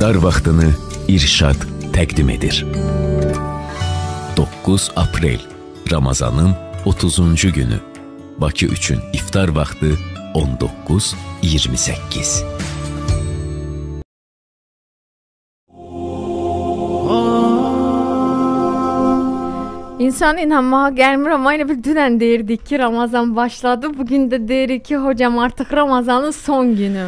iftar vaxtını İrşad təqdim edir. 9 aprel Ramazanın 30-cu günü Bakı üçün iftar vaxtı 19:28. İnsan inanmağa gelmir ama yine bir dünen deyirdik ki Ramazan başladı. Bugün de deyirik ki hocam artık Ramazanın son günü.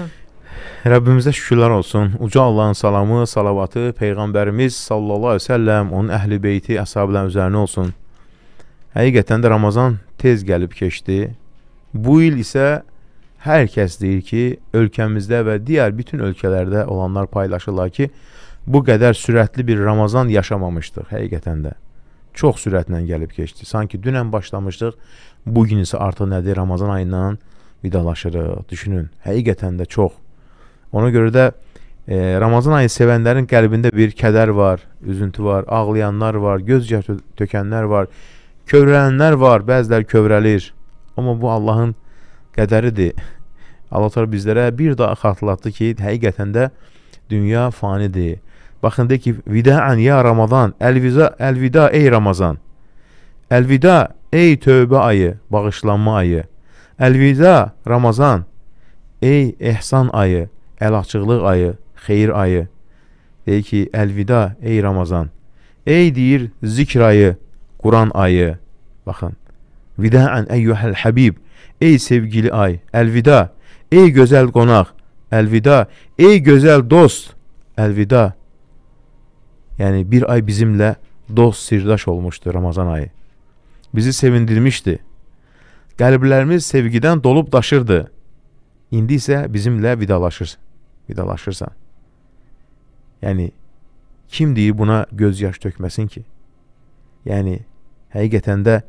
Rəbbimizə şükürlər olsun. Uca Allahın salamı, salavatı Peyğəmbərimiz sallallahu əleyhi və səlləm, onun əhli beyti, əshabların üzərinə olsun. Həqiqətən də Ramazan tez gəlib keçdi. Bu il isə hər kəs deyir ki, ölkəmizdə və digər bütün ölkələrdə olanlar paylaşırlar ki, bu qədər sürətli bir Ramazan yaşamamışdıq həqiqətən də. Çox sürətlə gəlib keçdi. Sanki dünən başlamışdıq, bu gün isə artıq nədir Ramazan ayından vidalaşırıq. Düşünün, həqiqətən də çox. Ona görə də e, Ramazan ayı sevənlərin qəlbində bir kədər var, üzüntü var, ağlayanlar var, göz yaşı tökənlər var, kövrələnlər var, bəziləri kövrəlir. Amma bu Allahın qədəridir. Allah Teala bizlərə bir daha xatırlatdı ki, həqiqətən də dünya fanidir. Baxın de ki, vidaan ya Ramazan, əlvida, əlvida ey Ramazan. Əlvida ey tövbə ayı, bağışlanma ayı. Əlvida Ramazan, ey ehsan ayı, əl açıqlıq ayı, xeyir ayı. Deyir ki, əlvida ey Ramazan. Ey deyir zikr ayı, Quran ayı. Baxın. Vidaan eyyuhəl habib. Ey sevgili ay, əlvida. Ey gözəl qonaq, əlvida. Ey gözəl dost, əlvida. Yəni bir ay bizimlə dost sirdaş olmuşdu Ramazan ayı. Bizi sevindirmişdi. Qəlblərimiz sevgidən dolub daşırdı. İndi isə bizimlə vidalaşır. Vidalaşırsan. Yəni kim deyir buna göz yaş tökməsin ki? Yəni həqiqətən də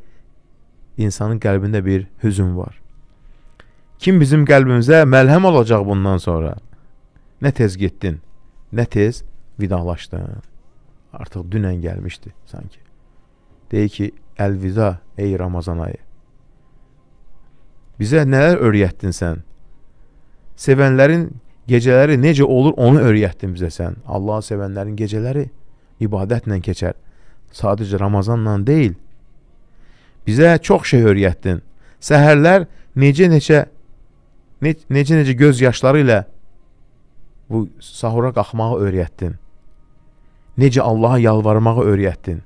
insanın qəlbində bir hüzün var. Kim bizim qəlbimizə məlhəm olacaq bundan sonra? Nə tez getdin, nə tez vidalaşdın. Artıq dünən gəlmişdi sanki. Deyir ki, əlvida ey Ramazan ayı. Bizə nələr öyrətdin sən? Sevənlərin gecələri necə olur onu öyrətdin bizə sən. Allahı sevənlərin gecələri ibadətlə keçər. Sadəcə Ramazanla deyil. Bizə çox şey öyrətdin. Səhərlər necə-necə ne, necə-necə göz yaşları ilə bu sahura qalxmağı öyrətdin. Necə Allaha yalvarmağı öyrətdin.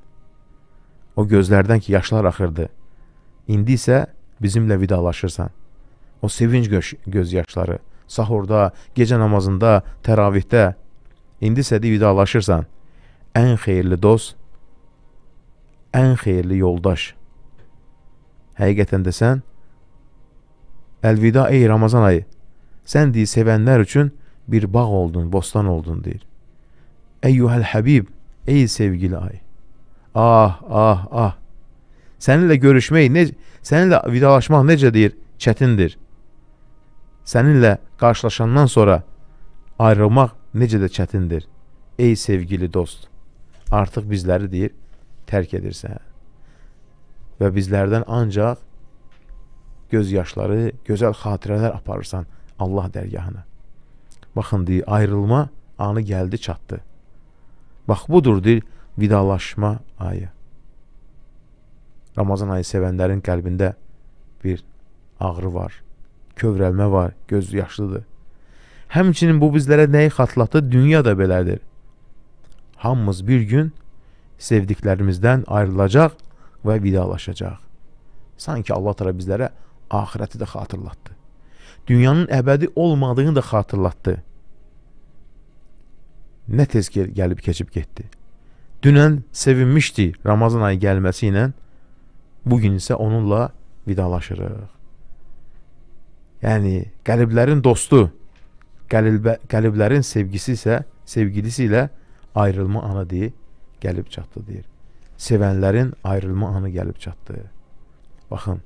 O gözlərdən ki, yaşlar axırdı. İndi isə bizimlə vidalaşırsan. O sevinç göz, göz yaşları sahurda, gecə namazında, təravihdə. İndi isə de vidalaşırsan. Ən xeyirli dost, ən xeyirli yoldaş. Həqiqətən də sən Əlvida ey Ramazan ayı. Sən deyir sevənlər üçün bir bağ oldun, bostan oldun deyir. Eyyuhəl Habib, ey sevgili ay. Ah, ah, ah. Səninlə görüşmək, ne, səninlə vidalaşmaq necə deyir? Çətindir. Səninlə qarşılaşandan sonra ayrılmaq necə də çətindir. Ey sevgili dost, artıq bizləri deyir, tərk edirsən. Və bizlərdən ancaq göz yaşları, gözəl xatirələr aparırsan Allah dərgahına. Baxın deyir, ayrılma anı gəldi, çatdı. Bax budur deyir, vidalaşma ayı. Ramazan ayı sevənlərin qəlbində bir ağrı var, kövrəlmə var, göz yaşlıdır. Həmçinin bu bizlərə nəyi xatırlatır? Dünya da belədir. Hamımız bir gün sevdiklərimizdən ayrılacaq və vidalaşacaq. Sanki Allah təala bizlərə axirəti də xatırlatdı. Dünyanın əbədi olmadığını da xatırlatdı. Nə tez gəl gəlib keçib getdi. Dünən sevinmişdi Ramazan ayı gəlməsi ilə, bu gün isə onunla vidalaşırıq. Yəni qəlblərin dostu, qəlbə, qəlblərin sevgisi isə sevgilisi ilə ayrılma anı deyir, gəlib çatdı deyir. Sevənlərin ayrılma anı gəlib çatdı. Baxın,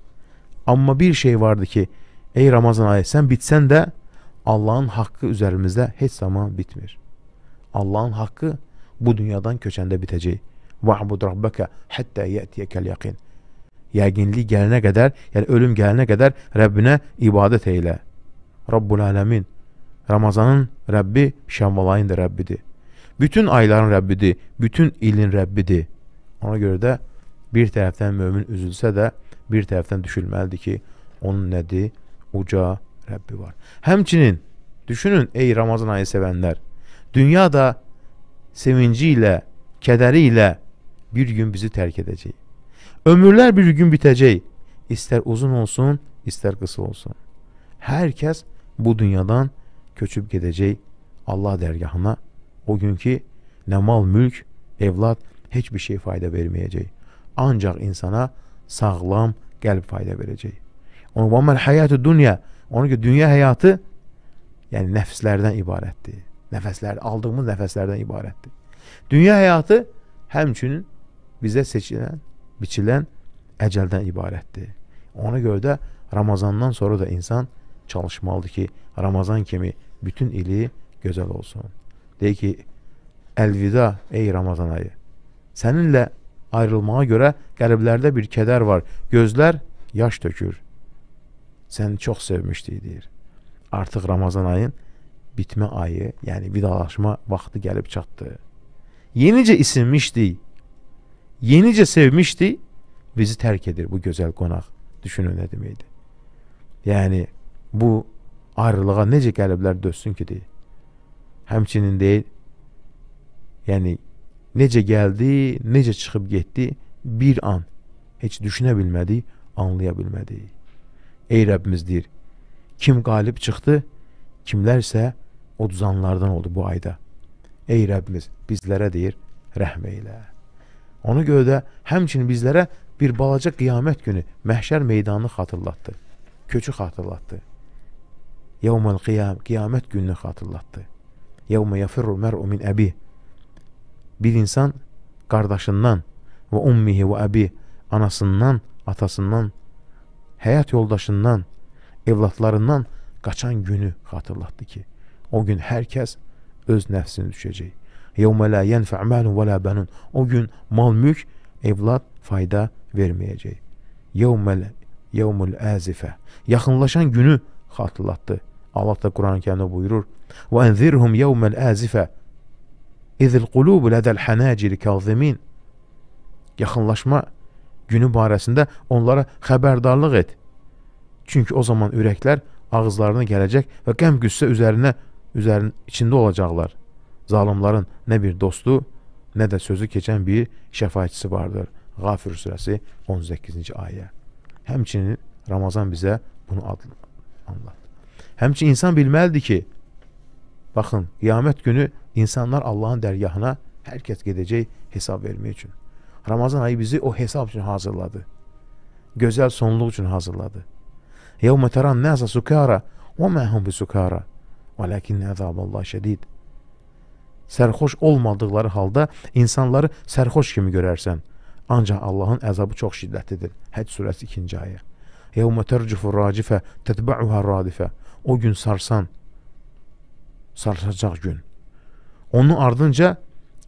Amma bir şey vardı ki, ey Ramazan ayı sən bitsən də Allahın haqqı üzərimizdə heç zaman bitmir. Allahın haqqı bu dünyadan köçəndə bitəcək. Va'bud rabbaka hatta ya'tiyakal yaqin. Yəqinlik gələnə qədər, yəni ölüm gələnə qədər Rəbbinə ibadət eylə. Rabbul aləmin. Ramazanın Rəbbi Şəvvalayın da Rəbbidir. bütün ayların Rəbbidir, bütün ilin Rəbbidir. Ona görə də bir tərəfdən mömin üzülsə də, bir tərəfdən düşülməlidir ki, onun nədir? Uca Rəbbi var. Həmçinin düşünün ey Ramazan ayı sevənlər, dünya da sevinci ilə, kədəri ilə bir gün bizi tərk edəcək. Ömürlər bir gün bitəcək. İstər uzun olsun, istər qısa olsun. Hər kəs bu dünyadan köçüb gedəcək Allah dərgahına. O gün ki, nə mal, mülk, evlad heç bir şey fayda verməyəcək. Ancaq insana sağlam qəlb fayda verəcək. Onun və məl həyatı dünya, onun ki, dünya həyatı yəni nəfslərdən ibarətdir. Nəfəslər, aldığımız nəfəslərdən ibarətdir. Dünya həyatı həmçinin bizə seçilən, biçilən əcəldən ibarətdir. Ona görə də Ramazandan sonra da insan çalışmalıdır ki, Ramazan kimi bütün ili gözəl olsun. Deyir ki, əlvida ey Ramazan ayı. Səninlə ayrılmağa görə qəlblərdə bir kədər var. Gözlər yaş tökür. Səni çox sevmişdik deyir. Artıq Ramazan ayın bitmə ayı, yəni vidalaşma vaxtı gəlib çatdı. Yenicə isinmişdik. Yenicə sevmişdik. Bizi tərk edir bu gözəl qonaq. Düşünün nə deməkdir. Yəni bu ayrılığa necə qəlblər dözsün ki deyir. Həmçinin deyir, yəni necə gəldi, necə çıxıb getdi, bir an heç düşünə bilmədik, anlaya bilmədik. Ey Rəbbimiz deyir, kim qalib çıxdı, kimlər isə oduzanlardan oldu bu ayda. Ey Rəbbimiz, bizlərə deyir, rəhm eylə. Ona görə də həmçinin bizlərə bir balaca qiyamət günü məhşər meydanını xatırlatdı. Köçü xatırlatdı. Yevmel qiyam, qiyamət gününü xatırlatdı. Yevme yafirru mer'u min əbi. Bir insan qardaşından və ummihi və əbi, anasından, atasından, həyat yoldaşından, evlatlarından qaçan günü xatırlatdı ki, o gün hər kəs öz nəfsini düşəcək. Yevmə la yenfə' malun və la banun. O gün mal, mülk, evlad fayda verməyəcək. Yevməl yevmul azifə. Yaxınlaşan günü xatırlatdı. Allah da Quran-Kərimdə buyurur: "Və enzirhum yevmel azifə izil qulub ladal hanajir kazimin." Yaxınlaşma günü barəsində onlara xəbərdarlıq et. Çünki o zaman ürəklər ağızlarına gələcək və qəm qüssə üzərinə üzərin içində olacaqlar. Zalimların nə bir dostu, nə də sözü keçən bir şəfaətçisi vardır. Qafir surəsi 18-ci ayə. Həmçinin Ramazan bizə bunu anlatdı. Həmçinin insan bilməlidir ki, baxın, qiyamət günü insanlar Allahın dərgahına hər kəs gedəcək hesab vermək üçün. Ramazan ayı bizi o hesab üçün hazırladı. Gözəl sonluq üçün hazırladı. Yevmə təran nəsə sukara və məhum bi sukara və ləkin əzaballah şədid. Sərxoş olmadıqları halda insanları sərxoş kimi görərsən. Ancaq Allahın əzabı çox şiddətlidir. Həcc surəsi 2-ci ayə. Yevmə tərcifu racifə tətbə'uhə radifə. O gün sarsan, sarsacaq gün. Onun ardınca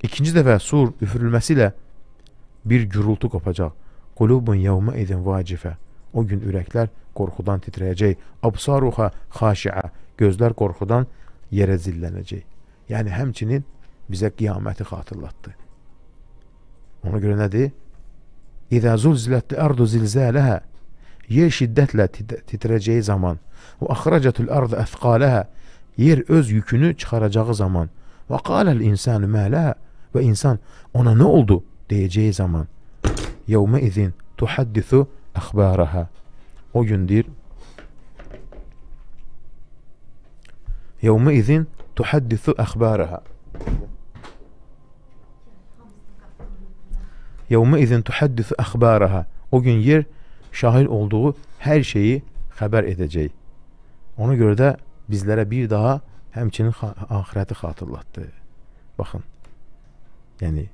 ikinci dəfə sur üfürülməsi ilə bir gürültü qopacaq. Qulubun yevmə idin vacifə. O gün ürəklər qorxudan titrəyəcək. Absaruha xaşiə. Gözlər qorxudan yerə zillənəcək. Yəni həmçinin bizə qiyaməti xatırlatdı. Ona görə nədir? İzə zulzilətli ardu zilzələhə yer şiddətlə titrəcəyi zaman və axracətul ardı əthqaləhə yer öz yükünü çıxaracağı zaman və qaləl insanı mələhə və insan ona nə oldu deyəcəyi zaman yevmə izin tuhaddithu əxbərəhə o gün deyir yevmə izin tuhaddithu əxbərəhə Yevmə izin tuhaddithu əxbaraha. O gün yer şahid olduğu hər şeyi xəbər edəcək. Ona görə də bizlərə bir daha həmçinin axirəti xatırlatdı. Baxın. Yəni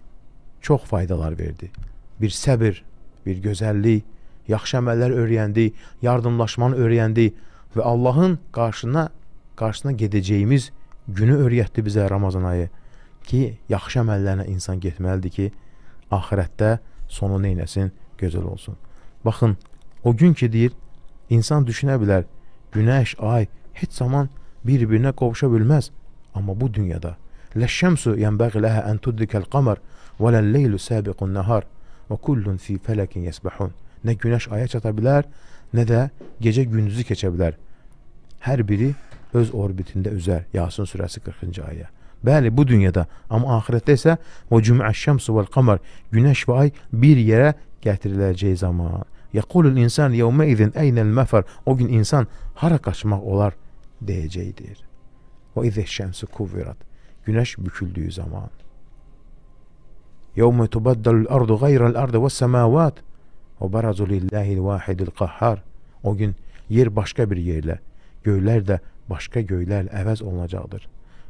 çox faydalar verdi. Bir səbir, bir gözəllik, yaxşı əməllər öyrəndi, yardımlaşmanı öyrəndi və Allahın qarşısına qarşısına gedəcəyimiz günü öyrətdi bizə Ramazan ayı ki, yaxşı əməllərlə insan getməlidir ki, axirətdə sonu neynəsin, gözəl olsun. Baxın, o gün ki deyir, insan düşünə bilər, günəş, ay heç zaman bir-birinə qovuşa bilməz. Amma bu dünyada Ləşşəmsu yənbəği ləhə ən tudrikəl qamar və ləl-leylu səbiqun nəhar və kullun fi fələkin yəsbəhun. Nə günəş aya çata bilər, nə də gecə gündüzü keçə bilər. Hər biri öz orbitində üzər. Yasin surəsi 40-cı ayə. Bəli, bu dünyada, amma axirətdə isə o cüm'əş-şəmsu vəl-qamar, günəş və ay bir yerə gətiriləcək zaman. Yəqulul insan yevmə izin əynəl məfər. O gün insan hara qaçmaq olar deyəcəkdir. Və izə şəmsu kuvvirat. Günəş büküldüyü zaman. Yevmə tubaddalul ardu qayrəl ardı və səmavat. Və barazu lillahil vahidil qahhar. O gün yer başqa bir yerlə, göylər də başqa göylərlə əvəz olunacaqdır.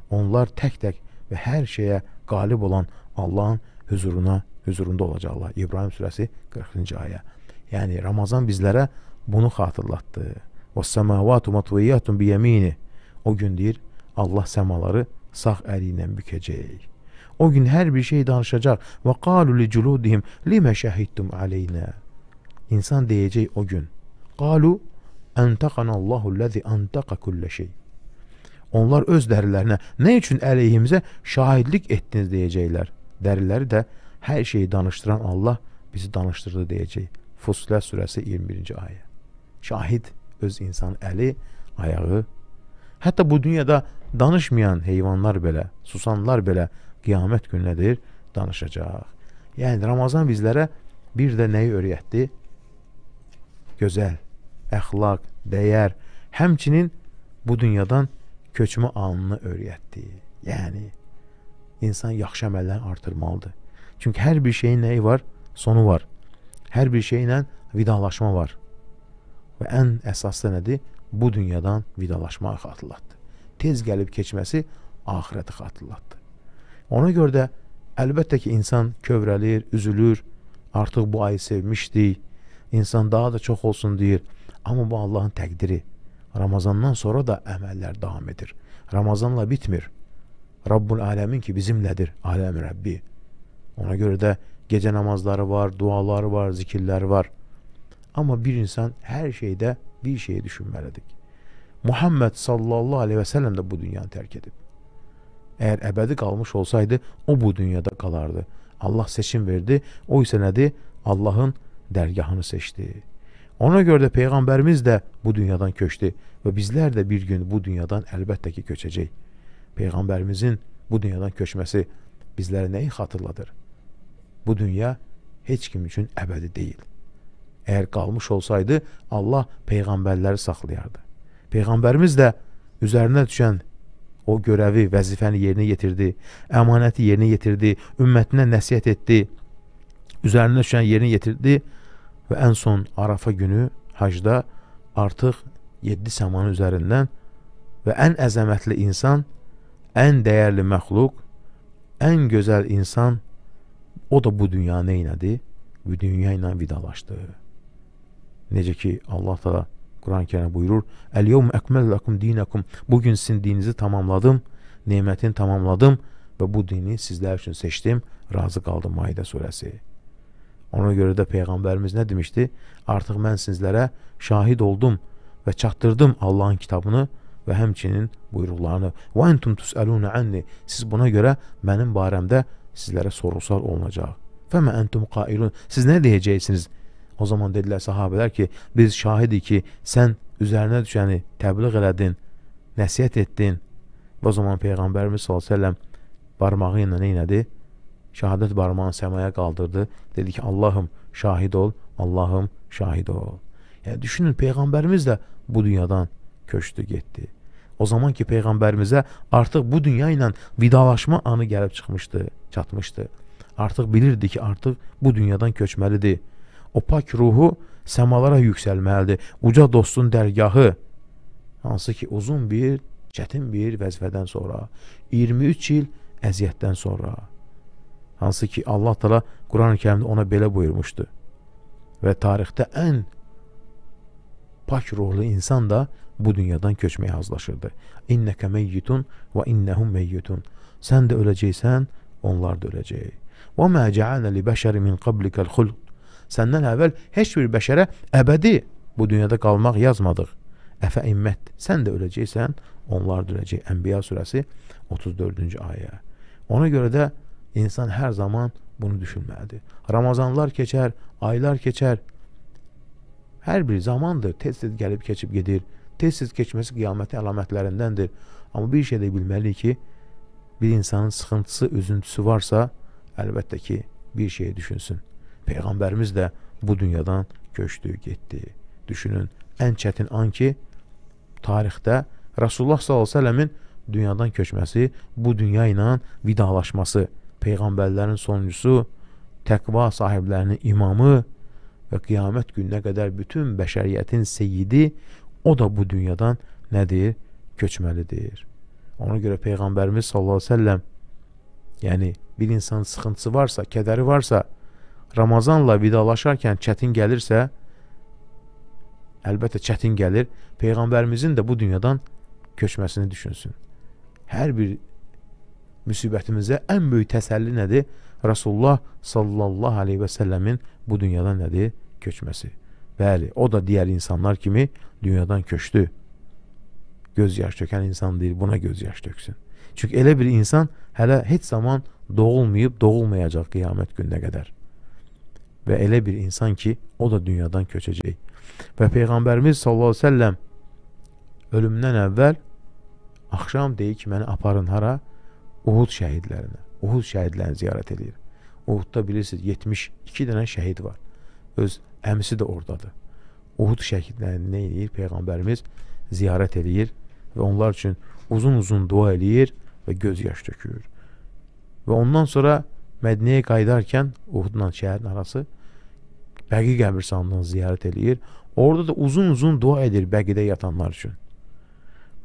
Onlar tək-tək və hər şeyə qalib olan Allahın huzuruna, huzurunda olacaqlar. İbrahim surəsi 40-cı ayə. Yəni Ramazan bizlərə bunu xatırlatdı. "Və-səmavatu matviyyatun bi-yemini." O gün deyir, Allah səmaları sağ əli ilə bükəcək. O gün hər bir şey danışacaq. "Və qalu li-culudihim limə şəhidtum aleynə." İnsan deyəcək o gün. "Qalu Əntəqanallahu ləzi antaqa kullə şey. Onlar öz dərilərinə nə üçün əleyhimizə şahidlik etdiniz deyəcəklər. Dəriləri də hər şeyi danışdıran Allah bizi danışdırdı deyəcək. Fussilə surəsi 21-ci ayə. Şahid öz insan əli, ayağı, hətta bu dünyada danışmayan heyvanlar belə, susanlar belə qiyamət günüdür danışacaq. Yəni Ramazan bizlərə bir də nəyi öyrətdi? Gözəl, əxlaq, dəyər, həmçinin bu dünyadan köçmə anını öyrətdi. Yəni insan yaxşı əməllərini artırmalıdır. Çünki hər bir şeyin nəyi var? Sonu var. Hər bir şeylə vidalaşma var. Və ən əsaslı nədir? Bu dünyadan vidalaşmağı xatırlatdı. Tez gəlib keçməsi axirəti xatırlatdı. Ona görə də əlbəttə ki, insan kövrəlir, üzülür, artıq bu ayı sevmişdik, insan daha da çox olsun deyir. Amma bu Allahın təqdiri. Ramazandan sonra da əməllər davam edir. Ramazanla bitmir. Rabbul aləmin ki bizimlədir, aləm Rəbbi. Ona görə də gecə namazları var, duaları var, zikirləri var. Amma bir insan hər şeydə bir şeyi düşünməlidir. Muhammed sallallahu aleyhi və səlləm də bu dünyanı tərk edib. Əgər əbədi qalmış olsaydı, o bu dünyada qalardı. Allah seçim verdi, o isə nədir? Allahın dərgahını seçdi. Ona görə də Peyğəmbərimiz də bu dünyadan köçdü və bizlər də bir gün bu dünyadan əlbəttə ki, köçəcək. Peyğəmbərimizin bu dünyadan köçməsi bizlərə nəyi xatırladır? Bu dünya heç kim üçün əbədi deyil. Əgər qalmış olsaydı, Allah Peyğəmbərləri saxlayardı. Peyğəmbərimiz də üzərinə düşən o görəvi, vəzifəni yerinə yetirdi, əmanəti yerinə yetirdi, ümmətinə nəsiyyət etdi, üzərinə düşən yerinə yetirdi və ən son Arafa günü hacda artıq 7 səmanın üzərindən və ən əzəmətli insan, ən dəyərli məxluq, ən gözəl insan o da bu dünya neynədi? Bu dünya ilə vidalaşdı. Necə ki Allah Taala Quran-Kərimdə buyurur: "Əl-yevm əkməl lakum dinakum." Bu gün sizin dininizi tamamladım, nemətini tamamladım və bu dini sizlər üçün seçdim. Razı qaldım Maidə surəsi. Ona görə də Peyğəmbərimiz nə demişdi? Artıq mən sizlərə şahid oldum və çatdırdım Allahın kitabını və həmçinin buyruqlarını. Və entum tusaluna anni. Siz buna görə mənim barəmdə sizlərə sorğu-sual olunacaq. Fəmə entum qailun. Siz nə deyəcəksiniz? O zaman dedilər sahabelər ki, biz şahidik ki, sən üzərinə düşəni təbliğ elədin, nəsihət etdin. O zaman Peyğəmbərimiz sallallahu əleyhi və səlləm barmağı ilə nə etdi? Şəhadət barmağını səmaya qaldırdı. Dedi ki, Allahım şahid ol, Allahım şahid ol. Yəni düşünün peyğəmbərimiz də bu dünyadan köçdü, getdi. O zaman ki peyğəmbərimizə artıq bu dünya ilə vidalaşma anı gəlib çıxmışdı, çatmışdı. Artıq bilirdi ki, artıq bu dünyadan köçməlidir. O pak ruhu səmalara yüksəlməlidir. Uca dostun dərgahı hansı ki uzun bir, çətin bir vəzifədən sonra, 23 il əziyyətdən sonra Hansı ki Allah Taala Quran-Kərimdə ona belə buyurmuşdu. Və tarixdə ən pak ruhlu insan da bu dünyadan köçməyə hazırlaşırdı. İnnəkə meyyitun və innəhum meyyitun. Sən də öləcəksən, onlar da öləcək. Və mə cəalnə li bəşəri min qablikəl xuld. Səndən əvvəl heç bir bəşərə əbədi bu dünyada qalmaq yazmadıq. Əfə immət, sən də öləcəksən, onlar da öləcək. Ənbiya surəsi 34-cü ayə. Ona görə də insan hər zaman bunu düşünməlidir. Ramazanlar keçər, aylar keçər. Hər bir zamandır, tez-tez gəlib keçib gedir. Tez-tez keçməsi qiyamətin əlamətlərindəndir. Amma bir şey də bilməliyik ki, bir insanın sıxıntısı, üzüntüsü varsa, əlbəttə ki, bir şey düşünsün. Peyğəmbərimiz də bu dünyadan köçdü, getdi. Düşünün, ən çətin an ki, tarixdə Rasulullah s.ə.v-in dünyadan köçməsi, bu dünya ilə vidalaşması, peyğəmbərlərin sonuncusu, təqva sahiblərinin imamı və qiyamət gününə qədər bütün bəşəriyyətin seyidi, o da bu dünyadan nədir? Köçməlidir. Ona görə Peyğəmbərimiz sallallahu əleyhi və səlləm yəni bir insanın sıxıntısı varsa, kədəri varsa, Ramazanla vidalaşarkən çətin gəlirsə, əlbəttə çətin gəlir, Peyğəmbərimizin də bu dünyadan köçməsini düşünsün. Hər bir müsibətimizə ən böyük təsəlli nədir? Rasulullah sallallahu aleyhi və səlləmin bu dünyadan nədir? Köçməsi. Bəli, o da digər insanlar kimi dünyadan köçdü. Göz yaş tökən insan deyil, buna göz yaş töksün. Çünki elə bir insan hələ heç zaman doğulmayıb, doğulmayacaq qiyamət gününə qədər. Və elə bir insan ki, o da dünyadan köçəcək. Və Peyğəmbərimiz sallallahu əleyhi və səlləm ölümündən əvvəl axşam deyir ki, məni aparın hara? Uhud şəhidlərinə. Uhud şəhidlərini ziyarət edir. Uhudda bilirsiniz 72 dənə şəhid var. Öz əmisi də oradadır. Uhud şəhidlərini nə edir? Peyğəmbərimiz ziyarət edir və onlar üçün uzun-uzun dua eləyir və göz yaş tökür. Və ondan sonra Mədinəyə qayıdarkən Uhudla şəhərin arası Bəqi qəbirstanlığını ziyarət eləyir. Orada da uzun-uzun dua edir Bəqidə yatanlar üçün.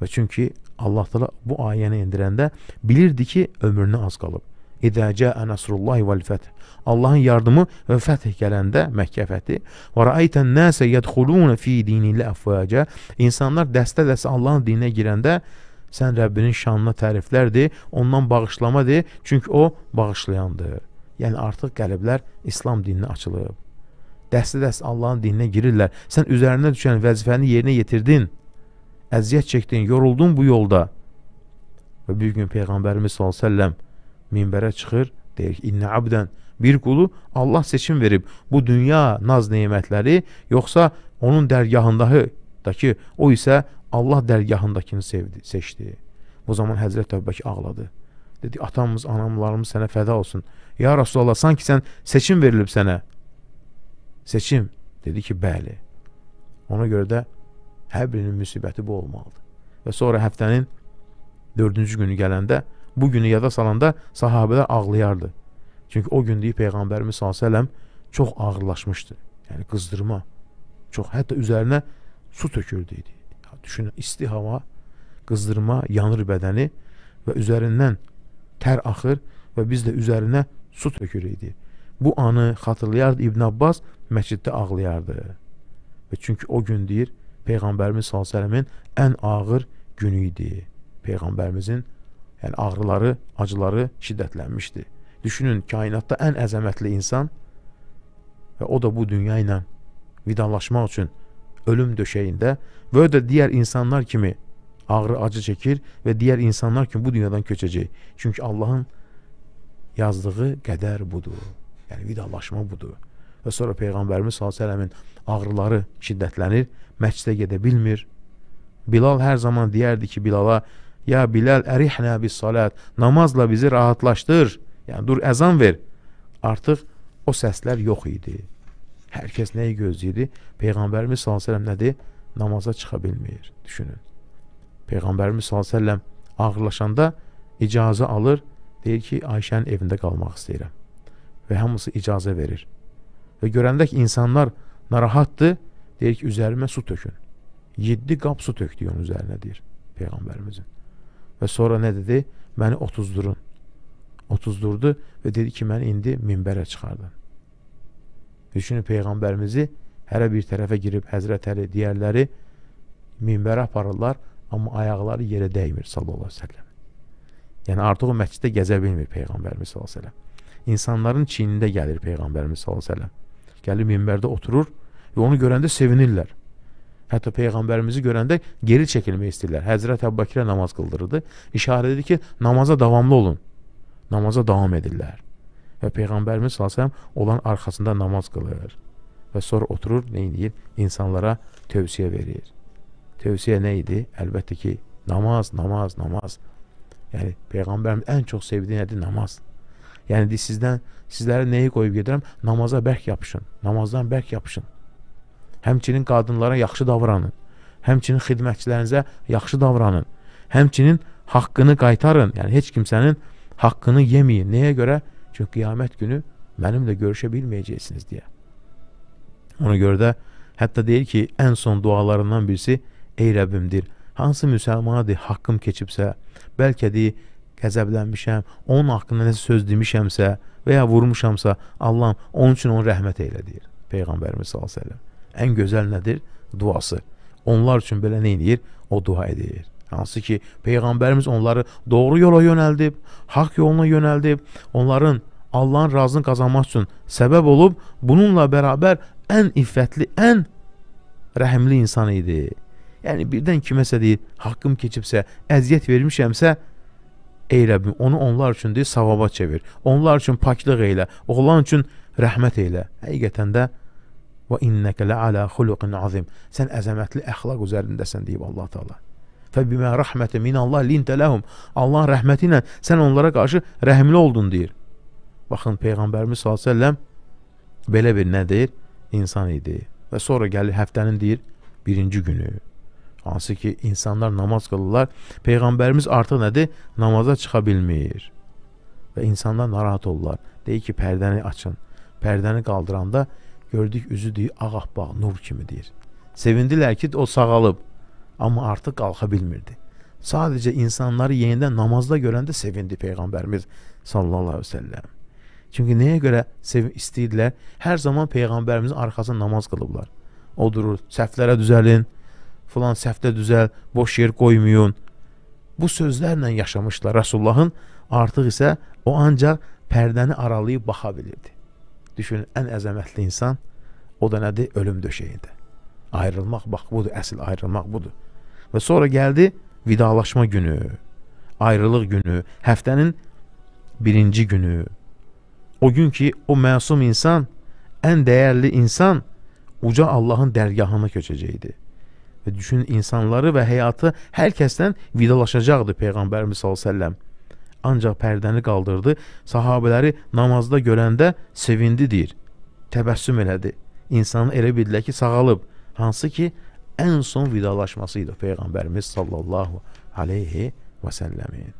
Və çünki Allah Taala bu ayəni endirəndə bilirdi ki, ömrünə az qalıb. İzə cəə nəsrullahi vəl fəth. Allahın yardımı və fəth gələndə Məkkə fəthi və rəaytən nəsə yədxulun fi dinillah əfvəcə. İnsanlar dəstə-dəstə Allahın dininə girəndə sən Rəbbinin şanına təriflərdir, ondan bağışlamadır, çünki o bağışlayandır. Yəni artıq qəlblər İslam dininə açılıb. Dəstə-dəstə Allahın dininə girirlər. Sən üzərinə düşən vəzifəni yerinə yetirdin. Əziyyət çəkdin, yoruldun bu yolda. Və bir gün Peyğəmbərimiz səlləm minbərə çıxır, deyir ki, "İnnə abdən" bir qulu Allah seçim verib bu dünya naz nemətləri yoxsa onun dərgahındakı o isə Allah dərgahındakını sevdi, seçdi. Bu zaman Həzrət Əbubəkir ağladı. Dedi, atamız, anamlarımız sənə fəda olsun. Ya Rasulallah, sanki sən seçim verilib sənə. Seçim. Dedi ki, bəli. Ona görə də hər birinin müsibəti bu olmalıdır. Və sonra həftənin dördüncü günü gələndə, bu günü yada salanda sahabələr ağlayardı. Çünki o gün deyib Peyğəmbərimiz s.ə.v çox ağırlaşmışdı. Yəni qızdırma. Çox, hətta üzərinə su tökürdü idi. Düşünün, isti hava, qızdırma, yanır bədəni və üzərindən tər axır və biz də üzərinə su tökür idi. Bu anı xatırlayardı İbn Abbas məsciddə ağlayardı. Və çünki o gün deyir Peyğəmbərimiz s.ə.v-in ən ağır günü idi. Peyğəmbərimizin yəni ağrıları, acıları şiddətlənmişdi. Düşünün, kainatda ən əzəmətli insan və o da bu dünya ilə vidalaşmaq üçün ölüm döşəyində və o da digər insanlar kimi ağrı acı çəkir və digər insanlar kimi bu dünyadan köçəcək. Çünki Allahın yazdığı qədər budur. Yəni vidalaşma budur. Və sonra Peyğəmbərimiz s.ə.v-in ağrıları şiddətlənir, məscidə gedə bilmir. Bilal hər zaman deyərdi ki, Bilala, ya Bilal ərihnə bis salat, namazla bizi rahatlaşdır. Yəni dur əzan ver. Artıq o səslər yox idi. Hər kəs nəyi gözləyirdi? Peyğəmbərimiz s.ə.v nədir? Namaza çıxa bilmir. Düşünün. Peyğəmbərimiz s.ə.v ağırlaşanda icazə alır, deyir ki, Ayşənin evində qalmaq istəyirəm və hamısı icazə verir. Və görəndə ki, insanlar narahatdır, deyir ki, üzərimə su tökün. 7 qap su tökdü onun üzərinə, deyir Peyğəmbərimizin. Və sonra nə dedi? Məni 30 durun. 30 durdu və dedi ki, məni indi minbərə çıxardın. Düşünün, Peyğəmbərimizi hərə bir tərəfə girib Həzrət Əli, digərləri minbərə aparırlar, amma ayaqları yerə dəymir, sallallahu aleyhi ve sellem. Yəni, artıq o məsciddə gəzə bilmir Peyğəmbərimiz sallallahu aleyhi ve sellem insanların çiynində gəlir Peyğəmbərimiz s.ə.v. Gəlir minbərdə oturur və onu görəndə sevinirlər. Hətta Peyğəmbərimizi görəndə geri çəkilmək istəyirlər. Həzrət Əbbəkirə namaz qıldırırdı. İşarə edir ki, namaza davamlı olun. namaza davam edirlər. Və Peyğəmbərimiz sallallahu onların arxasında namaz qılır. Və sonra oturur, nə edir? İnsanlara tövsiyə verir. Tövsiyə nə idi? Əlbəttə ki, namaz, namaz, namaz. Yəni Peyğəmbərin ən çox sevdiyi nədir? Namaz. Yəni de, sizdən sizlərə nəyi qoyub gedirəm? Namaza bərk yapışın. Namazdan bərk yapışın. Həmçinin qadınlara yaxşı davranın. Həmçinin xidmətçilərinizə yaxşı davranın. Həmçinin haqqını qaytarın. Yəni heç kimsənin haqqını yeməyin. Nəyə görə? Çünki qiyamət günü mənimlə görüşə bilməyəcəksiniz deyə. Ona görə də hətta deyir ki, ən son dualarından birisi ey Rəbbimdir. Hansı müsəlmanadır haqqım keçibsə, bəlkə deyir qəzəblənmişəm, onun haqqında nəsə söz demişəmsə və ya vurmuşamsa, Allahım onun üçün onu rəhmət eylə deyir Peyğəmbərimiz sallallahu əleyhi və səlləm. Ən gözəl nədir? Duası. Onlar üçün belə nə edir? O dua edir. Hansı ki, Peyğəmbərimiz onları doğru yola yönəldib, haqq yoluna yönəldib, onların Allahın razını qazanmaq üçün səbəb olub, bununla bərabər ən iffətli, ən rəhimli insan idi. Yəni birdən kiməsə deyir, haqqım keçibsə, əziyyət vermişəmsə, Ey Rəbbim, onu onlar üçün deyil, savaba çevir. Onlar üçün paklıq eylə. Oğlan üçün rəhmət eylə. Həqiqətən də və innəkə ləalə xuluqin azim. Sən əzəmətli əxlaq üzərindəsən deyib Allah Taala. Fəbimə rəhməti minallah lintə ləhum. Allahın rəhməti ilə sən onlara qarşı rəhimli oldun deyir. Baxın Peyğəmbərimiz sallallahu əleyhi və səlləm belə bir nə deyir? İnsan idi. Və sonra gəlir həftənin deyir birinci günü. Hansı ki, insanlar namaz qılırlar. Peyğəmbərimiz artıq nədir? Namaza çıxa bilmir. Və insanlar narahat olurlar. Deyir ki, pərdəni açın. Pərdəni qaldıranda gördük üzü deyir, ağappaq, nur kimi deyir. Sevindilər ki, o sağalıb. Amma artıq qalxa bilmirdi. Sadəcə insanları yenidən namazda görəndə sevindi Peyğəmbərimiz sallallahu əleyhi və səlləm. Çünki nəyə görə istəyirdilər? Hər zaman Peyğəmbərimizin arxasında namaz qılıblar. O durur, səhvlərə düzəlin, filan səhvdə düzəl, boş yer qoymayın. Bu sözlərlə yaşamışlar Rasulullahın. Artıq isə o ancaq pərdəni aralayıb baxa bilirdi. Düşünün, ən əzəmətli insan o da nədir? Ölüm döşəyində. Ayrılmaq bax budur, əsl ayrılmaq budur. Və sonra gəldi vidalaşma günü, ayrılıq günü, həftənin birinci günü. O gün ki, o məsum insan, ən dəyərli insan uca Allahın dərgahına köçəcəkdi və düşün insanları və həyatı hər kəsdən vidalaşacaqdı Peyğəmbərimiz sallallahu Ancaq pərdəni qaldırdı, sahabeləri namazda görəndə sevindi deyir. Təbəssüm elədi. İnsanı elə bildilər ki, sağalıb. Hansı ki, ən son vidalaşması idi Peyğəmbərimiz sallallahu aleyhi və səlləmin.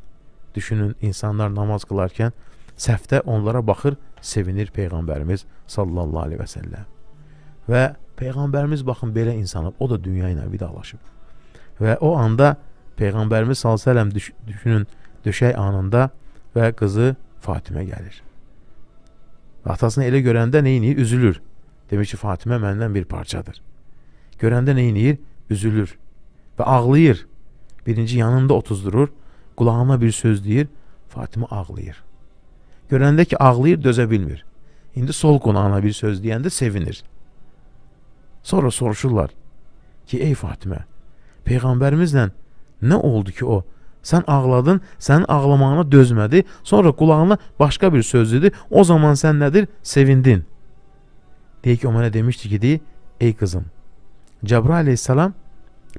Düşünün, insanlar namaz qılarkən səhvdə onlara baxır, sevinir Peyğəmbərimiz sallallahu aleyhi və səlləm. Və Peyğəmbərimiz baxın belə insan olub, o da dünya ilə vidalaşıb. Və o anda Peyğəmbərimiz sallallahu düş düşünün döşək anında və qızı Fatimə gəlir. Atasını elə görəndə nə edir? Üzülür. Demək ki, Fatimə məndən bir parçadır. Görəndə nə edir? Üzülür və ağlayır. Birinci yanında otuzdurur, qulağına bir söz deyir, Fatimə ağlayır. Görəndə ki, ağlayır, dözə bilmir. İndi sol qulağına bir söz deyəndə sevinir. Sonra soruşurlar ki, ey Fatimə, Peyğəmbərimizlə nə oldu ki o? Sən ağladın, sənin ağlamağına dözmədi, sonra qulağına başqa bir söz dedi, o zaman sən nədir? Sevindin. Deyək ki, o mənə demişdi ki, deyir, ey qızım, Cəbrail aleyhissalam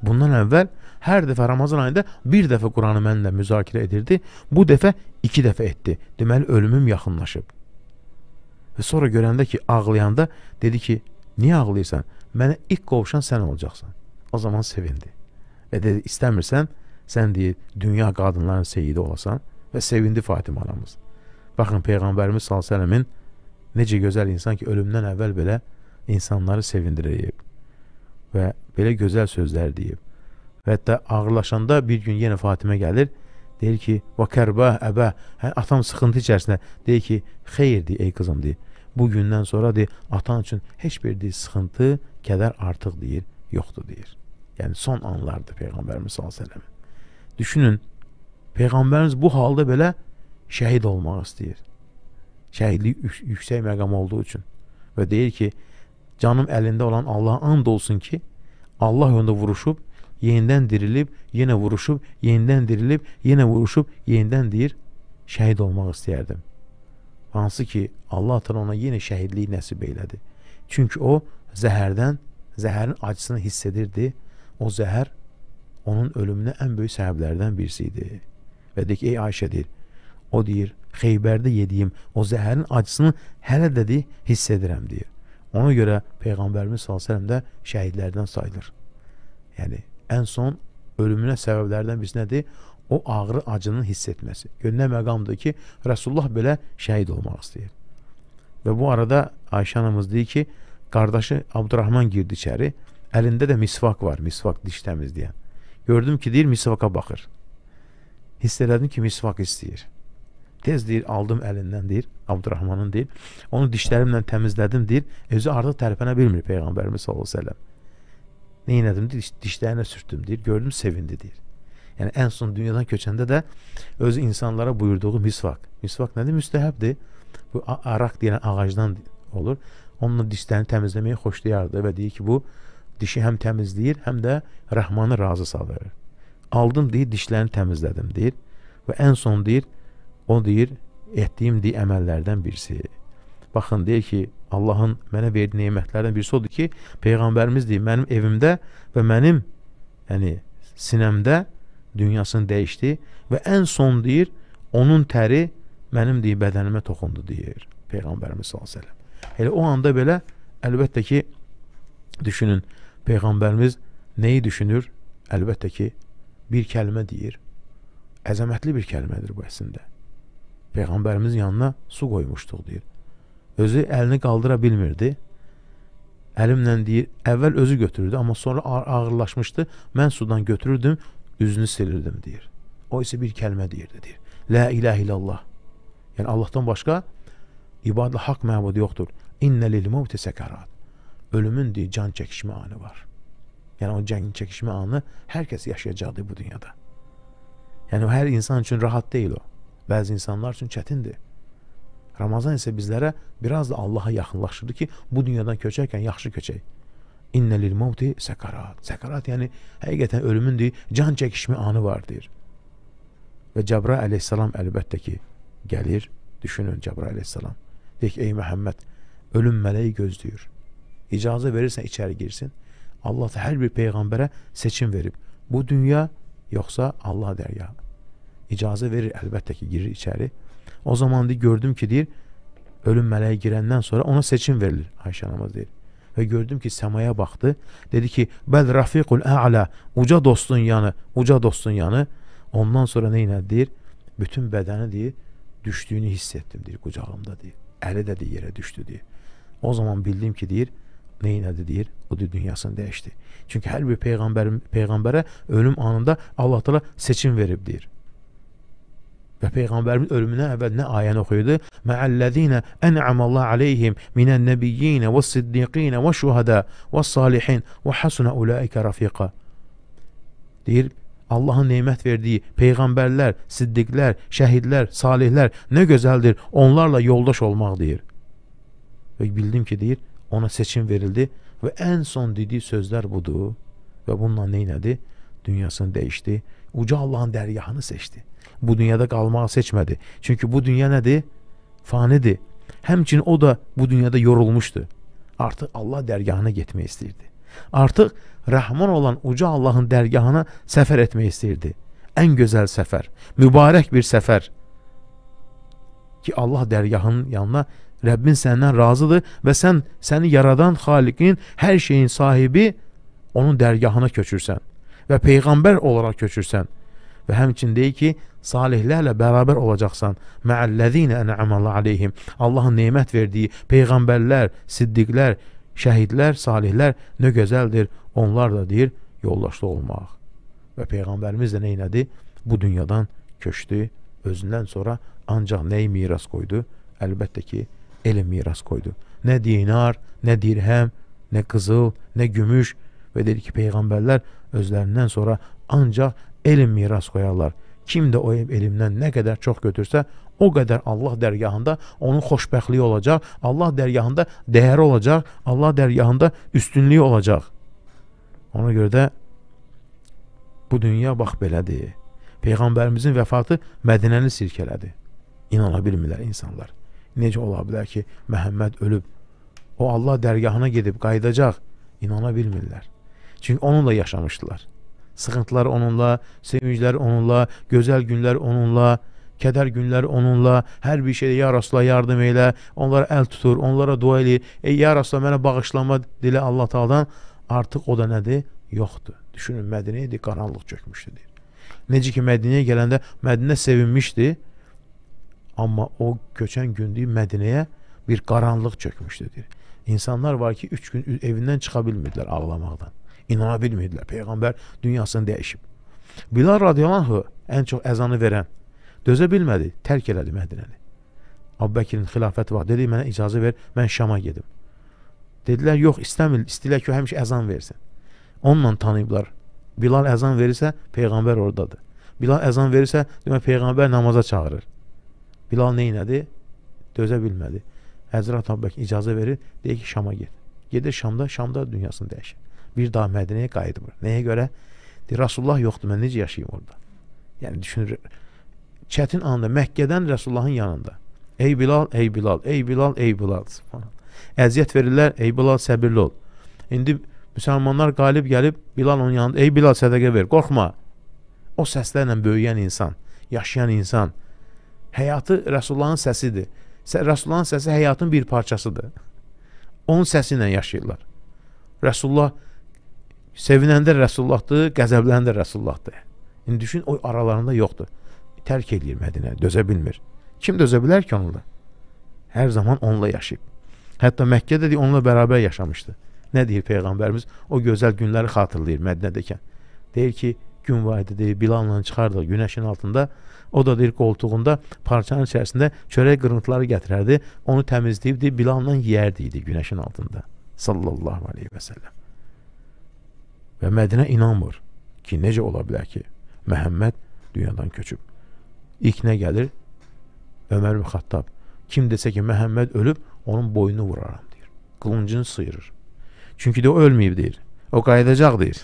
bundan əvvəl hər dəfə Ramazan ayında bir dəfə Quranı mənimlə müzakirə edirdi. Bu dəfə iki dəfə etdi. Deməli, ölümüm yaxınlaşıb. Və sonra görəndə ki, ağlayanda dedi ki, niyə ağlayırsan? Mənə ilk qovuşan sən olacaqsan. O zaman sevindi. Və dedi, istəmirsən, sən deyir, dünya qadınların seyidi olasan və sevindi Fatimə anamız. Baxın, Peyğəmbərimiz s.ə.v-in necə gözəl insan ki, ölümdən əvvəl belə insanları sevindirəyib və belə gözəl sözlər deyib. Və hətta ağırlaşanda bir gün yenə Fatimə gəlir, deyir ki, və kərbə, əbə, hə, atam sıxıntı içərisində, deyir ki, xeyr deyir, ey qızım deyir, bu gündən sonra deyir, atan üçün heç bir deyir, sıxıntı, kədər artıq deyir, yoxdur deyir. Yəni son anlardır Peyğəmbərimiz sallallahu Düşünün, Peyğəmbərimiz bu halda belə şəhid olmaq istəyir. Şəhidlik yüksək məqam olduğu üçün və deyir ki, canım əlində olan Allaha and olsun ki, Allah yolunda vuruşub, yenidən dirilib, yenə vuruşub, yenidən dirilib, yenə vuruşub, yenidən deyir, şəhid olmaq istəyərdim. Hansı ki, Allah ona yenə şəhidlik nəsib elədi. Çünki o zəhərdən, zəhərin acısını hiss edirdi. O zəhər onun ölümünə ən böyük səbəblərdən birisi idi. Və deyir ki, ey Ayşə deyir, o deyir, Xeybərdə yediyim o zəhərin acısını hələ də deyir, hiss edirəm deyir. Ona görə Peyğəmbərimiz s.ə.v də şəhidlərdən sayılır. Yəni, ən son ölümünə səbəblərdən birisi nədir? O ağrı acının hiss etməsi. Gör, nə məqamdır ki, Rəsulullah belə şəhid olmaq istəyir. Və bu arada Ayşə anamız deyir ki, qardaşı Abdurrahman girdi içəri, əlində də misvak var, misvak diş təmizləyən. Gördüm ki, deyir, misvaka baxır. Hiss elədim ki, misvak istəyir. Tez deyir, aldım əlindən deyir, Abdurrahmanın deyir. Onu dişlərimlə təmizlədim deyir. Özü artıq tərpənə bilmir Peyğəmbərimiz sallallahu əleyhi və səlləm. Nə etdim deyir, dişlərinə sürtdüm deyir. Gördüm sevindi deyir. Yəni ən son dünyadan köçəndə də özü insanlara buyurduğu misvak. Misvak nədir? Müstəhəbdir. Bu araq deyilən ağacdan olur. Onunla dişlərini təmizləməyi xoşlayardı və deyir ki, bu dişi həm təmizləyir, həm də Rəhmanı razı salır. Aldım deyir, dişlərini təmizlədim deyir və ən son deyir, o deyir, etdiyim deyir əməllərdən birisi. Baxın deyir ki, Allahın mənə verdiyi nemətlərdən birisi odur ki, peyğəmbərimiz deyir, mənim evimdə və mənim yəni sinəmdə dünyasını dəyişdi və ən son deyir, onun təri mənim deyir bədənimə toxundu deyir peyğəmbərimiz sallallahu əleyhi və səlləm. Elə o anda belə əlbəttə ki düşünün peyğəmbərimiz nəyi düşünür? Əlbəttə ki bir kəlmə deyir. Əzəmətli bir kəlmədir bu əslində. Peyğəmbərimizin yanına su qoymuşduq deyir. Özü əlini qaldıra bilmirdi. Əlimlə deyir, əvvəl özü götürürdü, amma sonra ağırlaşmışdı. Mən sudan götürürdüm, üzünü silirdim deyir. O isə bir kəlmə deyirdi deyir. La ilahe illallah. Yəni Allahdan başqa ibadətlə haqq məbud yoxdur. İnnə lil mevti sekarat. Ölümün deyir, can çəkişmə anı var. Yəni o can çəkişmə anı hər kəs yaşayacaqdır bu dünyada. Yəni hər insan üçün rahat deyil o. Bəzi insanlar üçün çətindir. Ramazan isə bizlərə biraz da Allaha yaxınlaşdırdı ki, bu dünyadan köçərkən yaxşı köçək. İnnə lil mevti sekarat. Sekarat yəni həqiqətən ölümün deyir, can çəkişmə anı var deyir. Və Cəbrail əleyhissalam əlbəttə ki, gəlir, düşünün Cəbrail əleyhissalam. Deyir ki, ey Məhəmməd, ölüm mələyi gözləyir. İcazə verirsən içəri girsin. Allah da hər bir peyğəmbərə seçim verib. Bu dünya yoxsa Allah dərgahı icazə verir əlbəttə ki, girir içəri. O zaman deyir, gördüm ki, deyir, ölüm mələyi girəndən sonra ona seçim verilir, Ayşə anamız deyir. Və gördüm ki, səmaya baxdı. Dedi ki, bəl rafiqul ə'lə, uca dostun yanı, uca dostun yanı. Ondan sonra nə ilə deyir? Bütün bədəni deyir, düşdüyünü hiss etdim deyir, qucağımda deyir. Əli də deyir, yerə düşdü deyir. O zaman bildim ki, deyir, nə elədi deyir, o da dünyasını dəyişdi. Çünki hər bir peyğəmbər peyğəmbərə ölüm anında Allah təala seçim verib deyir. Və Peyğəmbərimiz ölümündən əvvəl nə ayəni oxuyurdu? Mə'əllezine en'amallahu aleyhim minən nəbiyyinə və siddiqinə və şuhada və salihin və hasuna ulaika rafiqa. Deyir, Allahın nemət verdiyi peyğəmbərlər, siddiqlər, şəhidlər, salihlər nə gözəldir onlarla yoldaş olmaq deyir. Və bildim ki, deyir, ona seçim verildi və ən son dediyi sözlər budur və bununla nə elədi? Dünyasını dəyişdi, uca Allahın dərgahını seçdi bu dünyada qalmağı seçmədi. Çünki bu dünya nədir? Fanidir. Həmçinin o da bu dünyada yorulmuşdu. Artıq Allah dərgahına getmək istəyirdi. Artıq Rəhman olan uca Allahın dərgahına səfər etmək istəyirdi. Ən gözəl səfər, mübarək bir səfər ki Allah dərgahının yanına Rəbbin səndən razıdır və sən səni yaradan Xaliqin, hər şeyin sahibi onun dərgahına köçürsən və peyğəmbər olaraq köçürsən və həmçin deyir ki, salihlərlə bərabər olacaqsan. Mə'əllezine en'amallahu aleyhim. Allahın nemət verdiyi peyğəmbərlər, siddiqlər, şəhidlər, salihlər nə gözəldir. Onlar da deyir yoldaşlıq olmaq. Və peyğəmbərimiz də nə elədi? Bu dünyadan köçdü. Özündən sonra ancaq nəyi miras qoydu? Əlbəttə ki, elm miras qoydu. Nə dinar, nə dirhəm, nə qızıl, nə gümüş və dedi ki, peyğəmbərlər özlərindən sonra ancaq elm miras qoyarlar. Kim də o elmdən nə qədər çox götürsə, o qədər Allah dərgahında onun xoşbəxtliyi olacaq, Allah dərgahında dəyəri olacaq, Allah dərgahında üstünlüyü olacaq. Ona görə də bu dünya bax belədir. Peyğəmbərimizin vəfatı Mədinəni sirkələdi. İnana bilmirlər insanlar. Necə ola bilər ki, Məhəmməd ölüb, o Allah dərgahına gedib qayıdacaq, inana bilmirlər. Çünki onunla yaşamışdılar. Sıxıntılar onunla, sevinclər onunla, gözəl günlər onunla, kədər günlər onunla, hər bir şeydə ya Rasulullah yardım elə, onlara əl tutur, onlara dua eləyir. Ey ya Rasulullah mənə bağışlama dilə Allah Taala'dan. Artıq o da nədir? Yoxdur. Düşünün Mədinəyə idi, qaranlıq çökmüşdü deyir. Necə ki Mədinəyə gələndə Mədinə sevinmişdi, amma o köçən gündə Mədinəyə bir qaranlıq çökmüşdü deyir. İnsanlar var ki, 3 gün evindən çıxa bilmirdilər ağlamaqdan. İnana bilmirdilər. Peyğəmbər dünyasını dəyişib. Bilal radiyallahu ən çox əzanı verən dözə bilmədi, tərk elədi Mədinəni. Əbubəkirin xilafəti var. Dedi, mənə icazə ver, mən Şama gedim. Dedilər, yox, istəmir, istəyirlər ki, həmişə əzan versin. Onunla tanıyıblar. Bilal əzan verirsə, Peyğəmbər oradadır. Bilal əzan verirsə, demək Peyğəmbər namaza çağırır. Bilal nə elədi? Dözə bilmədi. Həzrət Əbubəkir icazə verir, deyir ki, Şama get. Gedir Şamda, Şamda dünyasını dəyişir. Bir daha Mədinəyə qayıtmır. Nəyə görə? Deyir, Rasulullah yoxdur, mən necə yaşayım orada? Yəni düşünür, çətin anda Məkkədən Rəsulullahın yanında. Ey Bilal, ey Bilal, ey Bilal, ey Bilal. Əziyyət verirlər, ey Bilal səbirli ol. İndi müsəlmanlar qalib gəlib Bilal onun yanında, ey Bilal sədaqə ver, qorxma. O səslərlə böyüyən insan, yaşayan insan, həyatı Rəsulullahın səsidir. Rəsulullahın səsi həyatın bir parçasıdır. Onun səsi ilə yaşayırlar. Rəsulullah sevinəndə Rəsullahdır, qəzəblənəndə Rəsullahdır. İndi düşün, o aralarında yoxdur. Tərk eləyir Mədinə, dözə bilmir. Kim dözə bilər ki onunla? Hər zaman onunla yaşayıb. Hətta Məkkədə də onunla bərabər yaşamışdı. Nə deyir Peyğəmbərimiz? O gözəl günləri xatırlayır Mədinədəkən. Deyir ki, gün var idi, deyir, Bilal'la çıxardıq günəşin altında. O da deyir qoltuğunda parçanın içərisində çörək qırıntıları gətirərdi. Onu təmizləyib deyir, Bilal'la yeyərdi idi günəşin altında. Sallallahu aleyhi və səlləm. Və Mədinə inanmır ki, necə ola bilər ki, Məhəmməd dünyadan köçüb. İlk nə gəlir? Ömər Xattab. Kim desə ki, Məhəmməd ölüb, onun boynunu vuraram deyir. Qılıncını sıyırır. Çünki də o ölməyib deyir. O qayıdacaq deyir.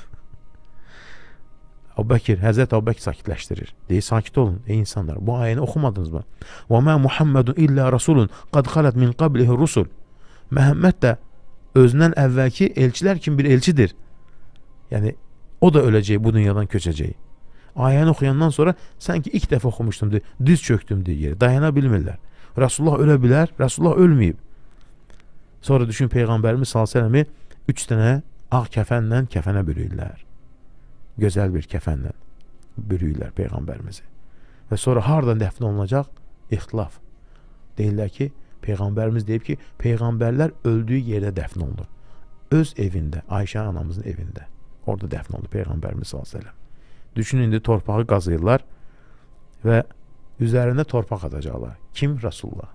Əbubəkir, Həzrət Əbubəkir sakitləşdirir. Deyir, sakit olun ey insanlar. Bu ayəni oxumadınızmı? Və mə Muhammedun illə rasulun qad xalat min qablihi rusul. Məhəmməd də özündən əvvəlki elçilər kimi bir elçidir. Yəni o da öləcək, bu dünyadan köçəcək. Ayəni oxuyandan sonra sanki ilk dəfə oxumuşdum, deyir, düz çöktüm deyir. Dayana bilmirlər. Rasulullah ölə bilər, Rasulullah ölməyib. Sonra düşün Peyğəmbərimiz əleyhi 3 dənə ağ kəfənlə kəfənə bürüyürlər gözəl bir kəfənlə bürüyürlər Peyğəmbərimizi. Və sonra hardan dəfn olunacaq? İxtilaf. Deyirlər ki, Peyğəmbərimiz deyib ki, Peyğəmbərlər öldüyü yerdə dəfn olunur. Öz evində, Ayşə anamızın evində. Orada dəfn oldu Peyğəmbərimiz s.ə.v. Düşünün, indi torpağı qazıyırlar və üzərində torpaq atacaqlar. Kim? Rasulullah.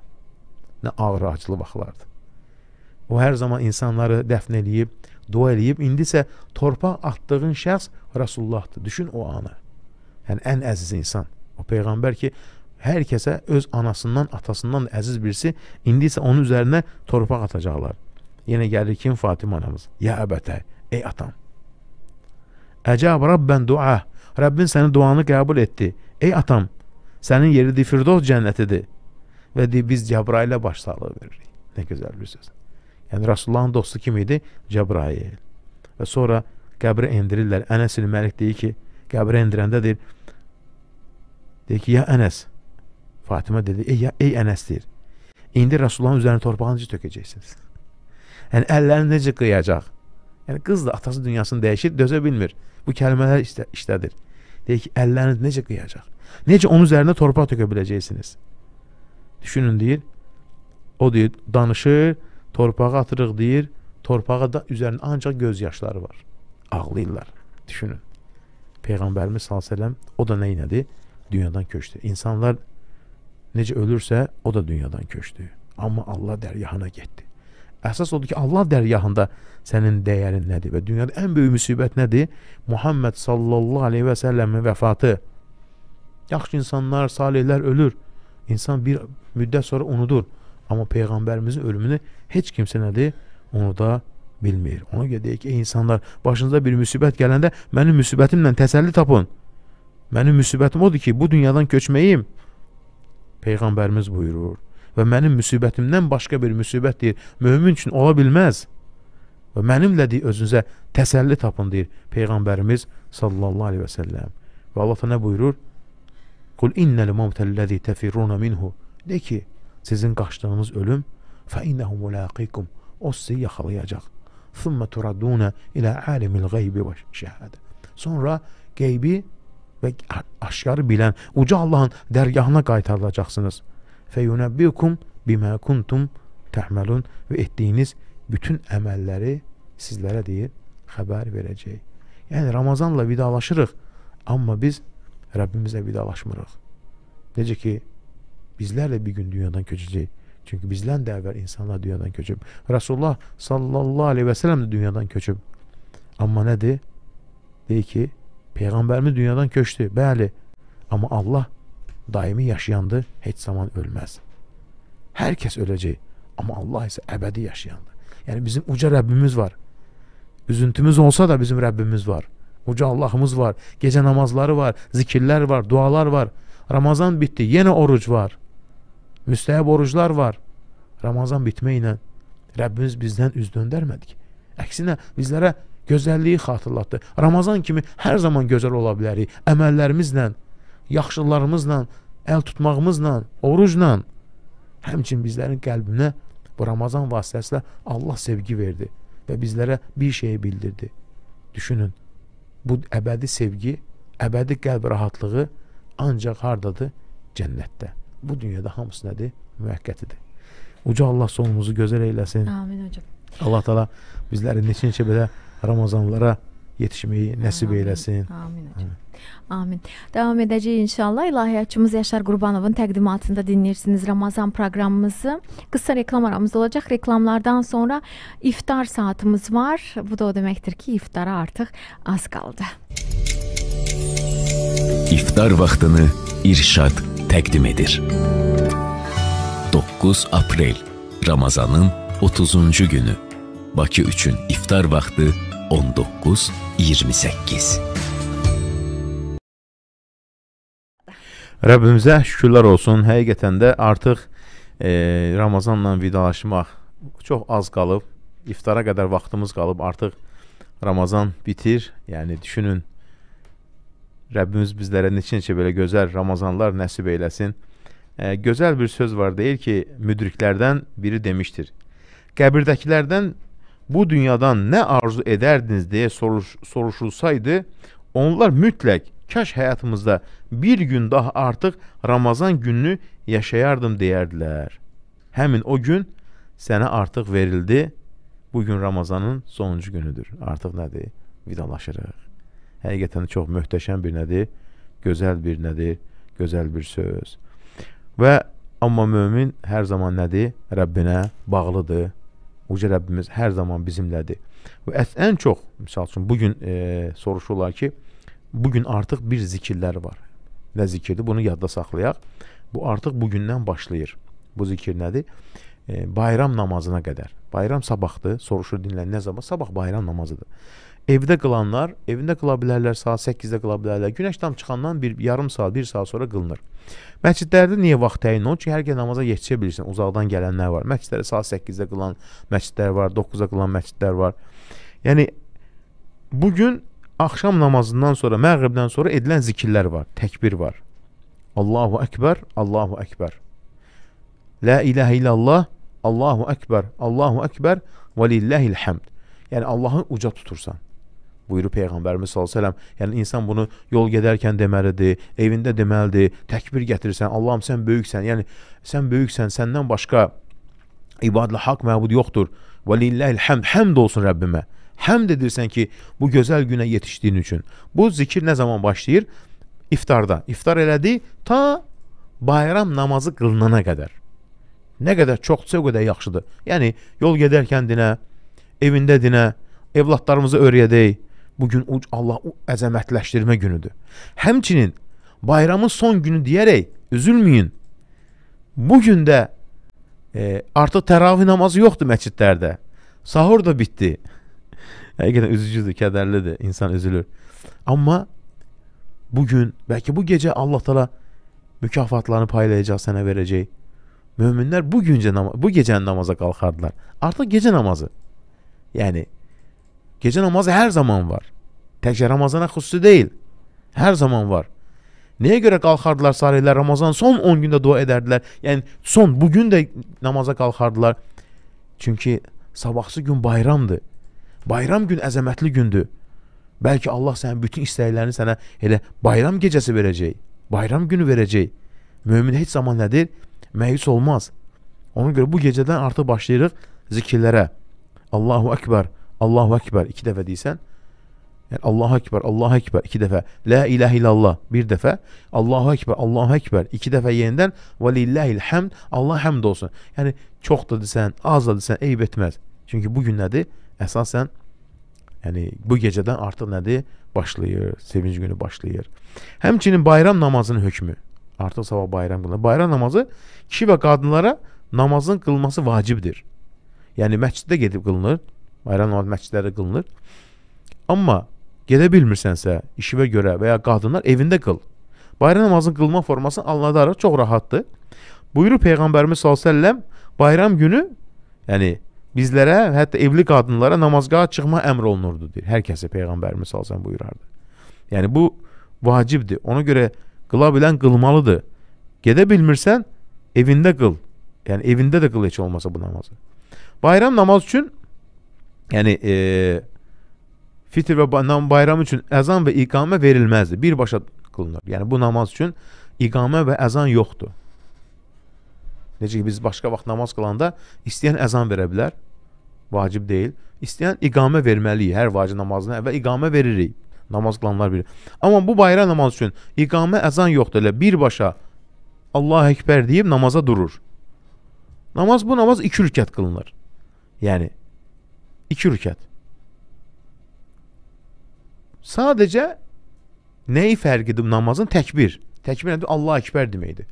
Nə ağır acılı vaxtlardır. O hər zaman insanları dəfn eləyib, dua eləyib, indi isə torpaq atdığın şəxs Rasullahdır. Düşün o anı. Yəni ən əziz insan. O peyğəmbər ki, hər kəsə öz anasından, atasından əziz birisi, indi isə onun üzərinə torpaq atacaqlar. Yenə gəlir kim Fatimə anamız? Ya əbətə, ey atam. Əcəb Rabbən dua. Rəbbin sənin duanı qəbul etdi. Ey atam, sənin yeri Firdos cənnətidir. Və deyir, biz Cəbrailə başsağlığı veririk. Nə gözəl bir söz. Yəni Rasulullahın dostu kim idi? Cəbrail. Və sonra qəbrə endirirlər. Ənəs il Məlik deyir ki, qəbrə endirəndə deyir, deyir ki, ya Ənəs. Fatimə dedi, ey, ya, ey Ənəs deyir. İndi Rasulullahın üzərinə torpağını necə tökəcəksiniz? Yəni əllərini necə qıyacaq? Yəni qız da atası dünyasını dəyişir, dözə bilmir. Bu kəlmələr işlə, işlədir. Deyir ki, əlləriniz necə qıyacaq? Necə onun üzərinə torpaq tökə biləcəksiniz? Düşünün deyir. O deyir, danışır, torpağa atırıq deyir, torpağa da üzərində ancaq göz yaşları var. Ağlayırlar. Düşünün. Peyğəmbərimiz sallallahu o da nə elədi? Dünyadan köçdü. İnsanlar necə ölürsə, o da dünyadan köçdü. Amma Allah dərgahına getdi. Əsas odur ki, Allah dərgahında sənin dəyərin nədir və dünyada ən böyük müsibət nədir? Muhammed sallallahu aleyhi və səlləmin vəfatı. Yaxşı insanlar, salihlər ölür. İnsan bir müddət sonra unudur. Amma Peyğəmbərimizin ölümünü heç kimsə nədir? Unuda bilmir. Ona görə deyək ki, ey insanlar, başınıza bir müsibət gələndə mənim müsibətimlə təsəlli tapın. Mənim müsibətim odur ki, bu dünyadan köçməyim. Peyğəmbərimiz buyurur. Və mənim müsibətimdən başqa bir müsibət deyir, mömin üçün ola bilməz. Və mənimlə deyir, özünüzə təsəlli tapın deyir Peyğəmbərimiz sallallahu aleyhi və səlləm. Və Allah da nə buyurur? Qul innəl mavtəl-ləzi təfirruna minhu. De ki, sizin qaçdığınız ölüm innəhu mulaqikum. O sizi yaxalayacaq. Turaduna ilə alimil qeybi və şəhadə. Sonra qeybi və aşkarı bilən uca Allahın dərgahına qaytarılacaqsınız. Fəyunəbbikum bimə kuntum tə'malun və etdiyiniz bütün əməlləri sizlərə deyir, xəbər verəcək. Yəni Ramazanla vidalaşırıq, amma biz Rəbbimizlə vidalaşmırıq. Necə ki bizlər də bir gün dünyadan köçəcəyik. Çünki bizdən də əvvəl insanlar dünyadan köçüb. Rasulullah sallallahu aleyhi və səlləm də dünyadan köçüb. Amma nədir? Deyir ki, Peyğəmbərimiz dünyadan köçdü. Bəli. Amma Allah daimi yaşayandır, heç zaman ölməz. Hər kəs öləcək, amma Allah isə əbədi yaşayandır. Yəni bizim uca Rəbbimiz var. Üzüntümüz olsa da bizim Rəbbimiz var. Uca Allahımız var. Gecə namazları var, zikirlər var, dualar var. Ramazan bitdi, yenə oruc var. Müstəhəb oruclar var. Ramazan bitməklə Rəbbimiz bizdən üz döndərmədi ki. Əksinə bizlərə gözəlliyi xatırlatdı. Ramazan kimi hər zaman gözəl ola bilərik. Əməllərimizlə, yaxşılarımızla, əl tutmağımızla, orucla. Həmçin bizlərin qəlbinə bu Ramazan vasitəsilə Allah sevgi verdi və bizlərə bir şeyi bildirdi. Düşünün, bu əbədi sevgi, əbədi qəlb rahatlığı ancaq hardadır? Cənnətdə. Bu dünyada hamısı nədir? Müvəqqətidir. Uca Allah sonumuzu gözəl eyləsin. Amin hocam. Allah Taala bizləri neçə-neçə belə Ramazanlara yetişməyi nəsib Amin. eyləsin. Amin hocam. Amin. Davam edəcəyik inşallah. İlahiyyatçımız Yaşar Qurbanovun təqdimatında dinləyirsiniz Ramazan proqramımızı. Qısa reklam aramız olacaq. Reklamlardan sonra iftar saatimiz var. Bu da o deməkdir ki, iftara artıq az qaldı. İftar vaxtını İrşad təqdim edir. 9 aprel Ramazanın 30-cu günü. Bakı üçün iftar vaxtı 19:28. Rəbbimizə şükürlər olsun. Həqiqətən də artıq e, Ramazanla vidalaşmaq çox az qalıb. İftara qədər vaxtımız qalıb. Artıq Ramazan bitir. Yəni düşünün Rəbbimiz bizlərə neçə-neçə belə gözəl Ramazanlar nəsib eyləsin. E, gözəl bir söz var deyir ki, müdriklərdən biri demişdir. Qəbirdəkilərdən bu dünyadan nə arzu edərdiniz deyə soruş soruşulsaydı, onlar mütləq kaş həyatımızda bir gün daha artıq Ramazan gününü yaşayardım deyərdilər. Həmin o gün sənə artıq verildi. Bu gün Ramazanın sonuncu günüdür. Artıq nədir? Vidalaşırıq. Həqiqətən çox möhtəşəm bir nədir? Gözəl bir nədir? Gözəl bir söz. Və amma mömin hər zaman nədir? Rəbbinə bağlıdır. Uca Rəbbimiz hər zaman bizimlədir. Və ən çox, misal üçün, bugün e, soruşurlar ki, bugün artıq bir zikirlər var. Nə zikirdir? Bunu yadda saxlayaq. Bu artıq bugündən başlayır. Bu zikir nədir? E, bayram namazına qədər. Bayram sabahdır. Soruşur dinlən nə zaman? Sabah bayram namazıdır. Evdə qılanlar, evində qıla bilərlər, saat 8-də qıla bilərlər. Günəş tam çıxandan bir yarım saat, 1 saat sonra qılınır. Məscidlərdə niyə vaxt təyin olunur? Çünki hər gün namaza yetişə bilirsən. Uzaqdan gələnlər var. Məscidlərdə saat 8-də qılan məscidlər var, 9-da qılan məscidlər var. Yəni bu gün axşam namazından sonra, məğribdən sonra edilən zikirlər var, təkbir var. Allahu əkbər, Allahu əkbər. La ilahə illallah, Allahu əkbər, Allahu əkbər və lilləhil həmd. Yəni Allahı uca tutursan buyurur Peyğəmbərimiz sallallahu əleyhi və səlləm. Yəni insan bunu yol gedərkən deməlidir, evində deməlidir, təkbir gətirirsən, Allahım sən böyüksən. Yəni sən böyüksən, səndən başqa ibadətlə haqq məbud yoxdur. Və lillahil hamd, həmd olsun Rəbbimə. Həmd edirsən ki, bu gözəl günə yetişdiyin üçün. Bu zikir nə zaman başlayır? İftarda. İftar elədi ta bayram namazı qılınana qədər. Nə qədər çoxsa o qədər yaxşıdır. Yəni yol gedərkən dinə, evində dinə, evladlarımızı öyrədək, Bu gün Allah əzəmətləşdirmə günüdür. Həmçinin bayramın son günü deyərək üzülməyin. Bu gün də e, artıq təravih namazı yoxdur məscidlərdə. Sahur da bitdi. Həqiqətən üzücüdür, kədərlidir, insan üzülür. Amma bu gün, bəlkə bu gecə Allah təala mükafatlarını paylayacaq, sənə verəcək. Möminlər bu güncə bu gecənin namaza qalxardılar. Artıq gecə namazı. Yəni gecə namazı hər zaman var. Təkcə Ramazana xüsusi deyil. Hər zaman var. Nəyə görə qalxardılar salihlər? Ramazan son 10 gündə dua edərdilər. Yəni son bu gün də namaza qalxardılar. Çünki sabahsı gün bayramdır. Bayram gün əzəmətli gündür. Bəlkə Allah sənin bütün istəklərini sənə elə bayram gecəsi verəcək. Bayram günü verəcək. Mömin heç zaman nədir? Məyus olmaz. Ona görə bu gecədən artıq başlayırıq zikirlərə. Allahu Ekber, Allahu Ekber iki dəfə deysən, Yəni Allahu Ekber, Allahu Ekber iki dəfə, La ilahe illallah bir dəfə, Allahu Ekber, Allahu Ekber iki dəfə yenidən və lillahil hamd, Allah həmd olsun. Yəni çox da desən, az da desən eyib etməz. Çünki bu gün nədir? Əsasən yəni bu gecədən artıq nədir? Başlayır, sevinc günü başlayır. Həmçinin bayram namazının hökmü. Artıq sabah bayram qılınır. Bayram namazı kişi və qadınlara namazın qılması vacibdir. Yəni məsciddə gedib qılınır. Bayram namazı məscidlərdə qılınır. Amma gedə bilmirsənsə, işivə görə və ya qadınlar evində qıl. Bayram namazının qılma forması anladaraq çox rahatdır. Buyurur Peyğəmbərimiz sallallahu bayram günü, yəni bizlərə, hətta evli qadınlara namazgaha çıxma əmr olunurdu deyir. Hər kəsə Peyğəmbərimiz sallallahu buyurardı. Yəni bu vacibdir. Ona görə qıla bilən qılmalıdır. Gedə bilmirsən, evində qıl. Yəni evində də qıl heç olmasa bu namazı. Bayram namaz üçün yəni eee fitr və bayram üçün əzan və iqamə verilməzdir. Birbaşa qılınır. Yəni bu namaz üçün iqamə və əzan yoxdur. Necə ki biz başqa vaxt namaz qılanda istəyən əzan verə bilər. Vacib deyil. İstəyən iqamə verməliyik. Hər vacib namazına əvvəl iqamə veririk. Namaz qılanlar bilir. Amma bu bayram namazı üçün iqamə əzan yoxdur. Elə birbaşa Allahu Ekber deyib namaza durur. Namaz bu namaz 2 rükət qılınır. Yəni 2 rükət. Sadəcə nəyi fərqidir namazın? Təkbir. Təkbir nədir? Allah əkbər deməkdir.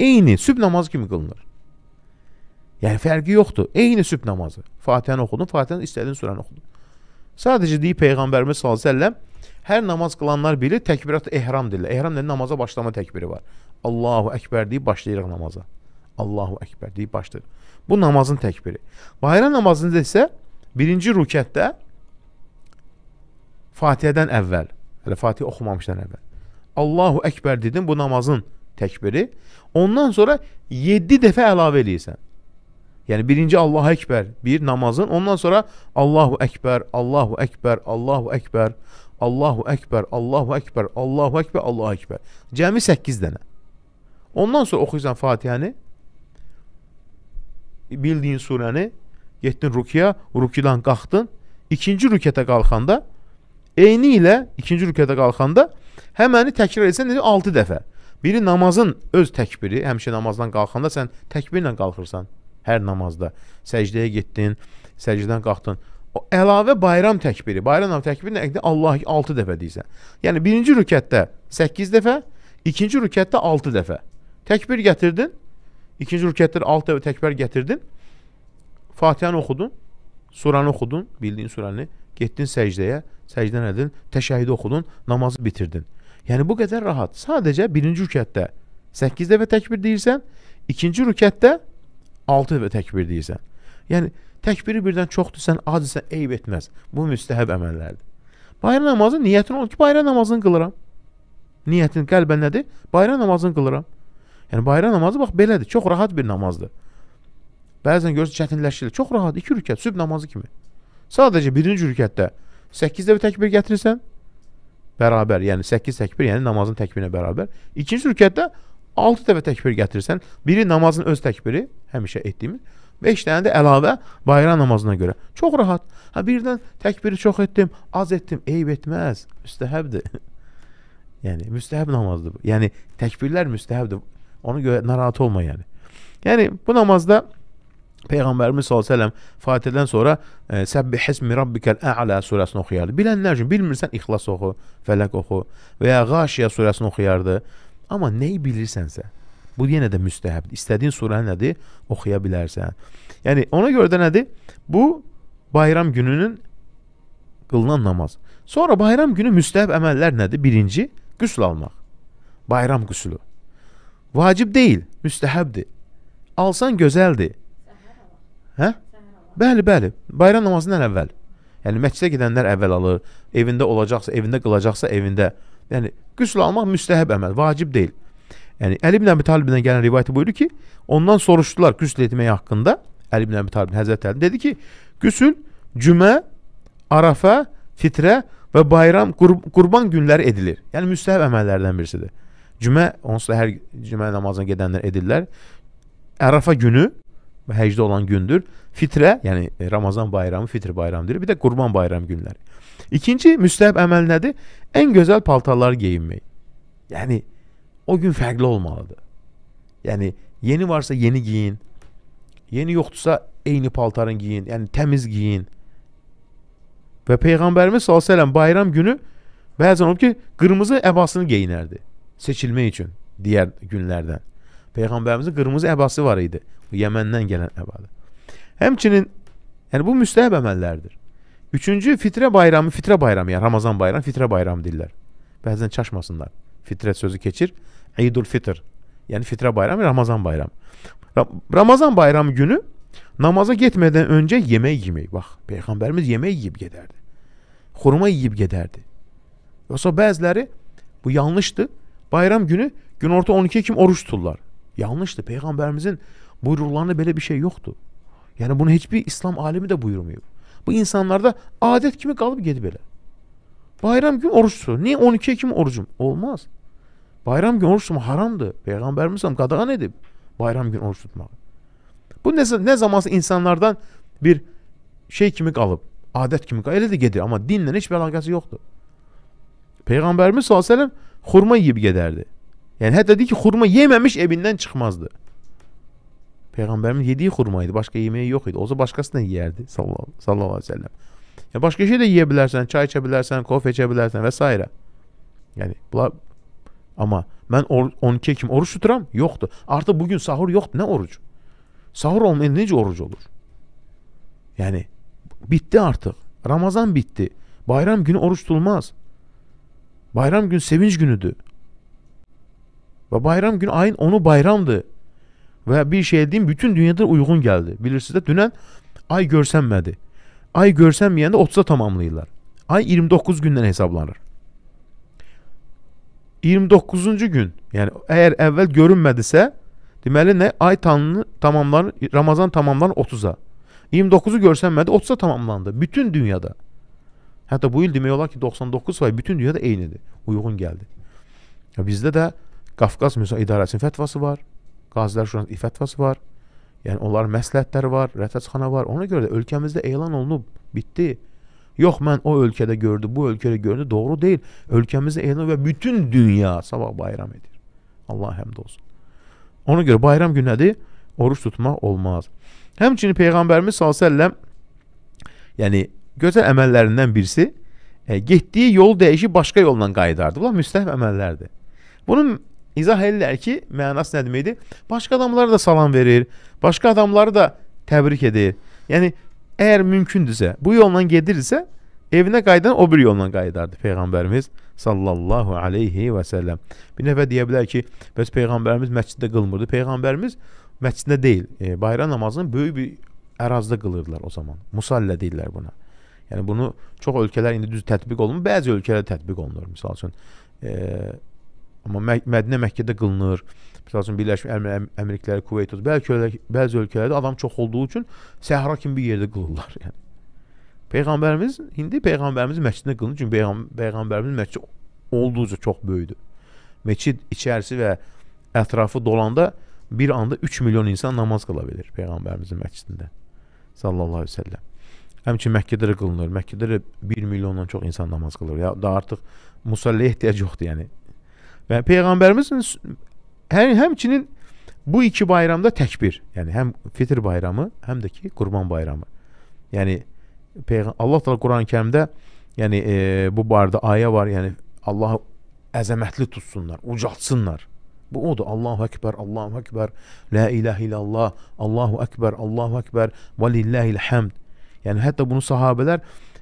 Eyni sübh namazı kimi qılınır. Yəni fərqi yoxdur. Eyni sübh namazı. Fatihəni oxudun, Fatihəni istədiyin surəni oxudun. Sadəcə deyib Peyğəmbərimiz sallallahu əleyhi və səlləm hər namaz qılanlar bilir təkbirat ehram deyirlər. Ehram deyil namaza başlama təkbiri var. Allahu əkbər deyib başlayırıq namaza. Allahu əkbər deyib başlayır. Bu namazın təkbiri. Bayram namazında isə birinci rükətdə Fatihədən əvvəl, hələ Fatihə oxumamışdan əvvəl. Allahu Əkbər dedin, bu namazın təkbiri. Ondan sonra 7 dəfə əlavə eləyirsən. Yəni birinci Allahu Əkbər, bir namazın, ondan sonra Allahu Əkbər, Allahu Əkbər, Allahu Əkbər, Allahu Əkbər, Allahu Əkbər, Allahu Əkbər, Allahu Əkbər. Cəmi 8 dənə. Ondan sonra oxuyursan Fatihəni, bildiyin surəni, getdin rukiya, rukiyadan qalxdın, ikinci rükətə qalxanda Eyni ilə ikinci rükətə qalxanda həməni təkrar etsən 6 dəfə. Biri namazın öz təkbiri, həmişə namazdan qalxanda sən təkbirlə qalxırsan hər namazda. Səcdəyə getdin, səcdədən qalxdın. O əlavə bayram təkbiri, bayram təkbiri nə edir? Allah 6 dəfə deyirsən. Yəni birinci rükətdə 8 dəfə, ikinci rükətdə 6 dəfə. Təkbir gətirdin, ikinci rükətdə 6 dəfə təkbir gətirdin. Fatihəni oxudun, suranı oxudun, bildiyin suranı, getdin səcdəyə, səcdə edin, təşəhhüdü oxudun, namazı bitirdin. Yəni bu qədər rahat. Sadəcə birinci rükətdə 8 dəfə təkbir deyirsən, ikinci rükətdə 6 dəfə təkbir deyirsən. Yəni təkbiri birdən çoxdur, sən acizsən, eyb etməz. Bu müstəhəb əməllərdir. Bayram namazı niyyətin olur ki, bayram namazını qılıram. Niyyətin qəlbən nədir? Bayram namazını qılıram. Yəni bayram namazı bax belədir, çox rahat bir namazdır. Bəzən görürsən çətinləşir. Çox rahat 2 rükət sübh namazı kimi. Sadəcə birinci rükətdə 8 dəfə təkbir gətirirsən, bərabər, yəni 8 təkbir, yəni namazın təkbirinə bərabər. İkinci rükətdə 6 dəfə təkbir gətirirsən, biri namazın öz təkbiri, həmişə etdiyimiz, 5 dənə də əlavə bayram namazına görə. Çox rahat. Ha birdən təkbiri çox etdim, az etdim, eyb etməz. Müstəhəbdir. yəni müstəhəb namazdır bu. Yəni təkbirlər müstəhəbdir. Ona görə narahat olma yəni. Yəni bu namazda Peyğəmbərimiz sallallahu əleyhi və səlləm Fatihədən sonra e, Səbbihəsmi rabbikəl ə'la surəsini oxuyardı. Bilənlər üçün bilmirsən İxlas oxu, Fələq oxu və yaĞaşiyə surəsini oxuyardı. Amma nəyi bilirsənsə, bu yenə də müstəhəbdir. İstədiyin surəni nədir? Oxuya bilərsən. Yəni ona görə də nədir? Bu bayram gününün qılınan namaz. Sonra bayram günü müstəhəb əməllər nədir? Birinci, qüsl almaq. Bayram qüsülü. Vacib deyil, müstəhəbdir. Alsan gözəldir. Hə? Bəli, bəli. Bayram namazından əvvəl. Yəni məscidə gedənlər əvvəl alır, evində olacaqsa, evində qılacaqsa evində. Yəni qüsl almaq müstəhəb əməl, vacib deyil. Yəni Əli ibn Əbi Talibdən gələn rivayət buyurur ki, ondan soruşdular qüsl etmək haqqında. Əli ibn Əbi Talib Həzrət Əli dedi ki, qüsl cümə, Arafə, fitrə və bayram qur qurban günləri edilir. Yəni müstəhəb əməllərdən birisidir. Cümə onsuz da hər cümə namazına gedənlər edirlər. Ərafa günü və həcdə olan gündür. Fitrə, yəni Ramazan bayramı, fitr bayramı deyilir. Bir də Qurban bayram günləri. İkinci müstəhəb əməl nədir? Ən gözəl paltarlar geyinmək. Yəni o gün fərqli olmalıdır. Yəni yeni varsa yeni giyin. Yeni yoxdursa eyni paltarın giyin. Yəni təmiz giyin. Və Peyğəmbərimiz sallallahu bayram günü bəzən olub ki, qırmızı əbasını geyinərdi seçilmək üçün digər günlərdən. Peyğəmbərimizin qırmızı əbası var idi. Bu Yəməndən gələn əbadır. Həmçinin yəni bu müstəhəb əməllərdir. Üçüncü fitrə bayramı, fitrə bayramı, yəni Ramazan bayramı, fitrə bayramı deyirlər. Bəzən çaşmasınlar. Fitrə sözü keçir. Eidul Fitr. Yəni fitrə bayramı, Ramazan bayramı. Ramazan bayramı günü namaza getmədən öncə yemək yemək. Bax, peyğəmbərimiz yemək yeyib gedərdi. Xurma yeyib gedərdi. Yoxsa bəziləri bu yanlışdır. Bayram günü günorta 12-yə kimi oruç tuturlar. Yanlışdır. Peyğəmbərimizin buyruqlarında belə bir şey yoxdur. Yəni bunu heç bir İslam alimi də buyurmayıb. Bu insanlarda adət kimi qalıb gedib belə. Bayram günü oruç tutur. Niyə 12-yə kimi orucum? Olmaz. Bayram günü oruç tutmaq haramdır. Peyğəmbərimiz qadağan edib bayram günü oruç tutmağı. Bu nə, nə zamansa insanlardan bir şey kimi qalıb, adət kimi qalıb, elə də gedir, amma dinlə heç bir əlaqəsi yoxdur. Peyğəmbərimiz sallallahu əleyhi və səlləm xurma yeyib gedərdi. Yəni hətta deyir ki, xurma yeməmiş evindən çıxmazdı. Peyğəmbərimiz yediyi xurma idi, başqa yeməyi yox idi. Olsa başqası da yeyərdi sallallahu, sallallahu əleyhi və səlləm. Ya başqa şey də yeyə bilərsən, çay içə bilərsən, kofe içə bilərsən və s. Yəni bunlar amma mən 12 kimi oruç tuturam? Yoxdur. Artıq bu gün sahur yoxdur. Nə oruc? Sahur olmayan necə oruc olur? Yəni bitdi artıq. Ramazan bitdi. Bayram günü oruç tutulmaz. Bayram gün sevinç günüdür. Və bayram günü ayın 10'u bayramdır. Və bir şey deyim, bütün dünyada uyğun gəldi. Bilirsiniz də dünən ay görsənmədi. Ay görsənməyəndə 30-a tamamlayırlar. Ay 29 gündən hesablanır. 29-cu gün, yəni əgər əvvəl görünmədisə, deməli nə? Ay tanını tamamlanır, Ramazan tamamlanır 30-a. 29-u görsənmədi, 30-a tamamlandı bütün dünyada. Hətta bu il demək olar ki, 99% bütün dünyada eynidir. Uyğun gəldi. Bizdə də Qafqaz Müsa İdarəsinin fətvası var. Qazilər Şurasının fətvası var. Yəni onların məsləhətləri var, rətəsxana var. Ona görə də ölkəmizdə elan olunub, bitdi. Yox, mən o ölkədə gördüm, bu ölkədə gördüm. Doğru deyil. Ölkəmizdə elan və bütün dünya sabah bayram edir. Allah həmd olsun. Ona görə bayram günədir, oruç tutmaq olmaz. Həmçinin Peyğəmbərimiz sallallahu yəni gözəl əməllərindən birisi e, getdiyi yol dəyişib başqa yolla qayıdardı. Bunlar müstəhəb əməllərdir. Bunun izah edirlər ki, mənası nə deməkdir? Başqa adamlara da salam verir, başqa adamları da təbrik edir. Yəni əgər mümkündürsə, bu yolla gedirsə, evinə qayıdan o bir yolla qayıdardı peyğəmbərimiz sallallahu alayhi və səlləm. Bir nəfər deyə bilər ki, bəs peyğəmbərimiz məsciddə qılmırdı. Peyğəmbərimiz məsciddə deyil, e, bayram namazını böyük bir ərazidə qılırdılar o zaman. Musallə deyirlər buna. Yəni bunu çox ölkələr indi düz tətbiq olunmur, bəzi ölkələr tətbiq olunur. Məsəl üçün, e, amma Mə Mədinə Məkkədə qılınır. Məsəl üçün Birləşmiş Ərəb Əmirlikləri, Kuveyt, bəzi ölkələrdə, bəzi ölkələrdə adam çox olduğu üçün səhra kimi bir yerdə qılırlar. Yəni Peyğəmbərimiz indi peyğəmbərimiz məscidində qılınır çünki peyğəm peyğəmbərimiz məscid olduqca çox böyükdür. Məscid içərisi və ətrafı dolanda bir anda 3 milyon insan namaz qıla bilir peyğəmbərimizin məscidində. Sallallahu əleyhi və səlləm. Həmçinin Məkkədə də qılınır. Məkkədə də 1 milyondan çox insan namaz qılır. Ya da artıq musalliyə ehtiyac yoxdur yəni. Və peyğəmbərimiz həm həmçinin bu iki bayramda təkbir, yəni həm Fitr bayramı, həm də ki Qurban bayramı. Yəni Allah Təala Quran-Kərimdə yəni e, bu barədə ayə var, yəni Allahı əzəmətli tutsunlar, ucaltsınlar. Bu odur. Allahu Ekber, Allahu Ekber, La ilahe illallah, Allahu Ekber, Allahu Ekber, və lillahil hamd. Yəni hətta bunu sahabelər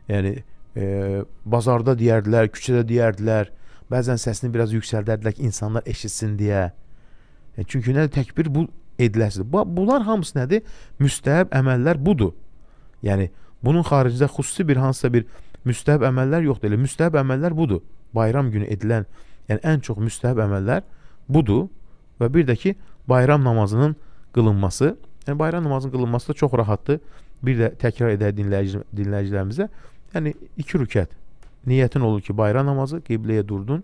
yəni e, bazarda deyərdilər, küçədə deyərdilər. Bəzən səsini biraz yüksəldərdilər ki, insanlar eşitsin deyə. Yəni, çünki nə təkbir bu ediləsidir. Bu, bunlar hamısı nədir? Müstəhəb əməllər budur. Yəni bunun xaricində xüsusi bir hansısa bir müstəhəb əməllər yoxdur. Elə müstəhəb əməllər budur. Bayram günü edilən, yəni ən çox müstəhəb əməllər budur və bir də ki, bayram namazının qılınması. Yəni bayram namazının qılınması da çox rahatdır. Bir də təkrar edək dinləyici, dinləyicilərimizə. Yəni 2 rükət. Niyyətin olur ki, bayram namazı qibləyə durdun,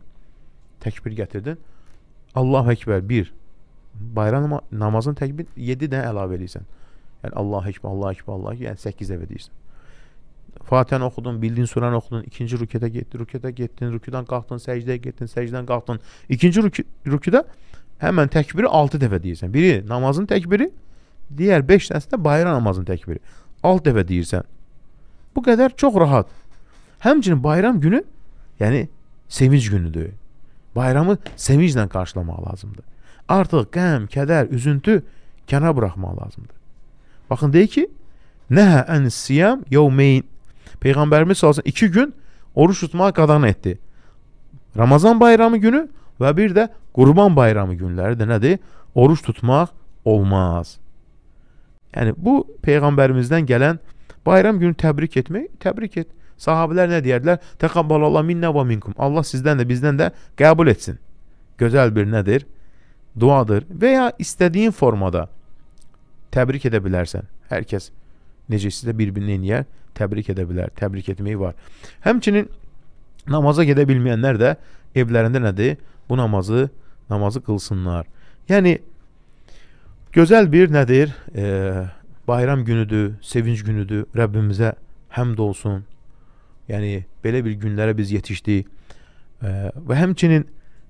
təkbir gətirdin. Allahu əkbər 1. Bayram namazın təkbir 7 dənə əlavə edirsən. Yəni Allahu əkbər, Allahu əkbər, Allahu əkbər, yəni 8 dəfə deyirsən. Fatihəni oxudun, bildiyin suranı oxudun, ikinci rükətə getdin, rükətə getdin, rüküdən qalxdın, səcdəyə getdin, səcdən qalxdın. İkinci rükü, rüküdə həmən təkbiri 6 dəfə deyirsən. Biri namazın təkbiri, digər 5 dənəsi də bayram namazının təkbiri. 6 dəfə deyirsən. Bu qədər çox rahat. Həmçinin bayram günü, yəni sevinc günüdür. Bayramı sevinclə qarşılamaq lazımdır. Artıq qəm, kədər, üzüntü kənar buraxmaq lazımdır. Baxın deyir ki, Nəhə ən siyam yevmeyn Peyğəmbərimiz sallallahu iki gün oruç tutmağı qadağan etdi. Ramazan bayramı günü və bir də Qurban bayramı günləri də nədir? Oruç tutmaq olmaz. Yəni bu peyğəmbərimizdən gələn bayram günü təbrik etmək, təbrik et. Sahabelər nə deyərdilər? Təqabbalallah minnə və minkum. Allah sizdən də bizdən də qəbul etsin. Gözəl bir nədir? Duadır və ya istədiyin formada təbrik edə bilərsən. Hər kəs necə istəsə bir-birini eləyər, təbrik edə bilər. Təbrik etməyi var. Həmçinin namaza gedə bilməyənlər də evlərində nədir? Bu namazı namazı qılsınlar. Yəni gözəl bir nədir? E, bayram günüdür, sevinç günüdür. Rəbbimizə həmd olsun. Yəni belə bir günlərə biz yetişdik. E, və həmçinin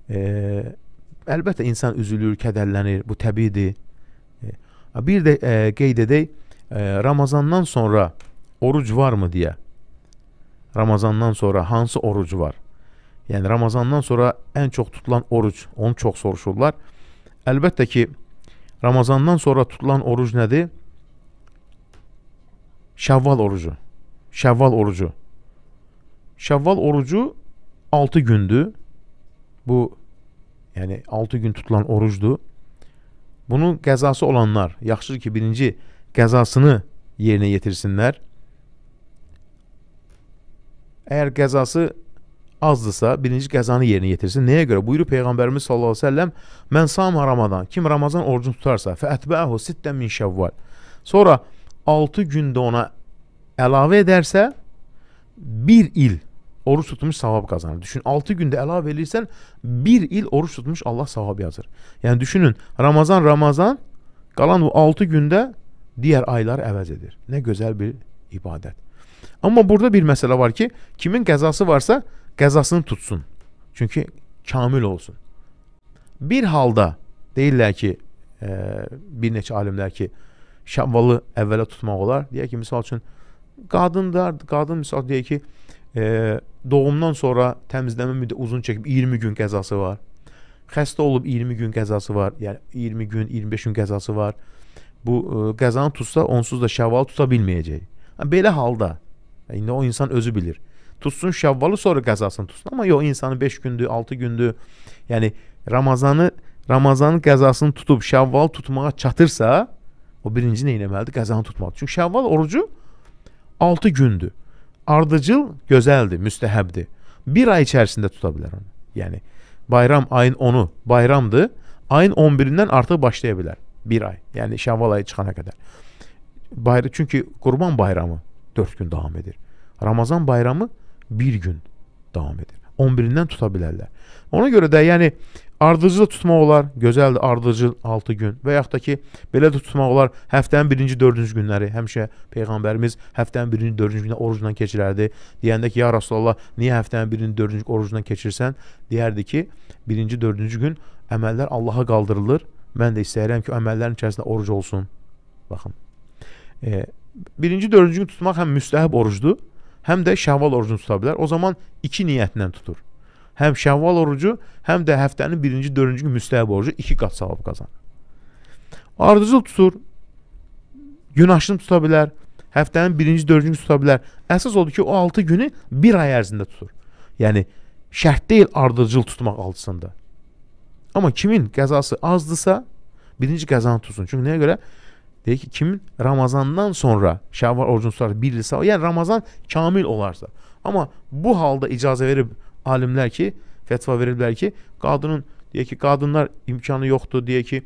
e, əlbəttə insan üzülür, kədərlənir. Bu təbiidir. E, bir də e, qeyd edək, e, Ramazandan sonra oruc varmı deyə. Ramazandan sonra hansı oruc var? Yəni Ramazandan sonra ən çox tutulan oruc, onu çox soruşurlar. Əlbəttə ki, Ramazandan sonra tutulan oruc nədir? Şəvval orucu. Şəvval orucu. Şəvval orucu 6 gündür. Bu yəni 6 gün tutulan orucdur. Bunun qəzası olanlar yaxşıdır ki, birinci qəzasını yerinə yetirsinlər. Əgər qəzası azdırsa, birinci qəzanı yerinə yetirsin. Nəyə görə? Buyurur Peyğəmbərimiz sallallahu əleyhi və səlləm: "Mən sam Ramazan, kim Ramazan orucunu tutarsa, fətbəhu sitten min şəvval." Sonra 6 gündə ona əlavə edərsə, 1 il oruç tutmuş savab qazanır. Düşün, 6 gündə əlavə edirsən, 1 il oruç tutmuş Allah savab yazır. Yəni düşünün, Ramazan Ramazan qalan bu 6 gündə digər ayları əvəz edir. Nə gözəl bir ibadət. Amma burada bir məsələ var ki, kimin qəzası varsa, qəzasını tutsun. Çünki kamil olsun. Bir halda deyirlər ki, e, bir neçə alimlər ki, Şəvvalı əvvələ tutmaq olar. Deyək ki, misal üçün qadınlar, qadın misal deyək ki, e, doğumdan sonra təmizləmə müddəti uzun çəkib 20 gün qəzası var. Xəstə olub 20 gün qəzası var. Yəni 20 gün, 25 gün qəzası var. Bu e, qəzanı tutsa, onsuz da Şəvvalı tuta bilməyəcək. Belə halda İndi o insan özü bilir. Tutsun Şəvvalı sonra qəzasını tutsun. Amma yox, insanı 5 gündür, 6 gündür. Yəni Ramazanı Ramazanın qəzasını tutub Şəvvalı tutmağa çatırsa, o birinci nə etməlidir? Qəzanı tutmalıdır. Çünki Şəvval orucu 6 gündür. Ardıcıl gözəldir, müstəhəbdir. Bir ay içərisində tuta bilər onu. Yəni bayram ayın 10-u bayramdır. Ayın 11-dən artıq başlaya bilər. Bir ay. Yəni Şəvval ayı çıxana qədər. Bayram çünki Qurban bayramı 4 gün davam edir. Ramazan bayramı 1 gün davam edir. 11-dən tuta bilərlər. Ona görə də yəni ardıcıl tutmaq olar, gözəldir ardıcıl 6 gün və yaxud da ki belə də tutmaq olar həftənin 1-ci 4-cü günləri. Həmişə peyğəmbərimiz həftənin 1-ci 4-cü günü orucla keçirərdi. Deyəndə ki, ya Rasulullah, niyə həftənin 1-ci 4-cü orucla keçirsən? Deyərdi ki, 1-ci 4-cü gün əməllər Allaha qaldırılır. Mən də istəyirəm ki, əməllərin içərisində oruc olsun. Baxın. E, birinci, dördüncü gün tutmaq həm müstəhəb orucdur, həm də şəvval orucunu tuta bilər. O zaman iki niyyətlə tutur. Həm şəvval orucu, həm də həftənin birinci, dördüncü gün müstəhəb orucu iki qat savab qazanır. Ardıcıl tutur, gün aşını tuta bilər, həftənin birinci, dördüncü tuta bilər. Əsas odur ki, o 6 günü bir ay ərzində tutur. Yəni, şərt deyil ardıcıl tutmaq altısında. Amma kimin qəzası azdısa, Birinci qəzanı tutsun. Çünki nəyə görə? Deyir ki, kimin Ramazandan sonra Şəvval orucunu tutar bir il sonra, yəni Ramazan kamil olarsa. Amma bu halda icazə verib alimlər ki, fətva veriblər ki, qadının deyək ki, qadınlar imkanı yoxdur, deyək ki,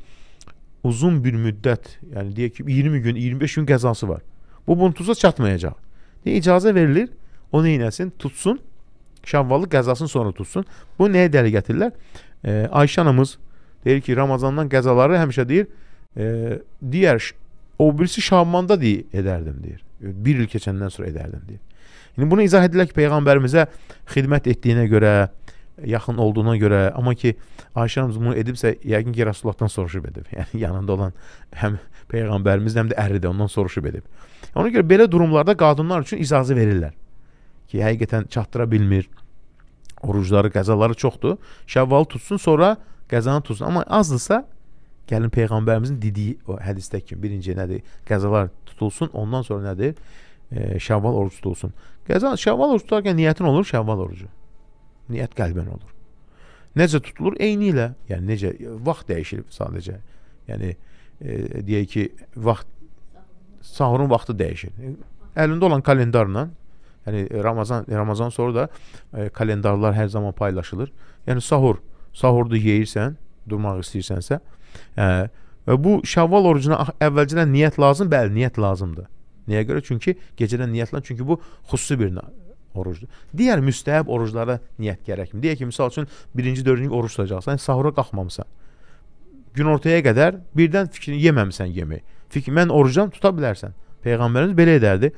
uzun bir müddət, yəni deyək ki, 20 gün, 25 gün qəzası var. Bu bunu tutsa çatmayacaq. Deyə icazə verilir, o nə etsin? Tutsun. Şəvvalı qəzasını sonra tutsun. Bu nəyə dəlil gətirirlər? E, Ayşə anamız deyir ki, Ramazandan qəzaları həmişə deyir, e, digər o birisi Şamanda deyir, edərdim deyir. Bir il keçəndən sonra edərdim deyir. İndi bunu izah edirlər ki, peyğəmbərimizə xidmət etdiyinə görə, yaxın olduğuna görə, amma ki Ayşə anamız bunu edibsə, yəqin ki Rasulullahdan soruşub edib. Yəni yanında olan həm peyğəmbərimiz həm də əri də ondan soruşub edib. Ona görə belə durumlarda qadınlar üçün icazə verirlər ki, həqiqətən çatdıra bilmir. Orucları, qəzaları çoxdur. Şəvvalı tutsun, sonra qəzanı tutsun. Amma azdırsa gəlin peyğəmbərimizin dediyi o hədisdə kimi birinci nədir? Qəzalar tutulsun, ondan sonra nədir? E, şəvval orucu tutulsun. Qəza şəvval orucu tutarkən niyyətin olur şəvval orucu. Niyyət qəlbən olur. Necə tutulur? Eyni ilə, yəni necə vaxt dəyişir sadəcə. Yəni e, deyək ki, vaxt sahurun vaxtı dəyişir. Əlində olan kalendarla yəni Ramazan Ramazan sonra da e, kalendarlar hər zaman paylaşılır. Yəni sahur, sahurda yeyirsən, durmaq istəyirsənsə, e, bu Şəvval orucuna əvvəlcədən niyyət lazım, bəli, niyyət lazımdır. Niyə görə? Çünki gecədən niyyətlə, çünki bu xüsusi bir orucdur. Digər müstəhəb oruclara niyyət gərəkmir. Deyək ki, misal üçün birinci, dördüncü oruc tutacaqsan, sahura qalxmamısan. Gün ortaya qədər birdən fikrini yeməmisən yemək. Fikir mən orucam tuta bilərsən. Peyğəmbərimiz belə edərdi.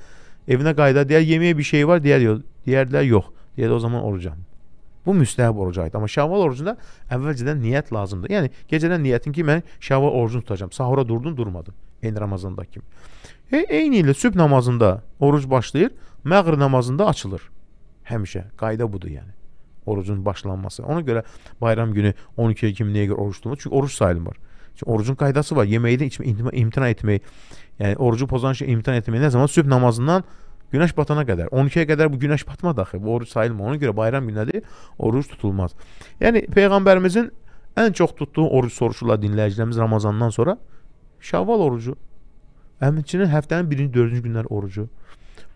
Evinə qayıda deyər yeməyə bir şey var, deyər deyərdilər yox. Deyər o zaman orucam. Bu müstəhəb oruca aid. Amma Şəvval orucunda əvvəlcədən niyyət lazımdır. Yəni gecədən niyyətin ki, mən Şəvval orucunu tutacağam. Sahura durdun, durmadın. Eyni Ramazandakı kimi. E, eyni ilə sübh namazında oruc başlayır, məğrib namazında açılır. Həmişə qayda budur yəni. Orucun başlanması. Ona görə bayram günü 12 kimi niyə görə oruç tutulur? Çünki oruc sayılmır. Çünki orucun qaydası var. Yeməkdən içmək, imtina etmək, yəni orucu pozan şey imtina etmək nə zaman sübh namazından Günəş batana qədər, 12-yə qədər bu günəş batmadı axı. Bu oruc sayılmır. Ona görə bayram günüdür, oruc tutulmaz. Yəni peyğəmbərimizin ən çox tutduğu oruc soruşurlar dinləyicilərimiz Ramazandan sonra Şəvval orucu. Həmçinin həftənin birinci, dördüncü günlər orucu.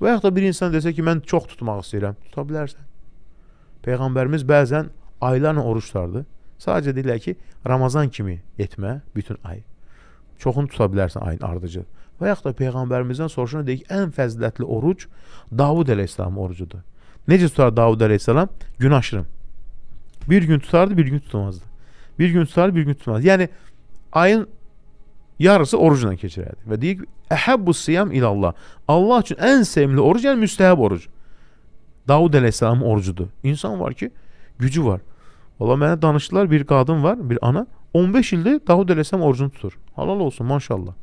Və yaxud da bir insan desə ki, mən çox tutmaq istəyirəm. Tuta bilərsən. Peyğəmbərimiz bəzən aylarla oruç tutardı. Sadəcə deyirlər ki, Ramazan kimi etmə bütün ay. Çoxunu tuta bilərsən ayın ardıcı. Və yaxud da Peyğəmbərimizdən soruşana deyək ən fəzilətli oruc Davud əleyhissalamın orucudur. Necə tutar Davud əleyhissalam? Gün aşırım. Bir gün tutardı, bir gün tutmazdı. Bir gün tutardı, bir gün tutmazdı. Yəni ayın yarısı orucla keçirərdi. Və deyir ki, əhəbbu siyam ilallah. Allah üçün ən sevimli oruc, yəni müstəhəb oruc. Davud əleyhissalamın orucudur. İnsan var ki, gücü var. Valla mənə danışdılar, bir qadın var, bir ana. 15 ildir Davud əleyhissalam orucunu tutur. Halal olsun, maşallah.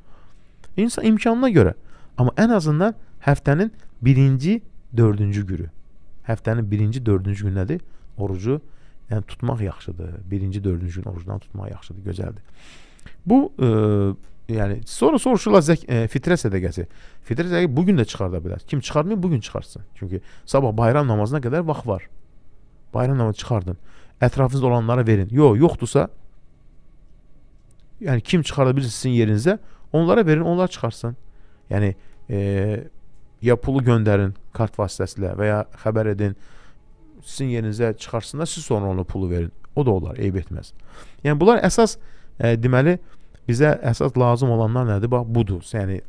İnsan imkanına görə. Amma ən azından həftənin birinci, dördüncü günü. Həftənin birinci, dördüncü günədir orucu yəni tutmaq yaxşıdır. Birinci, dördüncü gün orucdan tutmaq yaxşıdır, gözəldir. Bu e, yəni sonra soruşurlar zək e, fitrə sədaqəsi. Fitrə sədaqəsi bu gün də çıxarda bilər. Kim çıxarmır, bu gün çıxartsın. Çünki sabah bayram namazına qədər vaxt var. Bayram namazı çıxardın. Ətrafınızda olanlara verin. Yox, yoxdursa yəni kim çıxarda bilirsə sizin yerinizə, onlara verin, onlar çıxarsın. Yəni e, ya pulu göndərin kart vasitəsilə və ya xəbər edin. Sizin yerinizə çıxarsınlar, siz sonra ona pulu verin. O da olar, eyb etməz. Yəni bunlar əsas E, deməli bizə əsas lazım olanlar nədir? Bax budur. Yəni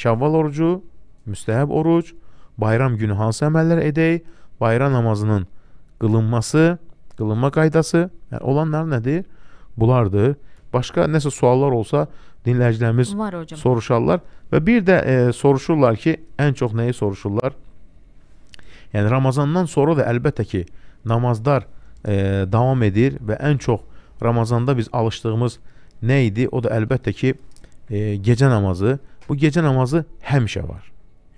Şəvval orucu, müstəhəb oruc, bayram günü hansı əməllər edək, bayram namazının qılınması, qılınma qaydası, yəni olanlar nədir? Bunlardır. Başqa nəsə suallar olsa dinləyicilərimiz soruşarlar və bir də e, soruşurlar ki, ən çox nəyi soruşurlar? Yəni Ramazandan sonra da əlbəttə ki, namazlar e, davam edir və ən çox Ramazanda biz alışdığımız nə idi? O da əlbəttə ki, e, gecə namazı. Bu gecə namazı həmişə var.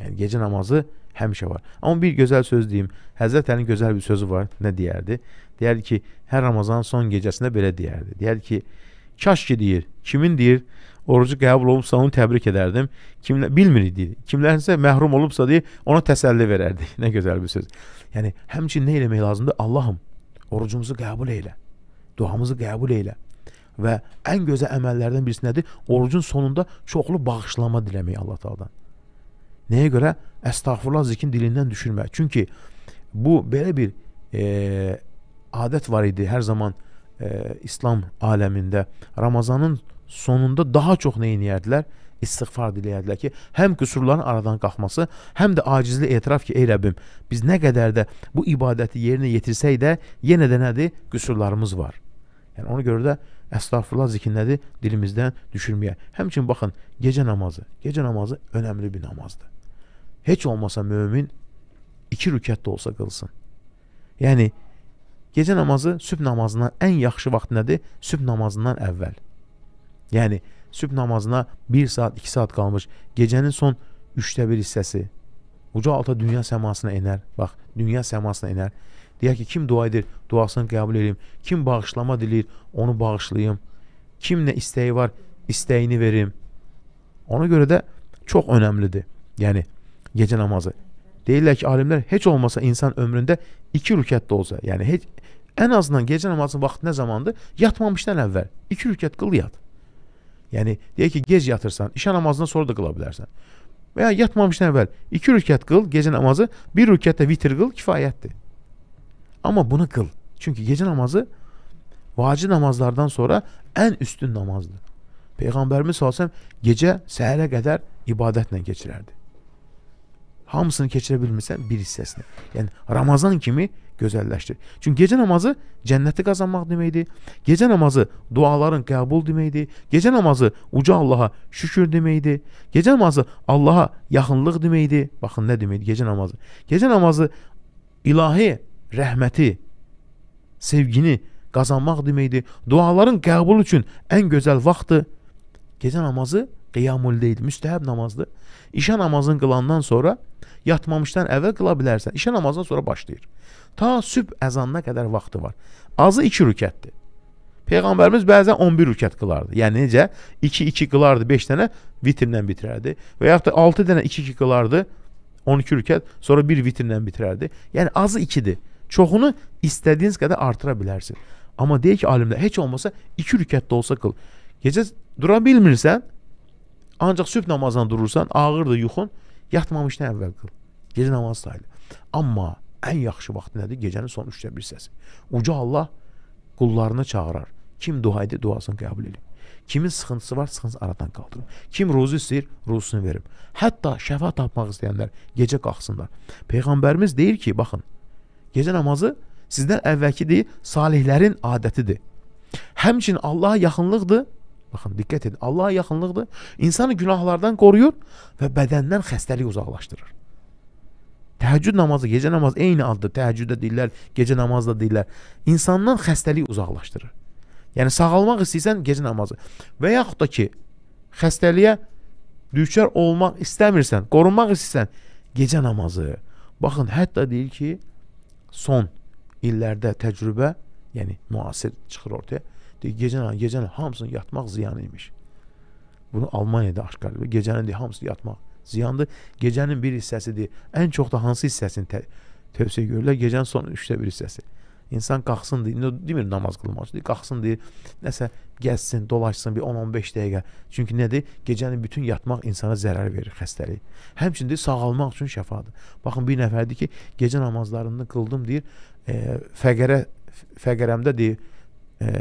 Yəni gecə namazı həmişə var. Amma bir gözəl söz deyim. Həzrət Əlinin gözəl bir sözü var. Nə deyərdi? Deyərdi ki, hər Ramazan son gecəsində belə deyərdi. Deyərdi ki, kaş ki deyir. Kimin deyir? Orucu qəbul olubsa onu təbrik edərdim. Kimlə bilmir deyir. Kimlərsə məhrum olubsa deyir, ona təsəlli verərdi. nə gözəl bir söz. Yəni həmçinin nə eləmək lazımdır? Allahım, orucumuzu qəbul eyle. Duamızı qəbul eyle. Və ən gözəl əməllərdən birisi nədir? Orucun sonunda çoxlu bağışlama diləmək Allah Taala'dan. Nəyə görə? Əstəğfurullah zikrin dilindən düşürmək. Çünki bu belə bir e, adət var idi hər zaman e, İslam aləmində. Ramazanın sonunda daha çox nə edərdilər? İstiğfar diləyərdilər ki, həm qüsurların aradan qalxması, həm də acizli etiraf ki, ey Rəbbim, biz nə qədər də bu ibadəti yerinə yetirsək də, yenə də nədir? Qüsurlarımız var. Yəni ona görə də Əstəğfurullah zikrinləri dilimizdən düşürməyə. Həmçinin baxın, gecə namazı. Gecə namazı önəmli bir namazdır. Heç olmasa mömin 2 rükət də olsa qılsın. Yəni gecə namazı sübh namazından ən yaxşı vaxt nədir? Sübh namazından əvvəl. Yəni sübh namazına 1 saat, 2 saat qalmış, gecənin son 3də 1 hissəsi uca alta dünya səmasına enər. Bax, dünya səmasına enər. Deyək ki, kim dua edir, duasını qəbul edeyim. Kim bağışlama diləyir, onu bağışlayım. Kim nə istəyi var, istəyini verim. Ona görə də çox önəmlidir. Yəni gecə namazı. Deyirlər ki, alimlər heç olmasa insan ömründə 2 rükət də olsa, yəni heç ən azından gecə namazının vaxtı nə zamandır? Yatmamışdan əvvəl 2 rükət qıl yat. Yəni deyək ki, gec yatırsan, işə namazından sonra da qıla bilərsən. Və ya yatmamışdan əvvəl 2 rükət qıl, gecə namazı, 1 rükət də vitr qıl, kifayətdir. Amma bunu qıl. Çünki gecə namazı vacib namazlardan sonra ən üstün namazdır. Peyğəmbərimiz sallallahu gecə səhərə qədər ibadətlə keçirərdi. Hamısını keçirə bilmirsən bir hissəsini. Yəni Ramazan kimi gözəlləşdir. Çünki gecə namazı cənnəti qazanmaq deməkdir. Gecə namazı duaların qəbul deməkdir. Gecə namazı uca Allaha şükür deməkdir. Gecə namazı Allaha yaxınlıq deməkdir. Baxın nə deməkdir gecə namazı. Gecə namazı ilahi rəhməti, sevgini qazanmaq deməkdir. Duaların qəbul üçün ən gözəl vaxtdır. Gecə namazı qiyamul leyl, müstəhəb namazdır. İşə namazını qılandan sonra yatmamışdan əvvəl qıla bilərsən. İşə namazdan sonra başlayır. Ta sübh əzanına qədər vaxtı var. Azı 2 rükətdir. Peyğəmbərimiz bəzən 11 rükət qılardı. Yəni necə? 2-2 qılardı, 5 dənə vitrlə bitirərdi. Və yaxud da 6 dənə 2-2 qılardı, 12 rükət, sonra bir vitrlə bitirərdi. Yəni azı 2-dir. Çoxunu istədiyiniz qədər artıra bilərsin. Amma deyək ki, alimlər heç olmasa 2 rükət də olsa qıl. Gecə dura bilmirsən, ancaq sübh namazından durursan, ağırdır yuxun, yatmamışdan əvvəl qıl. Gecə namazı sayılır. Amma ən yaxşı vaxt nədir? Gecənin son 3də 1 hissəsi. Uca Allah qullarını çağırar. Kim dua edir, duasını qəbul edir. Kimin sıxıntısı var, sıxıntısını aradan qaldırım. Kim ruzu istəyir, ruzusunu verim. Hətta şəfa tapmaq istəyənlər gecə qalxsınlar. Peyğəmbərimiz deyir ki, baxın, Gecə namazı sizdən əvvəlki deyil, salihlərin adətidir. Həmçinin Allaha yaxınlıqdır. Baxın, diqqət edin. Allaha yaxınlıqdır. İnsanı günahlardan qoruyur və bədəndən xəstəlik uzaqlaşdırır. Təhəccüd namazı, gecə namazı eyni addır. Təhəccüdə deyirlər, gecə namazı da deyirlər. İnsandan xəstəlik uzaqlaşdırır. Yəni sağalmaq istəyirsən gecə namazı. Və yaxud da ki, xəstəliyə düçar olmaq istəmirsən, qorunmaq istəyirsən, gecə namazı. Baxın, hətta deyir ki, son illərdə təcrübə, yəni müasir çıxır ortaya. Deyir, gecəni, gecəni hamısını yatmaq ziyanı imiş. Bunu Almaniyada aşkar edir. Gecənin deyir, hamısı yatmaq ziyandır. Gecənin bir hissəsidir. Ən çox da hansı hissəsini tövsiyə görürlər? Gecənin son 3də 1 hissəsi. İnsan qalxsın deyir, demir namaz qılmaq deyir, qalxsın deyir, nəsə gəzsin, dolaşsın bir 10-15 dəqiqə. Çünki nədir? Gecənin bütün yatmaq insana zərər verir, xəstəlik. Həmçinin sağalmaq üçün şəfadır. Baxın bir nəfərdir ki, gecə namazlarını qıldım deyir, e, fəqərə fəqərəmdə deyir, e,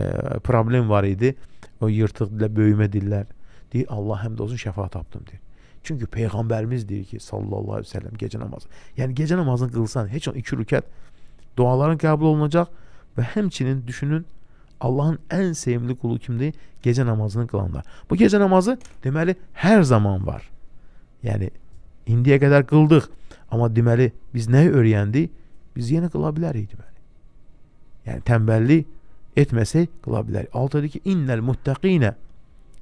problem var idi. O yırtıq dillə, böyümə dillər. Deyir, Allah həmd olsun şəfa tapdım deyir. Çünki peyğəmbərimiz deyir ki, sallallahu əleyhi və səlləm gecə namazı. Yəni gecə namazını qılsan, heç o 2 rükət duaların qəbul olunacaq və həmçinin düşünün Allahın ən sevimli qulu kimdir? Gecə namazını qılanlar. Bu gecə namazı deməli hər zaman var. Yəni indiyə qədər qıldıq, amma deməli biz nəyi öyrəndik? Biz yenə qıla bilərik deməli. Yəni tənbəllik etməsək qıla bilərik. Altıdır ki, innel muttaqinə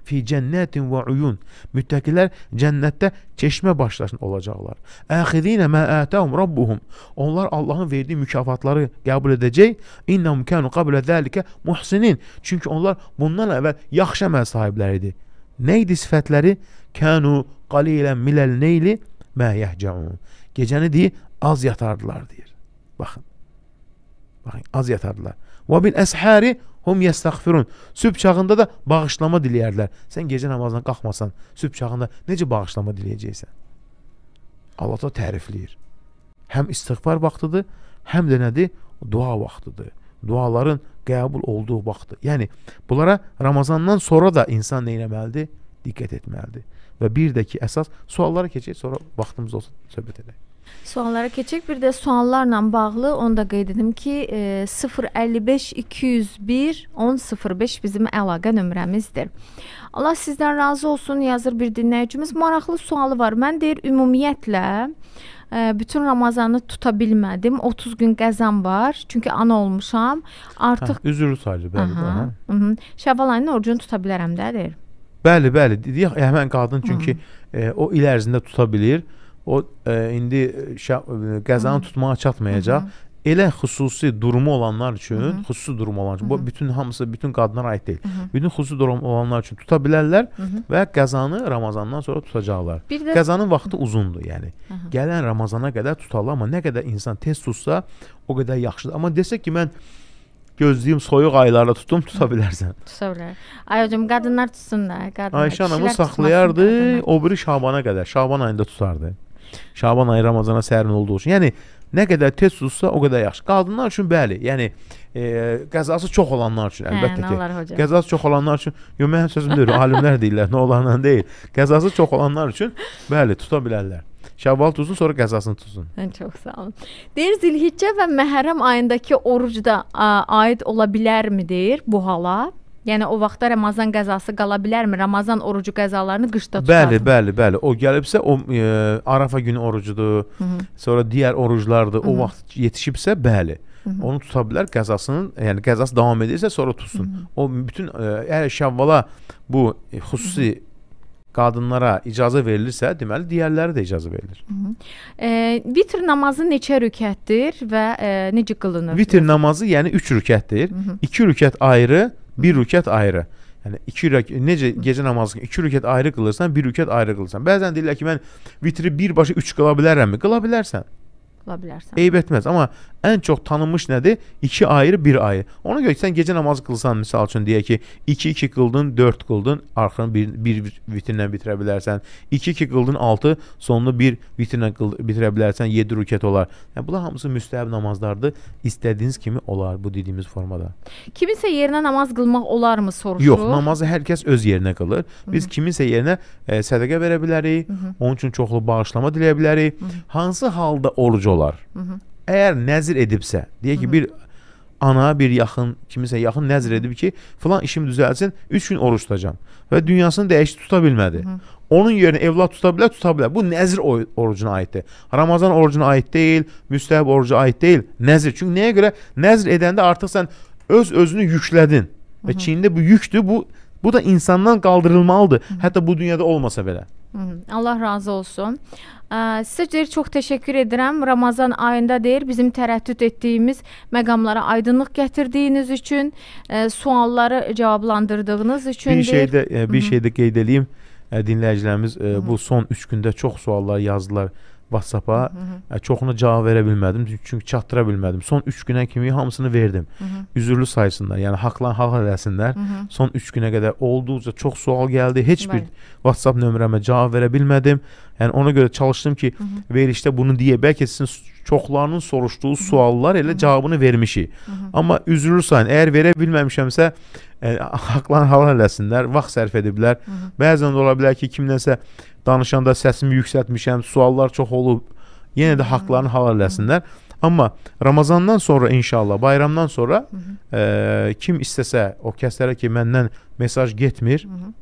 fi cennetin və uyun. Müttəqilər cənnətdə çeşmə başlasın olacaqlar. Əxidinə mə ətəhum rabbuhum. Onlar Allahın verdiyi mükafatları qəbul edəcək. İnnəhum kanu qablə zəlikə muhsinin. Çünki onlar bundan əvvəl yaxşı əməl sahibləri idi. Nə idi sifətləri? Kanu qalilən miləl neyli mə yəhcəun. Gecəni deyir, az yatardılar deyir. Baxın. Baxın, az yatardılar. Və bil əshəri Hum yestəğfirun. Sübh çağında da bağışlama diləyərlər. Sən gecə namazından qalxmasan, sübh çağında necə bağışlama diləyəcəksən? Allah da tərifləyir. Həm istiğfar vaxtıdır, həm də nədir? Dua vaxtıdır. Duaların qəbul olduğu vaxtdır. Yəni bunlara Ramazandan sonra da insan nə etməlidir? Diqqət etməlidir. Və bir də ki, əsas suallara keçək, sonra vaxtımız olsa söhbət edək. Suallara keçək. Bir də suallarla bağlı onu da qeyd edim ki, e, 055 201 1005 bizim əlaqə nömrəmizdir. Allah sizdən razı olsun yazır bir dinləyicimiz. Maraqlı sualı var. Mən deyir ümumiyyətlə ə, bütün Ramazanı tuta bilmədim. 30 gün qəzam var. Çünki ana olmuşam. Artıq Hə, üzrlü sayılır bəli. Aha, Aha. mhm. Şəvval ayının orucunu tuta bilərəm də deyir. Bəli, bəli. Deyək həmin qadın çünki e, o il ərzində tuta bilir. O e, indi şə, e, qəzanı tutmağa çatmayacaq. Elə xüsusi durumu olanlar üçün, Hı -hı. xüsusi durum olanlar üçün, bu Hı -hı. bütün hamısı bütün qadınlara aid deyil. Hı -hı. Bütün xüsusi durum olanlar üçün tuta bilərlər Hı -hı. və qəzanı Ramazandan sonra tutacaqlar. Də Qəzanın vaxtı uzundur, yəni. Aha. Gələn Ramazana qədər tutarlar, amma nə qədər insan tez tutsa, o qədər yaxşıdır. Amma desək ki, mən gözləyim soyuq aylarda tutum, tuta bilərsən. tuta bilər. Ay hocam qadınlar tutsun da, qadınlar. Ayşə tutmasın, saxlayardı, o biri Şabana qədər, Şaban ayında tutardı. Şaban ayı Ramazana sərin olduğu üçün. Yəni nə qədər tez tutsa, o qədər yaxşı. Qadınlar üçün bəli, yəni e, qəzası çox olanlar üçün Hə, əlbəttə nə ki. Qəzası çox olanlar üçün, yox mənim sözüm deyil, alimlər deyirlər, nə olanla deyil. Qəzası çox olanlar üçün bəli, tuta bilərlər. Şəvval tutsun, sonra qəzasını tutsun. Hə, Çox sağ olun. Deyir Zilhiccə və Məhərrəm ayındakı oruc da a, aid ola bilərmi deyir bu hala? Yəni o vaxtda Ramazan qəzası qala bilərmi? Ramazan orucu qəzalarını qışda tutar. Bəli, bəli, bəli. O gəlibsə o e, Arafa günü orucudur. Hı -hı. Sonra digər oruclardır. Hı O -hı. vaxt yetişibsə, bəli. Hı -hı. Onu tuta bilər, qəzasının, yəni qəzası davam edirsə sonra tutsun. Hı -hı. O bütün e, əgər Şəvvala bu e, xüsusi qadınlara icazə verilirsə, deməli digərləri də icazə verilir. E, vitr namazı neçə rükətdir və e, necə qılınır? Vitr namazı yəni 3 rükətdir. Hı -hı. 2 rükət ayrı, 1 rükət ayrı. Yəni 2 rək necə gecə namazı 2 rükət ayrı qılırsan, 1 rükət ayrı qılırsan. Bəzən deyirlər ki, mən vitri birbaşa 3 qıla bilərəmmi? Qıla bilərsən. Qıla bilərsən. Eyb etməz, amma ən çox tanınmış nədir? 2 ayrı, 1 ayrı. Ona görə ki, sən gecə namazı qılsan, misal üçün deyək ki, 2-2 qıldın, 4 qıldın, arxanı 1 1 vitrlə bitirə bilərsən. 2-2 qıldın, 6, sonunu 1 vitrlə qıl, bitirə bilərsən, 7 rükət olar. Yəni bunlar hamısı müstəhəb namazlardır. İstədiyiniz kimi olar bu dediyimiz formada. Kiminsə yerinə namaz qılmaq olarmı soruşur? Yox, namazı hər kəs öz yerinə qılır. Biz kiminsə yerinə e, sədaqə verə bilərik. Hı -hı. Onun üçün çoxlu bağışlama diləyə bilərik. Hı -hı. Hansı halda oruc olar? Hı -hı. Əgər nəzr edibsə, deyək ki, bir ana, bir yaxın, kimisə yaxın nəzr edib ki, filan işim düzəlsin, 3 gün oruç tutacağam və dünyasını dəyişib tuta bilmədi. Hı. Onun yerinə evlad tuta bilər, tuta bilər. Bu nəzr orucuna aiddir. Ramazan orucuna aid deyil, müstəhab oruca aid deyil. Nəzr. Çünki nəyə görə? Nəzr edəndə artıq sən öz özünü yüklədin. Və çiyində bu yükdür. Bu bu da insandan qaldırılmalıdır. Hətta bu dünyada olmasa belə. Hı -hı. Allah razı olsun. Sizə deyir çox təşəkkür edirəm. Ramazan ayında deyir bizim tərəddüd etdiyimiz məqamlara aydınlıq gətirdiyiniz üçün, ə, sualları cavablandırdığınız üçün Bir deyir. şeydə e, bir şeydə qeyd eləyim. E, Dinləyicilərimiz e, bu son 3 gündə çox suallar yazdılar WhatsApp-a. E, Çoxuna cavab verə bilmədim çünki çatdıra bilmədim. Son 3 günə kimi hamısını verdim. Hı -hı. Üzürlü saysınlar, yəni haqlan haqq eləsinlər. Hı -hı. Son 3 günə qədər olduqca çox sual gəldi. Heç bir Bəli. WhatsApp nömrəmə cavab verə bilmədim. Yəni ona görə çalışdım ki, Hı -hı. verilişdə bunu deyə bəlkə sizin çoxlarının soruşduğu suallar elə cavabını vermişik. Hı -hı. Amma üzrlü sayın. Əgər verə bilməmişəmsə, e, haqlan halal eləsinlər, vaxt sərf ediblər. Hı -hı. Bəzən də ola bilər ki, kimdənsə danışanda səsimi yüksəltmişəm, suallar çox olub. Yenə də haqlarını halal eləsinlər. Amma Ramazandan sonra inşallah, bayramdan sonra Hı -hı. e, kim istəsə o kəslərə ki, məndən mesaj getmir, Hı -hı.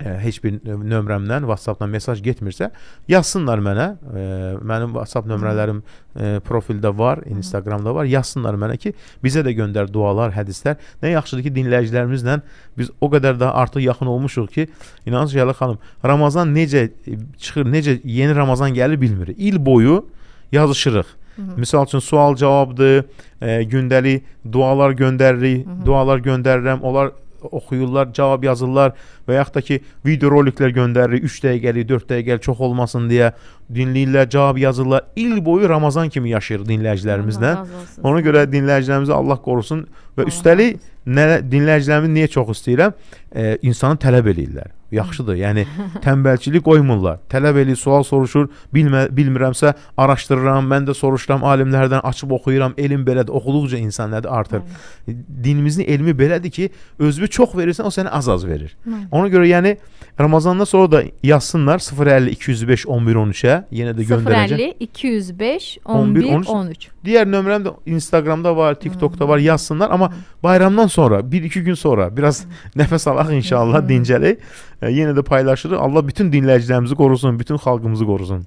E, heç bir nö- nömrəmdən, WhatsApp-dan mesaj getmirsə, yazsınlar mənə. E, mənim WhatsApp nömrələrim e, profildə var, Instagramda var. Yazsınlar mənə ki, bizə də göndər dualar, hədislər. Nə yaxşıdır ki, dinləyicilərimizlə biz o qədər daha artıq yaxın olmuşuq ki, inanın Şələ xanım, Ramazan necə e, çıxır, necə yeni Ramazan gəlir bilmirik. İl boyu yazışırıq. Hı -hı. Misal üçün sual cavabdır, e, gündəlik dualar göndəririk, Hı hı. dualar göndərirəm, onlar oxuyurlar, cavab yazırlar və yaxud da ki, video roliklər göndəririk 3 dəqiqəlik, 4 dəqiqəlik çox olmasın deyə dinləyirlər, cavab yazırlar. İl boyu Ramazan kimi yaşayır dinləyicilərimizlə. Allah. Ona görə dinləyicilərimizi Allah qorusun və Allah üstəlik nə dinləyicilərimi niyə çox istəyirəm? E, insanı tələb eləyirlər. Yaxşıdır. Yəni tənbəlçilik qoymurlar. Tələb eləyir, sual soruşur, bilmə, bilmirəmsə araşdırıram, mən də soruşuram alimlərdən, açıb oxuyuram. Elm belədir. Oxuduqca insan nədir artır. Aynen. Dinimizin elmi belədir ki, özünü çox verirsən, o sənə az-az verir. Aynen. Ona görə yəni Ramazandan sonra da yazsınlar 050 205 11 13-ə. Yenə də göndərəcəm. 050 205 11 13. 13. Digər nömrəm də Instagramda var, TikTokda var. Yazsınlar, amma bayramdan sonra, 1-2 gün sonra biraz nəfəs alaq inşallah, dincələk. E, yenə də paylaşırıq. Allah bütün dinləyicilərimizi qorusun, bütün xalqımızı qorusun.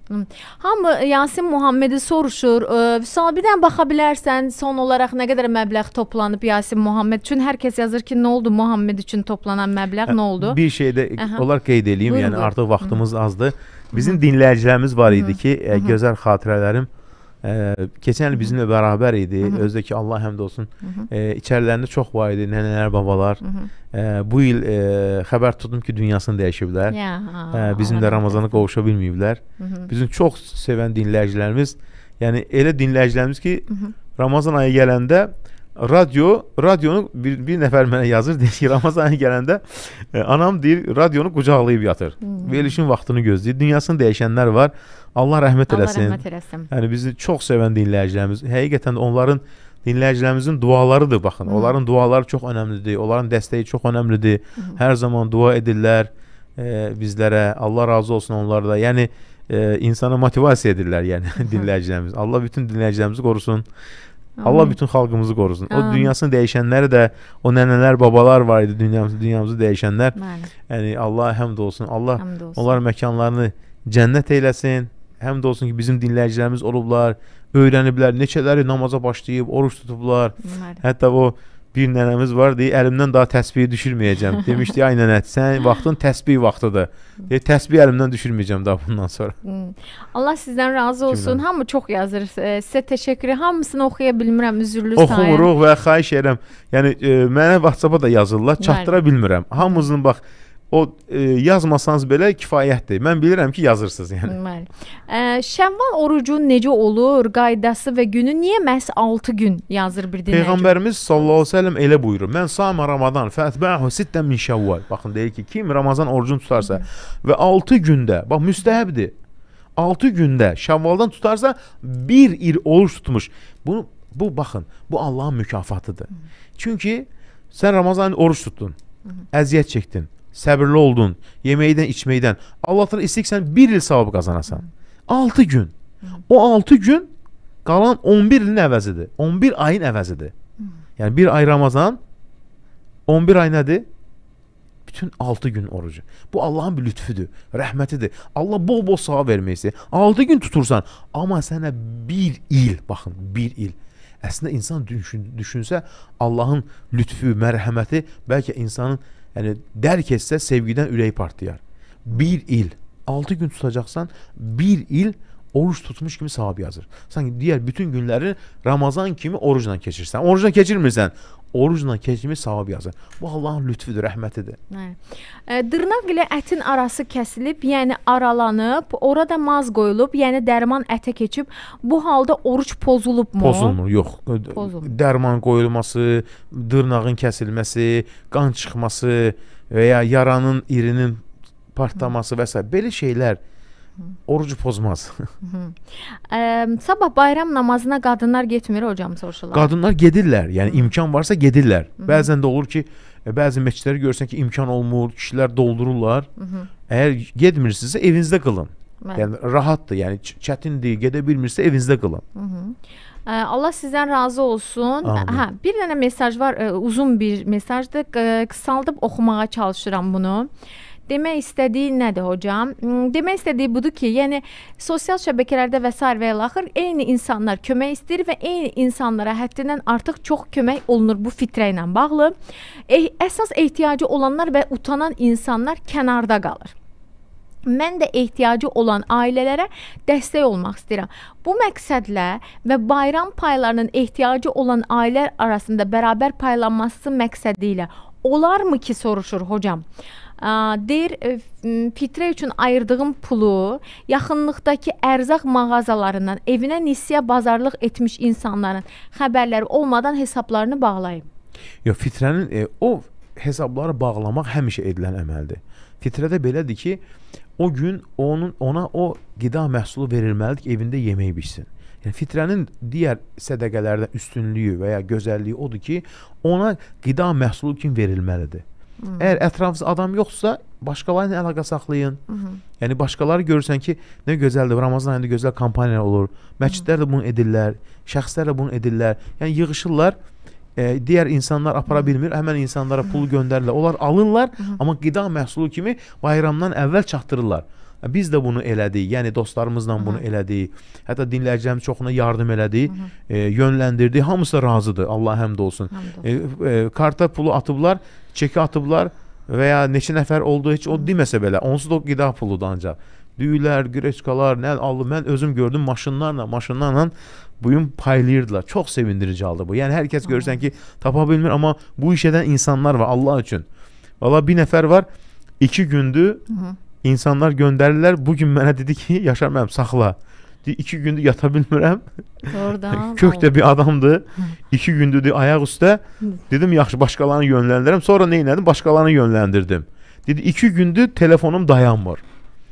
Hamı Yasin Muhammedi soruşur. E, Vüsal bir dənə baxa bilərsən, son olaraq nə qədər məbləğ toplanıb Yasin Muhammed üçün? Hər kəs yazır ki, nə oldu Muhammed üçün toplanan məbləğ, nə oldu? Bir şey də onlar qeyd eləyim, buyurun, yəni buyurun. artıq vaxtımız Hı. azdır. Bizim Hı. dinləyicilərimiz var idi ki, Hı. E, gözəl xatirələrim Ə, keçən il bizimlə bərabər idi. Hı -hı. Özdə ki Allah həmd olsun. Hı -hı. Ə, içərilərində çox var idi nənələr, babalar. Hı -hı. Ə, bu il ə, xəbər tutdum ki, dünyasını dəyişiblər. Ya, ə, bizim də Ramazana qovuşa bilməyiblər. Hı -hı. Bizim çox sevən dinləyicilərimiz, yəni elə dinləyicilərimiz ki, Hı -hı. Ramazan ayı gələndə radio, radionu bir, bir nəfər mənə yazır, deyir ki, Ramazan ayı gələndə ə, anam deyir, radionu qucaqlayıb yatır. -hı. Verilişin vaxtını gözləyir. Dünyasını dəyişənlər var. Allah rəhmət eləsin. Allah rəhmət eləsin. Yəni bizi çox sevən dinləyicilərimiz, həqiqətən də onların dinləyicilərimizin dualarıdır baxın. Hı. Onların duaları çox önəmlidir. Onların dəstəyi çox önəmlidir. Hı. Hər zaman dua edirlər e, bizlərə. Allah razı olsun onlardan. Yəni e, insana motivasiya edirlər, yəni dinləyicilərimiz. Allah bütün dinləyicilərimizi qorusun. Allah bütün xalqımızı qorusun. O dünyasını dəyişənləri də, o nənələr, babalar var idi dünyamızı, dünyamızı dəyişənlər. Bəli. Yəni Allah həmd olsun. Allah həmd olsun. onlar məkanlarını cənnət eyləsin həm də olsun ki, bizim dinləyicilərimiz olublar, öyrəniblər, neçələri namaza başlayıb, oruç tutublar. Bunlar. Hətta o bir nənəmiz var, deyir, əlimdən daha təsbihi düşürməyəcəm. Demişdi, ay nənə, sən vaxtın təsbih vaxtıdır. Deyir, təsbih əlimdən düşürməyəcəm daha bundan sonra. Allah sizdən razı olsun. Kimdən? Hamı çox yazır. Sizə təşəkkür. Hamısını oxuya bilmirəm, üzrlü sayın. Oxumuruq və xahiş edirəm. Yəni e, mənə WhatsApp-a da yazırlar, çatdıra bilmirəm. Hamınızın bax o e, yazmasanız belə kifayətdir. Mən bilirəm ki, yazırsınız yəni. Bəli. E, Şəvval orucu necə olur? Qaydası və günü niyə məhz 6 gün yazır bir dinləyici? Peyğəmbərimiz sallallahu əleyhi və səlləm elə buyurur. Mən sama Ramazan fətbəhu sittən min Şəvval. Baxın deyir ki, kim Ramazan orucunu tutarsa və 6 gündə, bax müstəhəbdir. 6 gündə Şəvvaldan tutarsa 1 il oruç tutmuş. Bunu bu baxın, bu Allahın mükafatıdır. Çünki sən Ramazan oruç tutdun. Əziyyət çəkdin səbirli oldun, yeməkdən, içməkdən. Allahdan istəyirsən 1 il savab qazanasan. 6 gün. O 6 gün qalan 11 ilin əvəzidir. 11 ayın əvəzidir. Yəni bir ay Ramazan, 11 ay nədir? Bütün 6 gün orucu. Bu Allahın bir lütfüdür, rəhmətidir. Allah bol-bol savab vermək istəyir. 6 gün tutursan, amma sənə 1 il, baxın, 1 il. Əslində insan düşün, düşünsə Allahın lütfü, mərhəməti bəlkə insanın Yəni dərk etsə sevgidən ürəyi partlayar. Bir il, 6 gün tutacaqsan, bir il oruç tutmuş kimi savab yazır. Sanki digər bütün günləri Ramazan kimi orucla keçirsən. Orucla keçirmirsən, orucla keçmiş savab yazır. Bu Allahın lütfüdür, rəhmətidir. Hə. E, dırnaq ilə ətin arası kəsilib, yəni aralanıb, orada maz qoyulub, yəni dərman ətə keçib, bu halda oruc pozulubmu? Pozulmur, yox. Pozulmur. Dərman qoyulması, dırnağın kəsilməsi, qan çıxması və ya yaranın irinin partlaması və s. belə şeylər orucu pozmaz. Ə, sabah bayram namazına qadınlar getmir hocam soruşurlar. Qadınlar gedirlər. Yəni imkan varsa gedirlər. Hı -hı. Bəzən də olur ki, e, bəzi məscidləri görsən ki, imkan olmur, kişilər doldururlar. Hı -hı. Əgər getmirsinizsə evinizdə qılın. Bəli. Yəni rahatdır. Yəni çətindir, gedə bilmirsə evinizdə qılın. Hı -hı. Allah sizdən razı olsun. Amin. Hə, bir dənə mesaj var, ə, uzun bir mesajdır. Qısaldıb oxumağa çalışıram bunu. Demək istədiyi nədir hocam? Hmm, demək istədiyi budur ki, yəni sosial şəbəkələrdə və sair və ilaxır eyni insanlar kömək istəyir və eyni insanlara həddindən artıq çox kömək olunur bu fitrə ilə bağlı. E, əsas ehtiyacı olanlar və utanan insanlar kənarda qalır. Mən də ehtiyacı olan ailələrə dəstək olmaq istəyirəm. Bu məqsədlə və bayram paylarının ehtiyacı olan ailələr arasında bərabər paylanması məqsədi ilə olarmı ki soruşur hocam. Deyir, e, fitrə üçün ayırdığım pulu yaxınlıqdakı ərzaq mağazalarından evinə nisyə bazarlıq etmiş insanların xəbərləri olmadan hesablarını bağlayım. Yox, fitrənin e, o hesabları bağlamaq həmişə edilən əməldir. Fitrədə belədir ki, o gün onun ona o qida məhsulu verilməlidir ki, evində yemək bişsin. Yəni fitrənin digər sədaqələrdən üstünlüyü və ya gözəlliyi odur ki, ona qida məhsulu kimi verilməlidir. Hı. Əgər ətrafınızda adam yoxsa, başqaları ilə əlaqə saxlayın. Hı -hı. Yəni başqaları görürsən ki, nə gözəldir. Ramazan ayında gözəl kampaniyalar olur. Məscidlər də bunu edirlər, şəxslər də bunu edirlər. Yəni yığılırlar e, digər insanlar apara bilmir, həmin insanlara pul göndərirlər. Onlar alırlar, Hı -hı. amma qida məhsulu kimi bayramdan əvvəl çatdırırlar. Biz də bunu elədik. Yəni dostlarımızla Hı -hı. bunu elədik. Hətta dinləyicilərimiz çoxuna yardım elədik, Hı -hı. E, yönləndirdik. Hamısı razıdır. Allah həmd olsun. Həmd. E, e, karta pulu atıblar, çeki atıblar və ya neçə nəfər olduğu heç o deməsə belə, onsuz da o qida puludur ancaq. Düyülər, qreçkalar, nə aldı. Mən özüm gördüm maşınlarla, maşınlarla bu gün paylayırdılar. Çox sevindirici haldır bu. Yəni hər kəs görürsən ki, tapa bilmir, amma bu iş edən insanlar var Allah üçün. Valla bir nəfər var, 2 gündür Hı -hı. İnsanlar göndərirlər. Bu gün mənə dedi ki, Yaşar müəllim saxla. 2 gündür yata bilmirəm. Doğrudan. Kökdə bir adamdır. 2 gündür ayaq üstə. Dedim yaxşı başqalarını yönləndirirəm. Sonra nə etdim? Başqalarını yönləndirdim. Dedi 2 gündür telefonum dayanmır.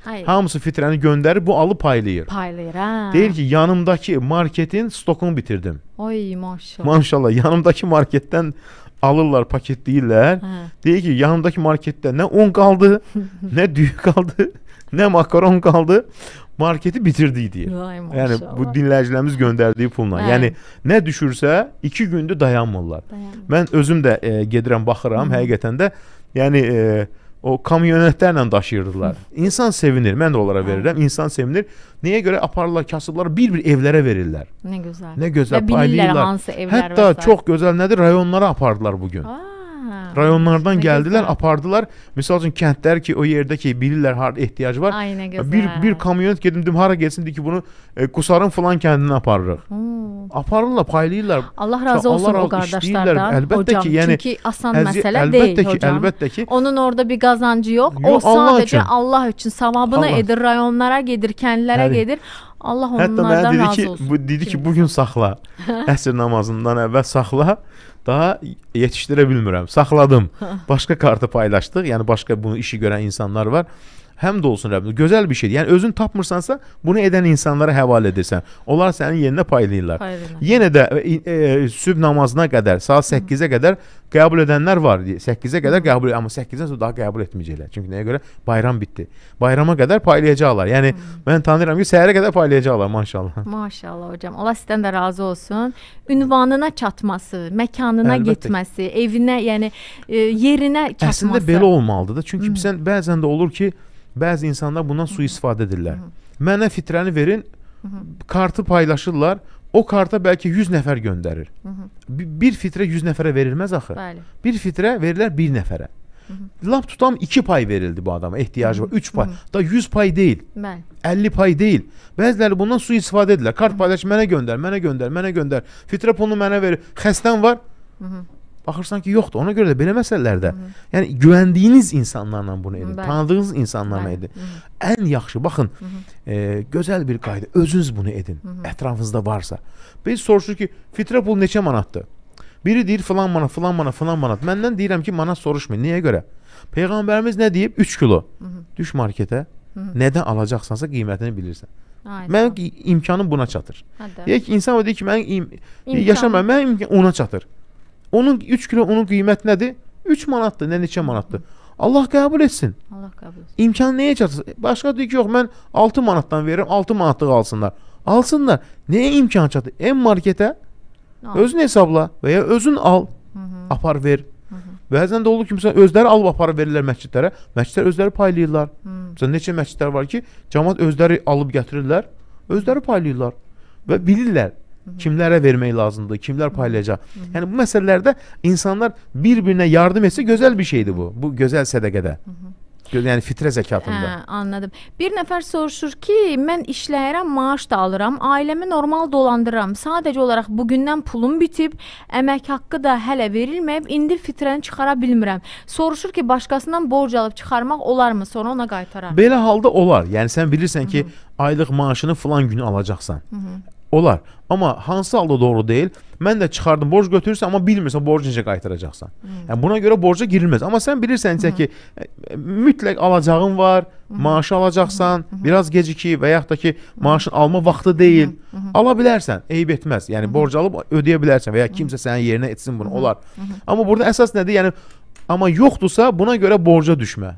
Hayır. Hamısı fitrəni göndərir, bu alıb paylayır. Paylayır, hə. Deyir ki, yanımdakı marketin stokunu bitirdim. Oy, maşallah. Maşallah, yanımdakı marketdən alırlar, paketləyirlər. Hə. Deyir ki, yanımdakı marketdə nə un qaldı, nə düyü qaldı, nə makaron qaldı. Marketi bitirdik deyir. Vay, yəni bu dinləyicilərimiz göndərdiyi pulla. Hə. Yəni nə düşürsə 2 gündür dayanmırlar. Dayanmır. Mən özüm də e, gedirəm, baxıram, Hı həqiqətən də yəni e, o kamyonetlərlə daşıyırdılar. İnsan sevinir. Mən də onlara verirəm. İnsan sevinir. Nəyə görə aparırlar kasıbları bir-bir evlərə verirlər. Nə gözəl. Nə gözəl paylayırlar. Hətta çox gözəl nədir? Rayonlara apardılar bu gün. Aa. Rayonlardan gəldilər, gözəl. apardılar. Məsəl üçün kəndlər ki, o yerdə ki, bilirlər harda ehtiyac var. Gözəl. Bir bir kamyonet gedim dedim hara getsin deyir ki, bunu e, Qusarın falan kəndinə aparırıq. Hmm. Aparırlar, paylayırlar. Allah razı olsun Allah o qardaşlardan. Əlbəttə hocam, ki, yəni çünki asan məsələ əlbəttə deyil ki, hocam. Əlbəttə ki. Onun orada bir qazancı yox. yox o Allah sadəcə üçün. Allah üçün savabını Allah. edir, rayonlara gedir, kəndlərə Həli. gedir. Allah onlardan Hətta mənə dedi razı ki, olsun. bu dedi ki, bu gün saxla. Əsr namazından əvvəl saxla. Daha yetişdirə bilmirəm. Saxladım. Başqa kartı paylaşdıq. Yəni başqa bunu işi görən insanlar var. Həmd olsun Rəbbim. Gözəl bir şeydir. Yəni özün tapmırsansa, bunu edən insanlara həvalə edirsən. Onlar sənin yerinə paylayırlar. Paylayırlar. Yenə də e, e, sübh namazına qədər, saat 8-ə qədər qəbul edənlər var. 8-ə qədər qəbul, amma 8-dən sonra daha qəbul etməyəcəklər. Çünki nəyə görə? Bayram bitdi. Bayrama qədər paylayacaqlar. Yəni Hı. mən tanıyıram ki, səhərə qədər paylayacaqlar maşallah. Maşallah hocam. Allah sizdən də razı olsun. Ünvanına çatması, məkanına Əlbəttə. getməsi, evinə, yəni e, yerinə çatması. Əslində belə olmalıdır da. Çünki Hı. sən bəzən də olur ki, Bəzi insanlar bundan sui-istifadə edirlər. Mənə fitrəni verin, kartı paylaşırlar. O karta bəlkə 100 nəfər göndərir. Bir, fitrə 100 nəfərə verilməz axı. Bəli. Bir fitrə verilər 1 nəfərə. Lap tutam 2 pay verildi bu adama. Ehtiyacı var. 3 pay. Da 100 pay deyil. Bəli. 50 pay deyil. Bəziləri bundan sui-istifadə edirlər. Kart paylaş, mənə göndər, mənə göndər, mənə göndər. Fitrə pulunu mənə ver. Xəstən var. Hı -hı. Baxırsan ki, yoxdur. Ona görə də belə məsələlərdə, Hı -hı. yəni güvəndiyiniz insanlarla bunu edin, Bəli. tanıdığınız insanlarla edin. Hı -hı. Ən yaxşı, baxın, Hı -hı. E, gözəl bir qayda, özünüz bunu edin. Hı -hı. Ətrafınızda varsa. Biz soruşur ki, fitrə pul neçə manatdır? Biri deyir filan manat, filan manat, filan manat. Məndən deyirəm ki, manat soruşmayın. Niyə görə? Peyğəmbərimiz nə deyib? 3 kilo. Hı -hı. Düş marketə. Hı -hı. Nədən alacaqsansa qiymətini bilirsən. Aynen. Mənim imkanım buna çatır. Deyək ki, insan o deyir ki, mənim im İmkan. yaşamam, mənim imkan ona çatır. Onun 3 kilo unun qiyməti nədir? 3 manatdır, nə neçə manatdır. Allah qəbul etsin. Allah qəbul etsin. İmkan nəyə çatsın? Başqa deyir ki, yox, mən 6 manatdan verirəm, 6 manatlıq alsınlar. Alsınlar. Nəyə imkan çatır? En marketə al. özün hesabla və ya özün al, Hı -hı. apar ver. Hı -hı. Bəzən də olur ki, məsələn, özləri alıb aparıb verirlər məscidlərə. Məscidlər özləri paylayırlar. Məsələn, neçə məscidlər var ki, cəmaət özləri alıb gətirirlər, özləri paylayırlar və bilirlər kimlərə vermək lazımdır, kimlər paylayacaq. Hı -hı. Yəni bu məsələlərdə insanlar bir-birinə yardım etsə gözəl bir şeydir bu. Bu gözəl sədaqədə. Hı -hı. Yəni fitrə zəkatında. Hə, anladım. Bir nəfər soruşur ki, mən işləyirəm, maaş da alıram, ailəmi normal dolandırıram. Sadəcə olaraq bu gündən pulum bitib, əmək haqqı da hələ verilməyib, indi fitrəni çıxara bilmirəm. Soruşur ki, başqasından borc alıb çıxarmaq olarmı? Sonra ona qaytarar. Belə halda olar. Yəni sən bilirsən ki, Hı -hı. aylıq maaşını falan günü alacaqsan. Hı -hı Olar. Amma hansı halda doğru deyil? Mən də çıxardım borc götürürsən, amma bilmirsən borcu necə qaytaracaqsan. Yəni buna görə borca girilməz. Amma sən bilirsənsə ki, e, mütləq alacağın var, maaşı alacaqsan, biraz geciki və yaxud da ki, maaşın alma vaxtı deyil. Ala bilərsən, eyib etməz. Yəni borc alıb ödəyə bilərsən və ya kimsə sənin yerinə etsin bunu, olar. Amma burada əsas nədir? Yəni amma yoxdursa, buna görə borca düşmə.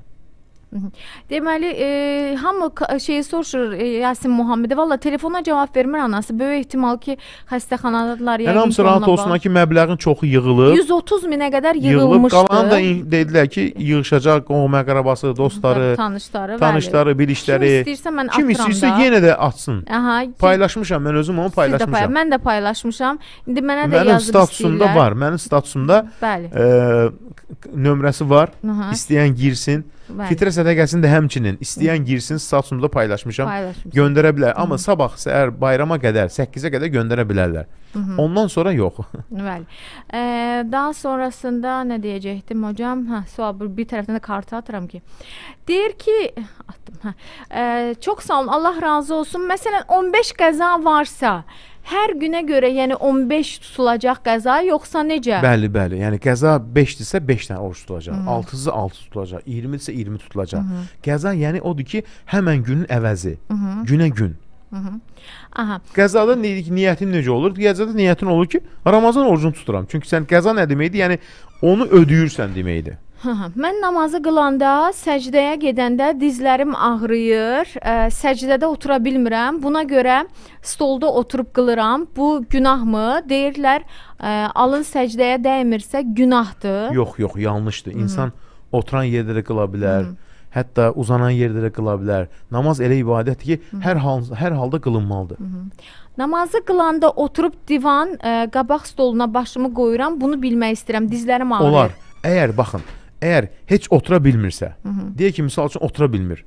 Deməli, e, hamı şeyi soruşur e, Yasin Muhammedə. Valla telefona cavab vermir anası. Böyük ehtimal ki, xəstəxanadadılar. Yəni hamısı rahat olsunlar ki, məbləğin çoxu yığılıb. 130 minə qədər Yığılıb yığılmışdı. qalan da dedilər ki, yığışacaq qohum əqrabası, dostları, tanışları, bəli. tanışları, Kim bilişləri. istəyirsə mən Kim istəyirsə yenə də atsın. Aha. Paylaşmışam, mən özüm onu paylaşmışam. pay- Mən də paylaşmışam. İndi mənə də Mənim yazıb statusumda istəyirlər. var. Mənim statusumda Bəli. e, nömrəsi var. Aha. İstəyən girsin. Bəli. Fitrə sədaqəsini də həmçinin istəyən girsin, statusumda paylaşmışam. Paylaşmışam. Göndərə bilər. Amma sabah səhər bayrama qədər 8-ə qədər göndərə bilərlər. Ondan sonra yox. Bəli. Ee, daha sonrasında nə deyəcəkdim hocam? Hə, sual bir, tərəfdən də kartı atıram ki. Deyir ki, atdım. Hə. Ee, çox sağ olun. Allah razı olsun. Məsələn 15 qəza varsa, hər günə görə, yəni 15 tutulacaq qəza yoxsa necə? Bəli, bəli. Yəni qəza 5-dirsə 5 dənə oruc tutulacaq. 6-sı 6 tutulacaq. 20-dirsə 20 tutulacaq. Qəza yəni odur ki, həmin günün əvəzi. Günə gün. Aha. Qəzada ni niyyətin necə olur? Qəzada niyyətin olur ki, Ramazan orucunu tuturam. Çünki sən qəza nə deməkdir? Yəni onu ödəyirsən deməkdir. Hı -hı. Mən namazı qılanda, səcdəyə gedəndə dizlərim ağrıyır, ə, səcdədə otura bilmirəm. Buna görə stolda oturub qılıram. Bu günahmı? Deyirlər, ə, alın səcdəyə dəymirsə günahdır. Yox, yox, yanlışdır. İnsan oturan yerdə də qıla bilər. Hətta uzanan yerdə də qıla bilər. Namaz elə ibadətdir ki, hər hal hər halda qılınmalıdır. Namazı qılanda oturub divan ə, qabaq stoluna başımı qoyuram. Bunu bilmək istəyirəm. Dizlərim ağrıyır. Olar. Əgər baxın, əgər heç otura bilmirsə, deyək ki, misal üçün otura bilmir.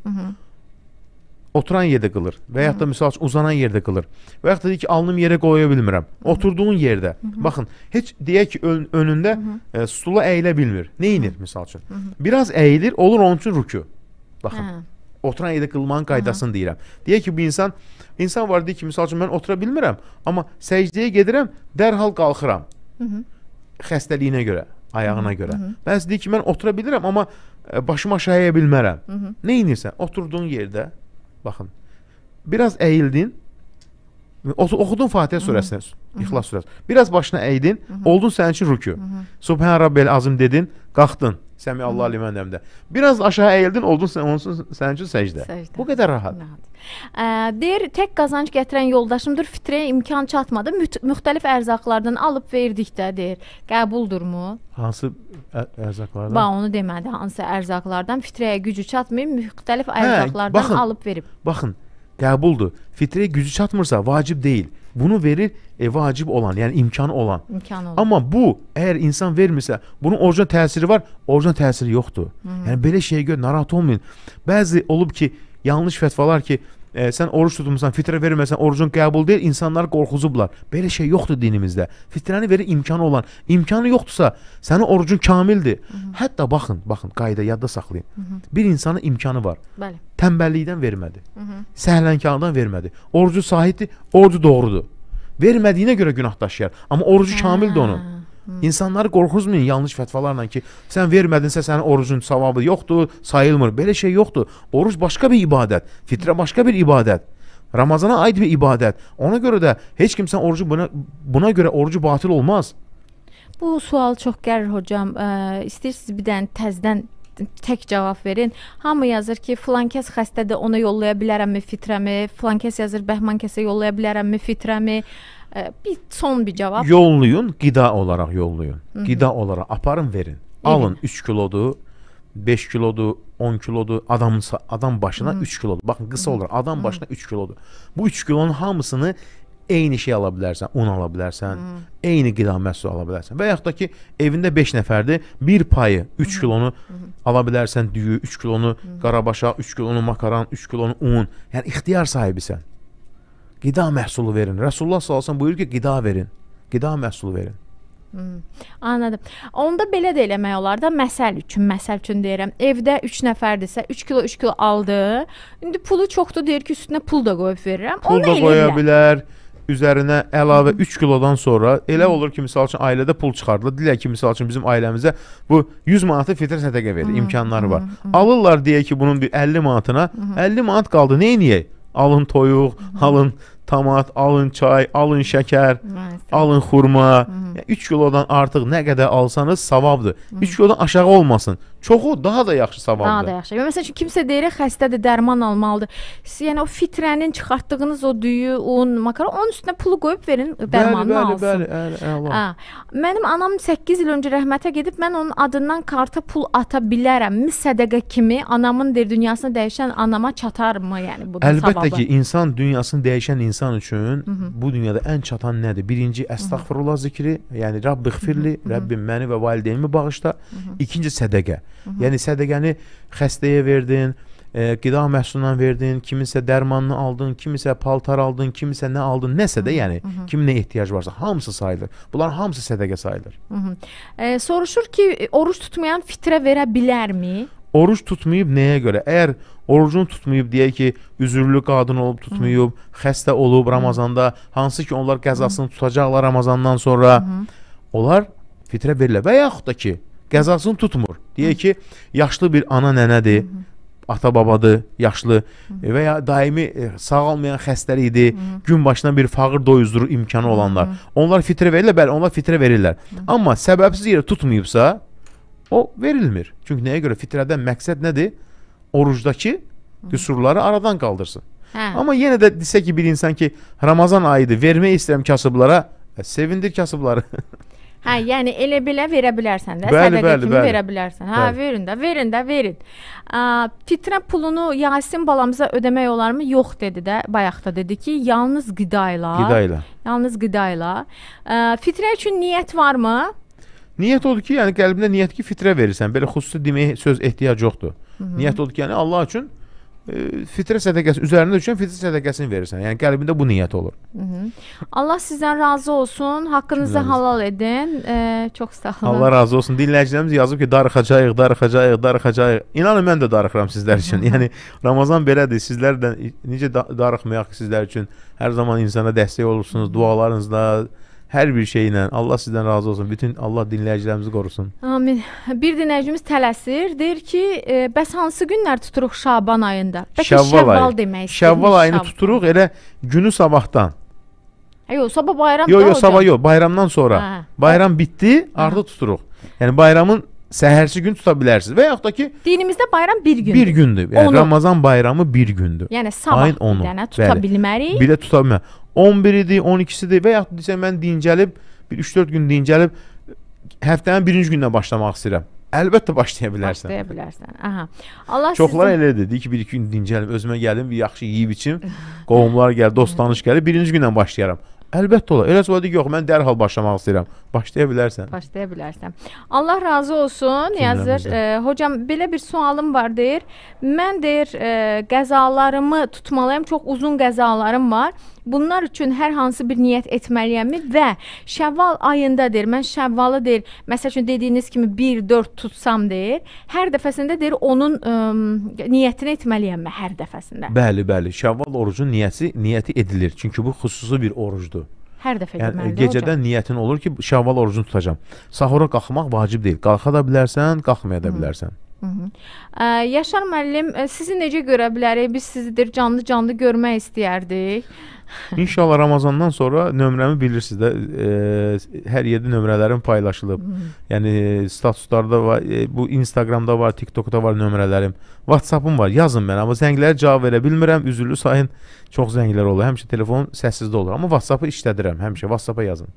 Oturan yerdə qılır və yaxud da misal üçün uzanan yerdə qılır. Və yaxud da deyir ki, alnım yerə qoya bilmirəm. Oturduğun yerdə. Baxın, heç deyək ki, ön, önündə e, stula əyilə bilmir. Nə edir misal üçün? Biraz əyilir, olur onun üçün rükü. Baxın. Hə. Oturan yerdə qılmanın qaydasını deyirəm. Deyək ki, bu insan insan var deyir ki, misal üçün mən otura bilmirəm, amma səcdəyə gedirəm, dərhal qalxıram. Xəstəliyinə görə, ayağına görə. Bəzi deyir ki, mən otura bilirəm, amma e, başımı aşağı əyə bilmərəm. Nə edirsən? Oturduğun yerdə baxın. Biraz əyildin. oxu- Oxudun Fatihə surəsini, İxlas surəsi. Biraz başına əydin, oldun sənin üçün rükü. Subhan rabbel azim dedin, qalxdın. Səmi Allah limen həmdə. Biraz aşağı əyildin, oldun sən onun sənin üçün səcdə. Səcdə. Bu qədər rahat. Ə, deyir, tək qazanc gətirən yoldaşımdır. Fitrəyə imkan çatmadı. Müxtəlif ərzaqlardan alıb verdik də deyir. Qəbuldurmu? Hansı ərzaqlardan? Ba onu demədi. Hansı ərzaqlardan fitrəyə gücü çatmayıb, müxtəlif Hə, ərzaqlardan baxın. alıb verib. Baxın, qəbuldur. Fitrəyə gücü çatmırsa vacib deyil. Bunu verir e, vacib olan, yəni imkanı olan. İmkanı olur. Amma bu əgər insan vermirsə, bunun orucuna təsiri var, orucuna təsiri yoxdur. Yəni belə şeyə görə narahat olmayın. Bəzi olub ki, yanlış fətvalar ki, e, sən oruç tutmusan, fitrə verməsən, orucun qəbul deyil, insanlar qorxuzublar. Belə şey yoxdur dinimizdə. Fitrəni verir imkanı olan. İmkanı yoxdursa, sənin orucun kamildir. Hətta baxın, baxın, qayda yadda saxlayın. Bir insanın imkanı var. Bəli. Tənbəllikdən vermədi. Səhlənkarlıqdan vermədi. Orucu sahibdir, orucu doğrudur. Vermədiyinə görə günah daşıyar. Amma orucu kamildir onun. İnsanları qorxuzmayın yanlış fətvalarla ki, sən vermədinsə sənin orucun savabı yoxdur, sayılmır. Belə şey yoxdur. Oruc başqa bir ibadət, fitrə başqa bir ibadət. Ramazana aid bir ibadət. Ona görə də heç kim sən orucu buna buna görə orucu batil olmaz. Bu sual çox gəlir hocam. Ə, istəyirsiniz bir dənə təzədən tək cavab verin. Hamı yazır ki, filan kəs xəstədir, ona yollaya bilərəmmi fitrəmi? Filan kəs yazır, Bəhman kəsə yollaya bilərəmmi fitrəmi? Bir son bir cavab. Yollayın, qida olaraq yollayın. Qida olaraq aparın, verin. Alın 3 kilodur, 5 kilodur, 10 kilodur, adam adam başına 3 kilodur. Baxın, qısa olur. Adam başına 3 kilodur. Bu 3 kilonun hamısını eyni şey ala bilərsən, un ala bilərsən, eyni qida məhsulu ala bilərsən. Və yaxud da ki, evində 5 nəfərdir, bir payı 3 kilonu ala bilərsən, düyü 3 kilonu qarabaşa, 3 kilonu makaron, 3 kilonu un. Yəni ixtiyar sahibisən. Qida məhsulu verin. Rasulullah sallallahu əleyhi və səlləm buyurur ki, qida verin. Qida məhsulu verin. Anladım. Onda belə də eləmək olar da, məsəl üçün, məsəl üçün deyirəm. Evdə 3 nəfərdirsə, 3 kilo 3 kilo aldı. İndi pulu çoxdur deyir ki, üstünə pul da qoyub verirəm. Pul da qoya bilər. üzərinə əlavə 3 kilodan sonra elə olur ki, misal üçün ailədə pul çıxardılır. Deyirlər ki, misal üçün bizim ailəmizə bu 100 manatı fitrə sədəqə verir, imkanları var. Alırlar deyək ki, bunun bir 50 manatına, 50 manat qaldı. Nə edək? Alın toyuq, alın tomat, alın çay, alın şəkər, alın xurma. 3 kilodan artıq nə qədər alsanız savabdır. 3 kilodan aşağı olmasın. Çoxu daha da yaxşı savabdır. Daha da yaxşı. Məsələn üçün kimsə deyir xəstədir, dərman almalıdır. Siz yəni o fitrənin çıxartdığınız o düyü, un, makaron onun üstünə pulu qoyub verin, dərmanını bəli, alsın. Bəli, bəli, əla. Hə. Mənim anam 8 il öncə rəhmətə gedib mən onun adından karta pul ata bilərəm. Mis sədəqə kimi anamın der dünyasını dəyişən anama çatarmı yəni bu Əlbəttə savabı? ki, insan dünyasını dəyişən insan üçün Hı -hı. bu dünyada ən çatan nədir? Birinci əstəğfirullah zikri, yəni Rabbighfirli, Rəbbim məni və valideynimi bağışla. Hı -hı. İkinci sədəqə. Hı -hı. Yəni sədəqəni xəstəyə verdin, e, qida məhsulundan verdin, kiminsə dərmanını aldın, kiminsə paltar aldın, kiminsə nə aldın, nəsə də yəni Hı -hı. kimin nə ehtiyac varsa hamısı sayılır. Bunların hamısı sədəqə sayılır. Hı -hı. E, soruşur ki, oruç tutmayan fitrə verə bilərmi? Oruç tutmayıb nəyə görə? Əgər orucunu tutmayıb deyək ki, üzürlü qadın olub tutmayıb, Hı -hı. xəstə olub Ramazanda, hansı ki onlar qəzasını Hı -hı. tutacaqlar Ramazandan sonra, Hı -hı. onlar fitrə verirlər. Və yaxud da ki, qəzasını tutmur. Deyək ki, yaşlı bir ana nənədir. Hı -hı ata babadır, yaşlı və ya daimi e, sağalmayan xəstəli idi, Hı -hı. gün başına bir fağır doyuzduru imkanı olanlar. Onlar fitrə verirlər, bəli, onlar fitrə verirlər. Amma səbəbsiz yerə tutmayıbsa, o verilmir. Çünki nəyə görə fitrədən məqsəd nədir? Orucdakı qüsurları aradan qaldırsın. Hə. Amma yenə də desə ki, bir insan ki, Ramazan ayıdır, vermək istəyirəm kasıblara, sevindir kasıbları. Hə, yəni elə belə verə bilərsən də, bəli, sədəqə bəli, kimi bəli. verə bilərsən. Hə, Bəli. verin də, verin də, verin. Ə, fitrə pulunu Yasin balamıza ödəmək olarmı? Yox dedi də. Bayaq da dedi ki, yalnız qida ilə. Qida ilə. Yalnız qida ilə. Fitrə üçün niyyət varmı? Niyyət odur ki, yəni qəlbində niyyət ki, fitrə verirsən. Belə xüsusi deməyə söz ehtiyac yoxdur. Hı -hı. Niyyət odur ki, yəni Allah üçün fitrə sədəqəsi üzərində düşən fitrə sədəqəsini verirsən. Yəni qəlbində bu niyyət olur. Hı -hı. Allah sizdən razı olsun. Haqqınızı Cümləmiz. halal edin. Ə, çox sağ olun. Allah razı olsun. Dinləyicilərimiz yazıb ki, darıxacağıq, darıxacağıq, darıxacağıq. İnanın mən də darıxıram sizlər üçün. yəni Ramazan belədir. Sizlər də necə da darıxmayaq sizlər üçün hər zaman insana dəstək olursunuz dualarınızla, hər bir şeylə. Allah sizdən razı olsun. Bütün Allah dinləyicilərimizi qorusun. Amin. Bir dinləyicimiz tələsir. Deyir ki, e, bəs hansı günlər tuturuq Şaban ayında? Bəlkə Şəvval Şəvval ayı. demək istəyir. Şəvval ayını tuturuq elə günü sabahdan. Yox, sabah bayram. Yox, yox, sabah yox, bayramdan sonra. Hə. Bayram bitdi, artıq tuturuq. Yəni bayramın səhərsi gün tuta bilərsiniz və yaxud da ki Dinimizdə bayram bir gündür. bir gündür. Yəni Onu- Ramazan bayramı bir gündür. Yəni sabah Ayın onu, yəni tuta bəli. bilmərik. Bir də tuta bilmə. 11-idir, 12-sidir və yaxud desən mən dincəlib bir 3-4 gün dincəlib həftənin birinci gündən başlamaq istəyirəm. Əlbəttə başlaya bilərsən. Başlaya bilərsən. Aha. Allah Çoxlar sizin elədir. Deyir ki, bir iki gün dincəlim, özümə gəlim, bir yaxşı yeyib içim. Qohumlar gəlir, dost tanış gəlir, birinci gündən başlayaram. Əlbəttə olar. Elə sonra yox, mən dərhal başlamaq istəyirəm. Başlaya bilərsən. başlaya bilərsən. Allah razı olsun. Yazır. Cümləmizdən. E, hocam belə bir sualım var deyir. Mən deyir e, qəzalarımı tutmalıyam. Çox uzun qəzalarım var. Bunlar üçün hər hansı bir niyyət etməliyəmmi və Şəvval ayında deyir, mən Şəvvalı deyir, məsəl üçün dediyiniz kimi 1-4 tutsam deyir, hər dəfəsində deyir onun ə, niyyətini etməliyəmmi hər dəfəsində? Bəli, bəli. Şəvval orucun niyyəti niyyəti edilir. Çünki bu xüsusi bir orucdur. Hər dəfə Yəni etməlidir. gecədən niyyətin olur ki, Şəvval orucunu tutacağam. Sahura qalxmaq vacib deyil. Qalxa da bilərsən, qalxmaya da bilərsən. Ə, Yaşar müəllim, sizi necə görə bilərik? Biz sizi deyir canlı-canlı görmək istəyərdik. İnşallah Ramazandan sonra nömrəmi bilirsiniz də, e, hər yerdə nömrələrim paylaşılıb. Yəni statuslarda var, e, bu Instagramda var, TikTokda var nömrələrim. WhatsApp-ım var. Yazın mənə, amma zənglərə cavab verə bilmirəm. Üzrlü sayın çox zənglər olur. Həmişə telefonum səssizdə olur, amma WhatsApp-ı işlədirəm. Həmişə WhatsApp-a yazın.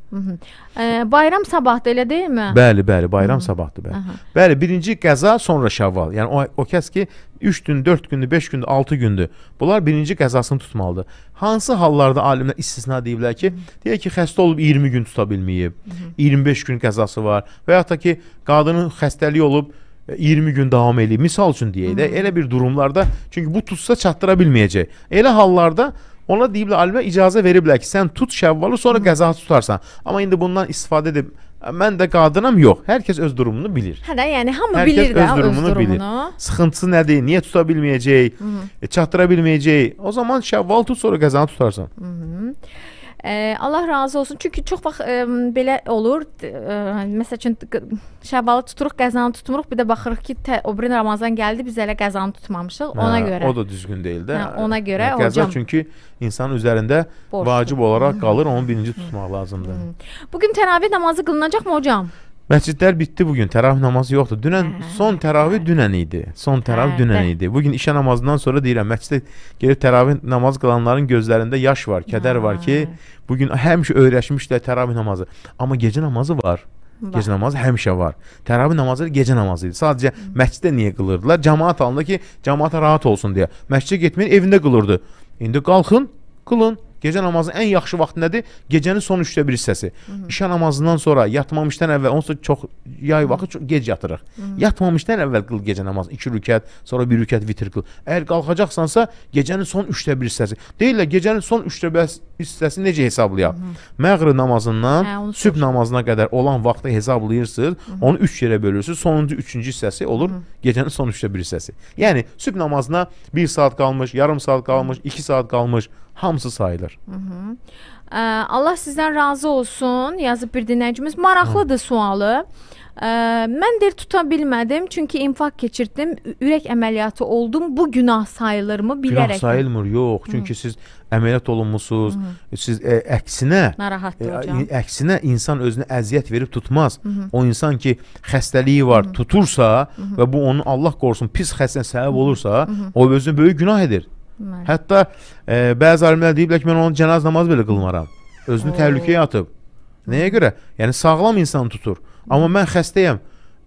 Ə, bayram sabahdır, elə deyilmi? Bəli, bəli, bayram sabahdır bəli. Bəli, birinci qəza, sonra Şəvval. Yəni o o kəs ki 3 gün, 4 gündür, 5 gündür, 6 gündür. Bunlar birinci qəzasını tutmalıdır. Hansı hallarda alimlər istisna deyiblər ki, deyək ki, xəstə olub 20 gün tuta bilməyib. 25 gün qəzası var və ya da ki, qadının xəstəliyi olub e, 20 gün davam eləyib. Misal üçün deyək də, elə bir durumlarda çünki bu tutsa çatdıra bilməyəcək. Elə hallarda ona deyiblər alimlər icazə veriblər ki, sən tut Şəvvalı, sonra qəza tutarsan. Amma indi bundan istifadə edib mən də qadınam, yox. Hər kəs öz durumunu bilir. Hə də, yəni hamı Hər bilir də öz öz durumunu durumunu. bilir. Sıxıntısı nədir? Niyə tuta bilməyəcək? E, çatdıra bilməyəcək? O zaman Şəvval tut, sonra qəzanı tutarsan. E, Allah razı olsun. Çünki çox vaxt e, belə olur. E, məsəl üçün Şəvvalı tuturuq, qəzanı tutmuruq. Bir də baxırıq ki, tə, o biri Ramazan gəldi, biz hələ qəzanı tutmamışıq. Ona hə, görə. O da düzgün deyil də. Hə, ona görə hə, qəza hocam çünki insanın üzərində borcdur. vacib olaraq qalır, onu birinci tutmaq lazımdır. Bu gün təravih namazı qılınacaqmı hocam? Məscidlər bitdi bu gün. Təravih namazı yoxdur. Dünən Hə, son təravih dünən idi. Son təravih Hə, dünən də- idi. Bu gün işə namazından sonra deyirəm, məsciddə gəlib təravih namaz qılanların gözlərində yaş var, kədər var ki, bu gün həmişə öyrəşmişlər təravih namazı. Amma gecə namazı var. Gecə namazı həmişə var. Təravih namazı gecə namazı idi. Sadəcə məsciddə niyə qılırdılar? Cəmaət halında ki, cəmaata rahat olsun deyə. Məscidə getməyin evində qılırdı. İndi qalxın, qılın. Gecə namazının ən yaxşı vaxtı nədir? Gecənin son 3də 1 hissəsi. İşə namazından sonra yatmamışdan əvvəl onsuz çox yay vaxtı çox gec yatırıq. Yatmamışdan əvvəl qıl gecə namazı 2 rükət, sonra 1 rükət vitr qıl. Əgər qalxacaqsansa gecənin son 3də 1 hissəsi. Deyirlər gecənin son 3də 1 hissəsi necə hesablayaq? Məğrib namazından Hə, sübh namazına qədər olan vaxtı hesablayırsınız. Onu 3 yerə bölürsüz. Sonuncu 3-cü hissəsi olur gecənin son 3də 1 hissəsi. Yəni sübh namazına 1 saat qalmış, yarım saat qalmış, 2 saat qalmış, hamısı sayılır. Ə, Allah sizdən razı olsun. Yazıb bir dinləyicimiz maraqlıdır sualı. Ə, mən deyir tuta bilmədim çünki infaq keçirdim, ürək əməliyyatı oldum. Bu günah sayılırmı Günah bilərək? sayılmır, yox. Çünki siz əməliyyat olunmusunuz. Siz ə, əksinə Narahatdır E, hocam. əksinə insan özünə əziyyət verib tutmaz. O insan ki, xəstəliyi var, tutursa və bu onun Allah qorusun pis xəstəliyə səbəb olursa, o özünə böyük günah edir. Bəli. Hətta e, bəzi alimlər deyiblər ki, mən onun cənaz namazı belə qılmaram. Özünü Oo. təhlükəyə atıb. Nəyə görə? Yəni sağlam insan tutur. Amma mən xəstəyəm.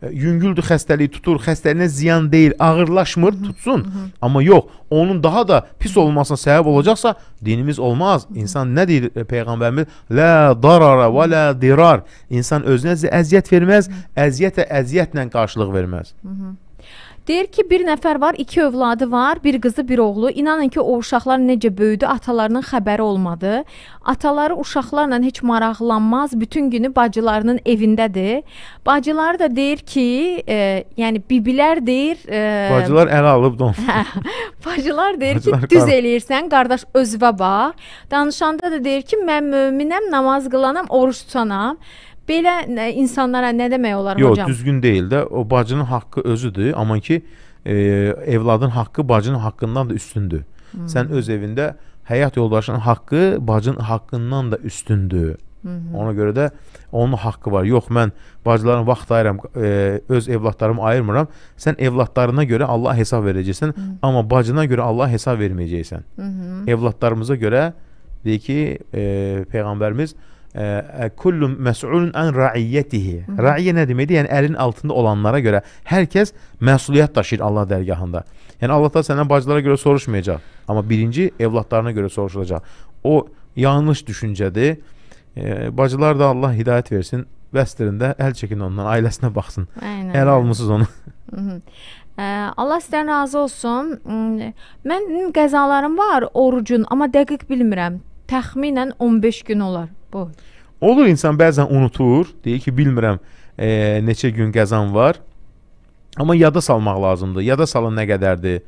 e, Yüngüldür xəstəliyi tutur, xəstəliyinə ziyan deyil, ağırlaşmır, tutsun. Amma yox, onun daha da pis olmasına səbəb olacaqsa, dinimiz olmaz. İnsan nə deyir e, peyğəmbərimiz? La darara və la dirar. İnsan özünə zi- əziyyət verməz, əziyyətə əziyyətlə qarşılıq verməz. Deyir ki, bir nəfər var, iki övladı var, bir qızı, bir oğlu. İnanın ki, o uşaqlar necə böyüdü, atalarının xəbəri olmadı. Ataları uşaqlarla heç maraqlanmaz, bütün günü bacılarının evindədir. Bacıları da deyir ki, e, yəni bibilər deyir, e, Bacılar əl alıb don. Bacılar deyir ki, Bacılar düz qar- eləyirsən, qardaş özünə bax. Danışanda da deyir ki, mən möminəm, namaz qılanam, oruç tutanam. Belə nə- insanlara nə demək olar Yox, hocam? düzgün deyil də. O bacının haqqı özüdür, amma ki e, evladın haqqı bacının haqqından da üstündür. Hmm. Sən öz evində həyat yoldaşının haqqı bacının haqqından da üstündür. Ona görə də onun haqqı var. Yox, mən bacılarıma vaxt ayıram, e, öz evladlarımı ayırmıram. Sən evladlarına görə Allah hesab verəcəksən, amma bacına görə Allah hesab verməyəcəksən. Hı -hı. Evladlarımıza görə deyir ki, e, peyğəmbərimiz kullu məs'ulun an ra'iyyatihi. Ra'iyyə nə deməkdir? Yəni əlin altında olanlara görə hər kəs məsuliyyət daşıyır Allah dərgahında. Yəni Allah da səndən bacılara görə soruşmayacaq, amma birinci evladlarına görə soruşulacaq. O yanlış düşüncədir. E, bacılar da Allah hidayət versin. Vəstirində əl çəkin ondan, ailəsinə baxsın. Aynen. Əl almısınız onu. Hı -hı. Allah sizdən razı olsun. M, Mən qəzalarım var orucun, amma dəqiq bilmirəm. Təxminən 15 gün olar. Bu. Olur insan bəzən unutur, deyir ki, bilmirəm e, neçə gün qəzan var. Amma yada salmaq lazımdır. Yada salın nə qədərdir?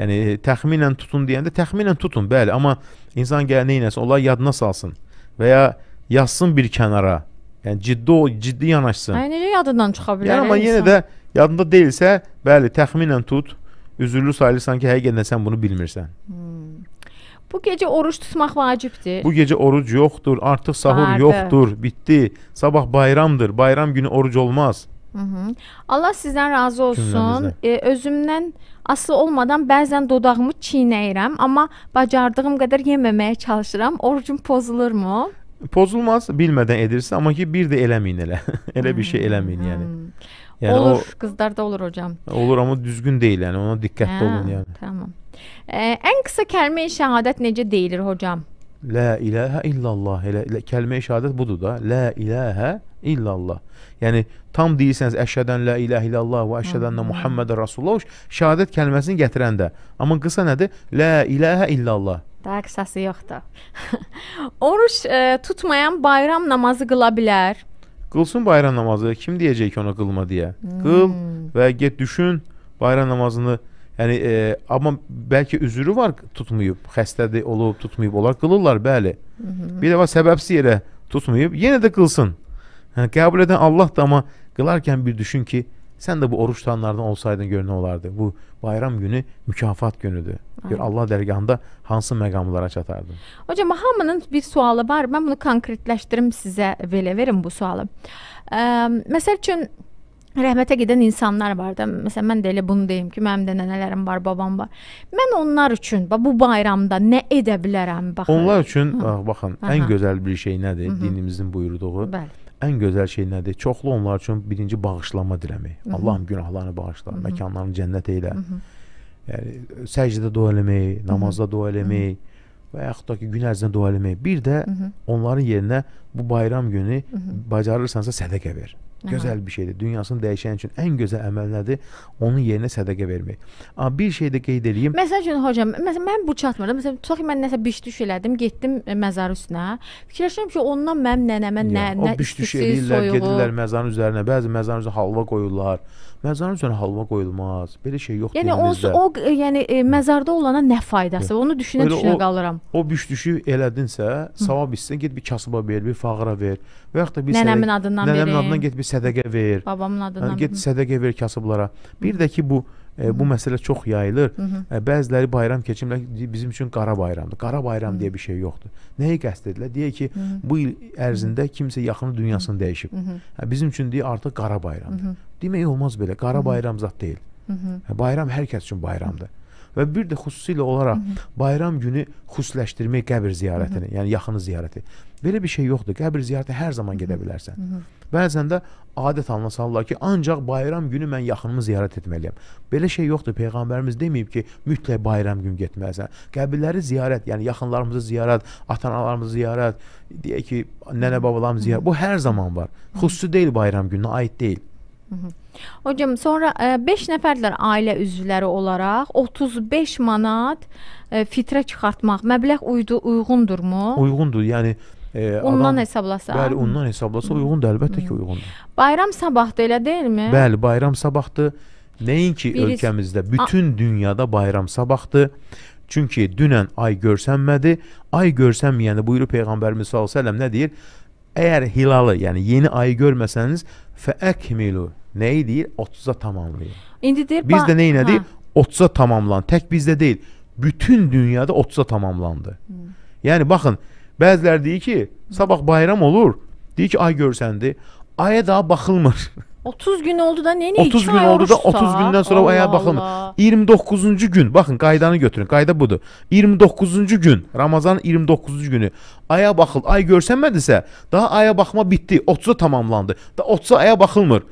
Yəni təxminən tutun deyəndə təxminən tutun, bəli, amma insan gələ nə etsin, onlar yadına salsın və ya yazsın bir kənara. Yəni ciddi o ciddi yanaşsın. Ay necə yadından çıxa bilər? Yəni amma insan? yenə də yadında deyilsə, bəli, təxminən tut. Üzürlü sayılırsan ki, həqiqətən sən bunu bilmirsən. Bu gecə oruç tutmaq vacibdir. Bu gecə oruc yoxdur, artıq sahur Vardı. yoxdur, bitdi. Sabah bayramdır. Bayram günü oruc olmaz. Hı -hı. Allah sizdən razı olsun. E, özümdən asılı olmadan bəzən dodağımı çiynəyirəm, amma bacardığım qədər yeməməyə çalışıram. Orucum pozulurmu? Pozulmaz, bilmədən edirsən, amma ki bir də eləməyin elə. elə bir şey eləməyin yəni. Hmm. Yəni olur, qızlarda olur hocam. o olur amma düzgün deyil yəni. Ona diqqətli Hə, olun yəni. Tamam. E, ən qısa kəlmə-i şahadət necə deyilir hocam? La ilahe illallah. Elə, elə kəlmə-i şahadət budur da. La ilahe illallah. Yəni tam deyirsəniz əşhədən la ilahe illallah və əşhədən Muhammedur Rasulullah şahadət kəlməsini gətirəndə. Amma qısa nədir? La ilahe illallah. Daha qısası yoxdur. Oruç e, tutmayan bayram namazı qıla bilər. Qılsın bayram namazı. Kim deyəcək ki, ona qılma deyə? Qıl və get düşün bayram namazını. Yəni e, amma bəlkə üzürü var tutmayıb, xəstədir olub, tutmayıb. Onlar qılırlar, bəli. Bir də var səbəbsiz yerə tutmayıb, yenə də qılsın. Yəni qəbul edən Allah da amma qılarkən bir düşün ki, sən də bu oruç tutanlardan olsaydın gör nə olardı. Bu bayram günü mükafat günüdür. Gör Allah dərgahında hansı məqamlara çatardın. Hocam hamının bir sualı var. Mən bunu konkretləşdirim sizə belə verim bu sualı. Ə, məsəl üçün rəhmətə gedən insanlar var da. Məsələn mən də elə bunu deyim ki, mənim də nənələrim var, babam var. Mən onlar üçün bax bu bayramda nə edə bilərəm baxın. Onlar üçün bax, baxın, Aha. ən gözəl bir şey nədir? Hı -hı. Dinimizin buyurduğu. Bəli. Ən gözəl şey nədir? Çoxlu onlar üçün birinci bağışlama diləmək. Hı -hı. Allahım günahlarını bağışla, Hı -hı. məkanlarını cənnət eylə. Hı -hı. Yəni səcdə dua eləmək, namazda dua eləmək. Və yaxud da ki, gün ərzində dua eləmək. Bir də Hı -hı. onların yerinə bu bayram günü Hı -hı. bacarırsansa sədəqə ver. Gözəl bir şeydir. Dünyasını dəyişən üçün ən gözəl əməl nədir? Onun yerinə sədaqə vermək. Amma bir şey də qeyd edeyim. Məsəl üçün hocam, məsələn mən bu çatmırdı. Məsələn, çox mən nəsə biş düş elədim, getdim e, məzar üstünə. Fikirləşirəm ki, ondan mənim nənəmə nə nə o biş düş eləyirlər, gedirlər məzarın üzərinə. Bəzi məzarın üzərinə halva qoyurlar. Məzarın üzərinə halva qoyulmaz. Belə şey yoxdur. Yəni onsuz o e, yəni e, məzarda olana nə faydası? Onu düşünə-düşünə qalıram. O biş düşü elədinsə, savab istsən get bir kasıba ver, bir fağıra ver. Və yaxud da bir nənəmin adından verin. Nənəmin adından get bir sədəqə ver. Babamın adından. Yəni, get sədəqə ver kasıblara. Bir də ki bu e, bu məsələ çox yayılır. Hı -hı. E, bəziləri bayram keçirmək bizim üçün qara bayramdır. Qara bayram Hı -hı. deyə bir şey yoxdur. Nəyi qəsd edirlər? Deyək ki, Hı -hı. bu il ərzində kimsə yaxını dünyasını dəyişib. Hı -hı. Hə, bizim üçün deyə artıq qara bayramdır. Hı -hı. Demək olmaz belə. Qara Hı -hı. bayram zət deyil. Hı -hı. Hə, bayram hər kəs üçün bayramdır. Hı -hı. Və bir də xüsusilə olaraq Hı -hı. bayram günü xüsusiləşdirmək qəbir ziyarətini, Hı -hı. yəni yaxını ziyarəti. Belə bir şey yoxdur. Qəbir ziyarətinə hər zaman gedə bilərsən. Hı -hı. Bəzən də adət halına salırlar ki, ancaq bayram günü mən yaxınımı ziyarət etməliyəm. Belə şey yoxdur. Peyğəmbərimiz deməyib ki, mütləq bayram günü getməlisən. Qəbirləri ziyarət, yəni yaxınlarımızı ziyarət, ata-analarımızı ziyarət, deyək ki, nənə-babalarımızı ziyarət. Bu hər zaman var. Xüsusi deyil bayram gününə aid deyil. Hocam sonra 5 e, nəfərlər ailə üzvləri olaraq 35 manat e, fitrə çıxartmaq məbləğ uyğundurmu? Uyğundur. Yəni E, ondan adam, hesablasa. Bəli, ondan hesablasa uyğundur, əlbəttə ki, uyğundur. Bayram sabahdır, elə deyilmi? Bəli, bayram sabahdır. Nəinki Biriz... ölkəmizdə, bütün A dünyada bayram sabahdır. Çünki dünən ay görsənmədi. Ay görsənməyəndə buyurur Peyğəmbərimiz sallallahu əleyhi və səlləm nə deyir? Əgər hilalı, yəni yeni ayı görməsəniz, fəəkmilu. Nəyi deyir? 30-a tamamlayın. İndi deyir, bizdə nə elədi? 30-a tamamlan. Tək bizdə deyil. Bütün dünyada 30-a tamamlandı. Hmm. Yəni baxın, Bəziləri deyir ki, sabah bayram olur. Deyir ki, ay görsəndi. Aya daha baxılmır. 30 gün oldu da nə 30 gün oldu da 30 gündən sonra Allah aya baxılmır. 29-cu gün, baxın qaydanı götürün. Qayda budur. 29-cu gün, Ramazan 29-cu günü aya baxıl, ay görsənmədisə, daha aya baxma bitdi. 30-a tamamlandı. Da 30-a aya baxılmır.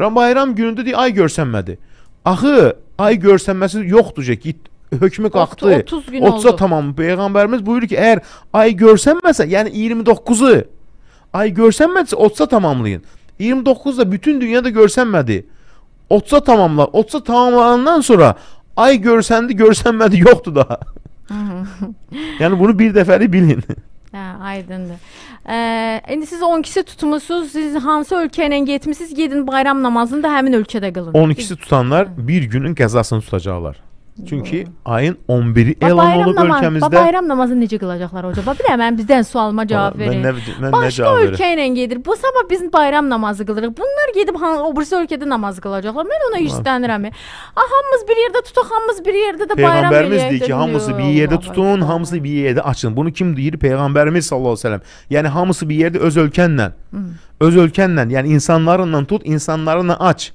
Bayram günündə deyir ay görsənmədi. Axı ay görsənməsi yoxdur ki, hökmü qalxdı. 30 gün 30-a tamam. Peyğəmbərimiz buyurur ki, əgər ay görsənməsə, yəni 29-u ay görsənmədisə 30-a tamamlayın. 29 da bütün dünyada görsənmədi. 30-a tamamla. 30-a tamamlanandan sonra ay görsəndi, görsənmədi yoxdur daha. yəni bunu bir dəfəli bilin. Hə, aydındır. Ee, indi siz 12-si tutmusunuz. Siz hansı ölkə ilə getmisiniz? Gedin bayram namazını da həmin ölkədə qılın. 12-si tutanlar bir günün qəzasını tutacaqlar. Çünki ayın 11-i elan olub namaz, ölkəmizdə. Bayram namazını necə qılacaqlar hocam? Bir də mənim bizdən sualıma cavab verin. Mən nə mən Başqa nə cavab verim? Ölkə ilə gedir. Bu sabah biz bayram namazı qılırıq. Bunlar gedib o birisi ölkədə namaz qılacaqlar. Mən ona hirslənirəm. Hamımız bir yerdə tutaq, hamımız bir yerdə də bayram eləyək. Peyğəmbərimiz deyir ki, hamısı bir yerdə tutun, hamısı bir yerdə açın. Bunu kim deyir? Peyğəmbərimiz sallallahu əleyhi və səlləm. Yəni hamısı bir yerdə öz ölkənlə, öz ölkənlə, yəni insanlarla tut, insanlarla aç.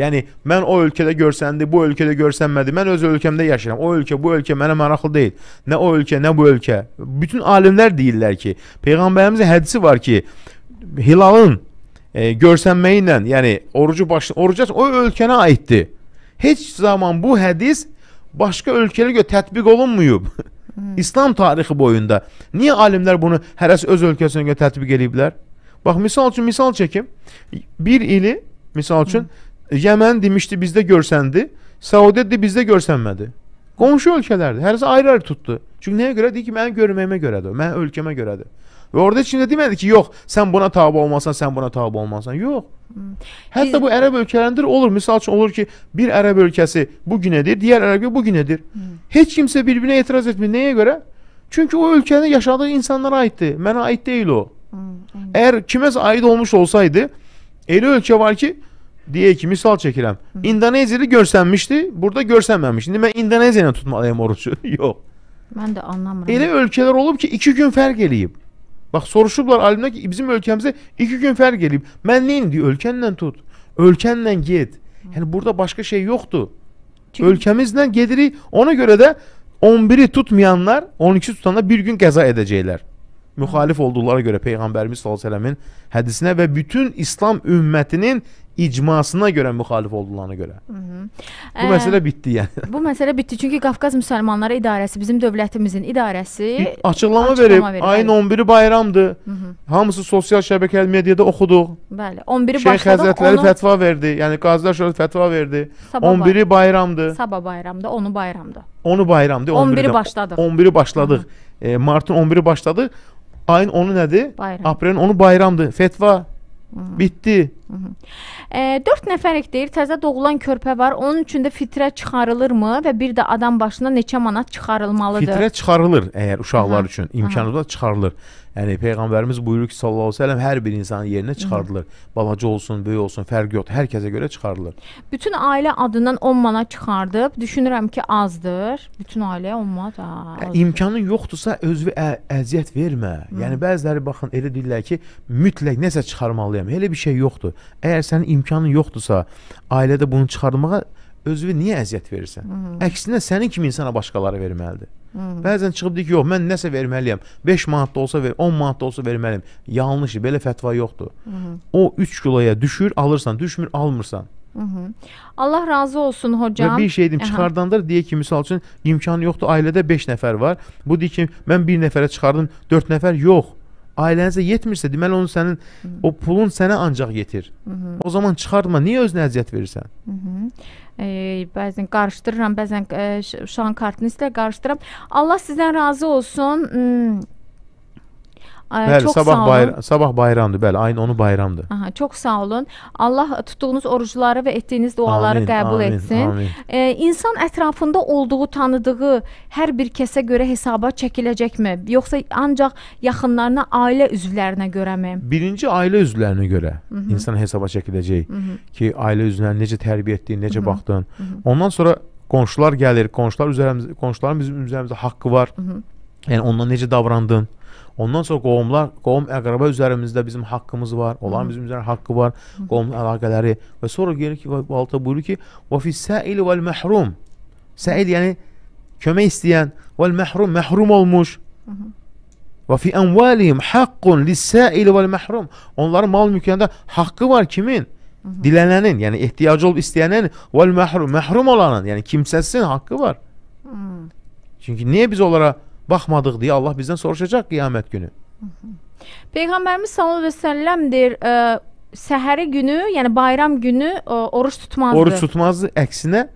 Yəni mən o ölkədə görsəndi, bu ölkədə görsənmədi. Mən öz ölkəmdə yaşayıram. O ölkə, bu ölkə mənə maraqlı deyil. Nə o ölkə, nə bu ölkə. Bütün alimlər deyirlər ki, peyğəmbərimizin hədisi var ki, hilalın e, görsənməyi ilə, yəni orucu baş oruca o ölkənə aiddir. Heç zaman bu hədis başqa ölkələrə görə tətbiq olunmayıb. Hmm. İslam tarixi boyunda niyə alimlər bunu hərəsi öz ölkəsinə görə tətbiq eləyiblər? Bax misal üçün misal çəkim. Bir ili misal üçün hmm Yəmən demişdi bizdə görsəndi. Saudiya dedi bizdə görsənmədi. Qonşu ölkələrdir. Hərəsi ayrı-ayrı tutdu. Çünki nəyə görə? Deyir ki, mənim görməyimə görədir. Mənim ölkəmə görədir. Və orada heç kim də demədi ki, yox, sən buna tabe olmasan, sən buna tabe olmasan. Yox. Hətta Biz- bu ərəb ölkələrində olur. Misal üçün olur ki, bir ərəb ölkəsi bu gün edir, digər ərəb bu gün edir. Heç kimsə bir-birinə etiraz etmir. Nəyə görə? Çünki o ölkədə yaşadığı insanlara aiddir. Mənə aid deyil o. Əgər kiməsə aid olmuş olsaydı, elə ölkə var ki, deyək ki, misal çəkirəm. İndoneziyada görsənmişdi, burada görsənməmiş. İndi mən İndoneziya ilə tutmalıyam orucu. Yox. Mən də anlamıram. Elə ölkələr olub ki, 2 gün fərq eləyib. Bax soruşublar alimlər ki, bizim ölkəmizdə 2 gün fərq eləyib. Mən nə indi ölkənlə tut, ölkənlə get. Yəni burada başqa şey yoxdur. Çünki- Ölkəmizlə gedirik. Ona görə də 11-i tutmayanlar 12 tutanda bir gün qəza edəcəklər. Müxalif olduqları görə Peyğəmbərimiz səlləmin hədisinə və bütün İslam ümmətinin icmasına görə müxalif olduqlarına görə. Bu Ə, məsələ bitdi yəni. bu məsələ bitdi. Çünki Qafqaz Müsəlmanları İdarəsi bizim dövlətimizin idarəsi Açıqlama, açıqlama verib, verib, ayın bəli. 11-i bayramdır. Hamısı sosial şəbəkəli mediada oxuduq. bəli 11-i Şeyx başladıq. Həzrətləri onu fətva verdi. Yəni Qazilər Şurası fətva verdi. Sabah 11-i bayramdır. Sabah bayramda, onu bayramda. Onu bayramdır. 11-i 11-i başladıq. 11-i başladıq. E, martın 11-i başladı. Ayın 10-u nədir? Bayram. Aprelin 10-u bayramdır. Fetva. Bitdi. E, 4 nəfərlik deyir, təzə doğulan körpə var. Onun üçün də fitrə çıxarılırmı və bir də adam başına neçə manat çıxarılmalıdır? Fitrə çıxarılır əgər uşaqlar Aha, üçün imkanı da çıxarılır. Yəni peyğəmbərimiz buyurur ki, sallallahu əleyhi və səlləm hər bir insanın yerinə çıxardılır. Balaca olsun, böyük olsun, fərqi yoxdur. Hər kəsə görə çıxarılır. Bütün ailə adından 10 manat çıxardıb, düşünürəm ki, azdır. Bütün ailəyə 10 manat. Ha, Ə, azdır. İmkanın yoxdursa özünə ə- əziyyət vermə. Yəni bəziləri baxın elə deyirlər ki, mütləq nəsə çıxarmalıyam. Elə bir şey yoxdur. Əgər sənin imkanın yoxdursa, ailədə bunu çıxarmağa özünə niyə əziyyət verirsən? Əksinə sənin kimi insana başqaları verməlidir. Bəzən çıxıb deyir ki, yox, mən nəsə verməliyəm. 5 manat da olsa ver, 10 manat da olsa verməliyəm. Yanlışdır, belə fətva yoxdur. O 3 kiloya düşür, alırsan, düşmür, almırsan. Allah razı olsun hocam. Və bir şey dedim, Aha. çıxardanda deyək ki, misal üçün imkanı yoxdur, ailədə 5 nəfər var. Bu deyir ki, mən bir nəfərə çıxardım, 4 nəfər yox. Ailənizə yetmirsə, deməli onun sənin o pulun sənə ancaq yetir. O zaman çıxartma, niyə özünə əziyyət verirsən? E, bəzən qarışdırıram, bəzən e, uşağın kartını istə qarışdırıram. Allah sizdən razı olsun. Hmm. Bəli, çox sabah sağ olun. bayram, sabah bayramdır, bəli, ayın 10-u bayramdır. Aha, çox sağ olun. Allah tutduğunuz orucları və etdiyiniz duaları Amin, qəbul amin, etsin. amin. Ee, insan ətrafında olduğu, tanıdığı hər bir kəsə görə hesaba çəkiləcəkmi? Yoxsa ancaq yaxınlarına, ailə üzvlərinə görəmi? Birinci ailə üzvlərinə görə insan hesaba çəkiləcək ki, ailə üzvlərini necə tərbiyə etdin, necə baxdın. Ondan sonra qonşular gəlir, qonşular üzərimizdə, qonşuların bizim üzərimizdə haqqı var. Yəni ondan necə davrandın? Ondan sonra qohumlar, qohum əqrəba üzərimizdə bizim haqqımız var. Onların bizim üzərimizdə haqqı var. Qohum əlaqələri və sonra gəlir ki, və bu alta buyurur ki, "Və fis-sa'il vel-məhrum." Sa'il yəni kömək istəyən, vel-məhrum məhrum olmuş. Və fi amwalihim haqqun lis-sa'il vel-məhrum. Onların mal mülklərində haqqı var kimin? Dilənənin, yəni ehtiyacı olub istəyənin vel-məhrum, məhrum olanın, yəni kimsəsinin haqqı var. Çünki niyə biz onlara baxmadıq deyə Allah bizdən soruşacaq qiyamət günü. Peyğəmbərimiz sallallahu əleyhi və səlləmdir, ə, səhəri günü, yəni bayram günü ə, oruç tutmazdı. Oruç tutmazdı, əksinə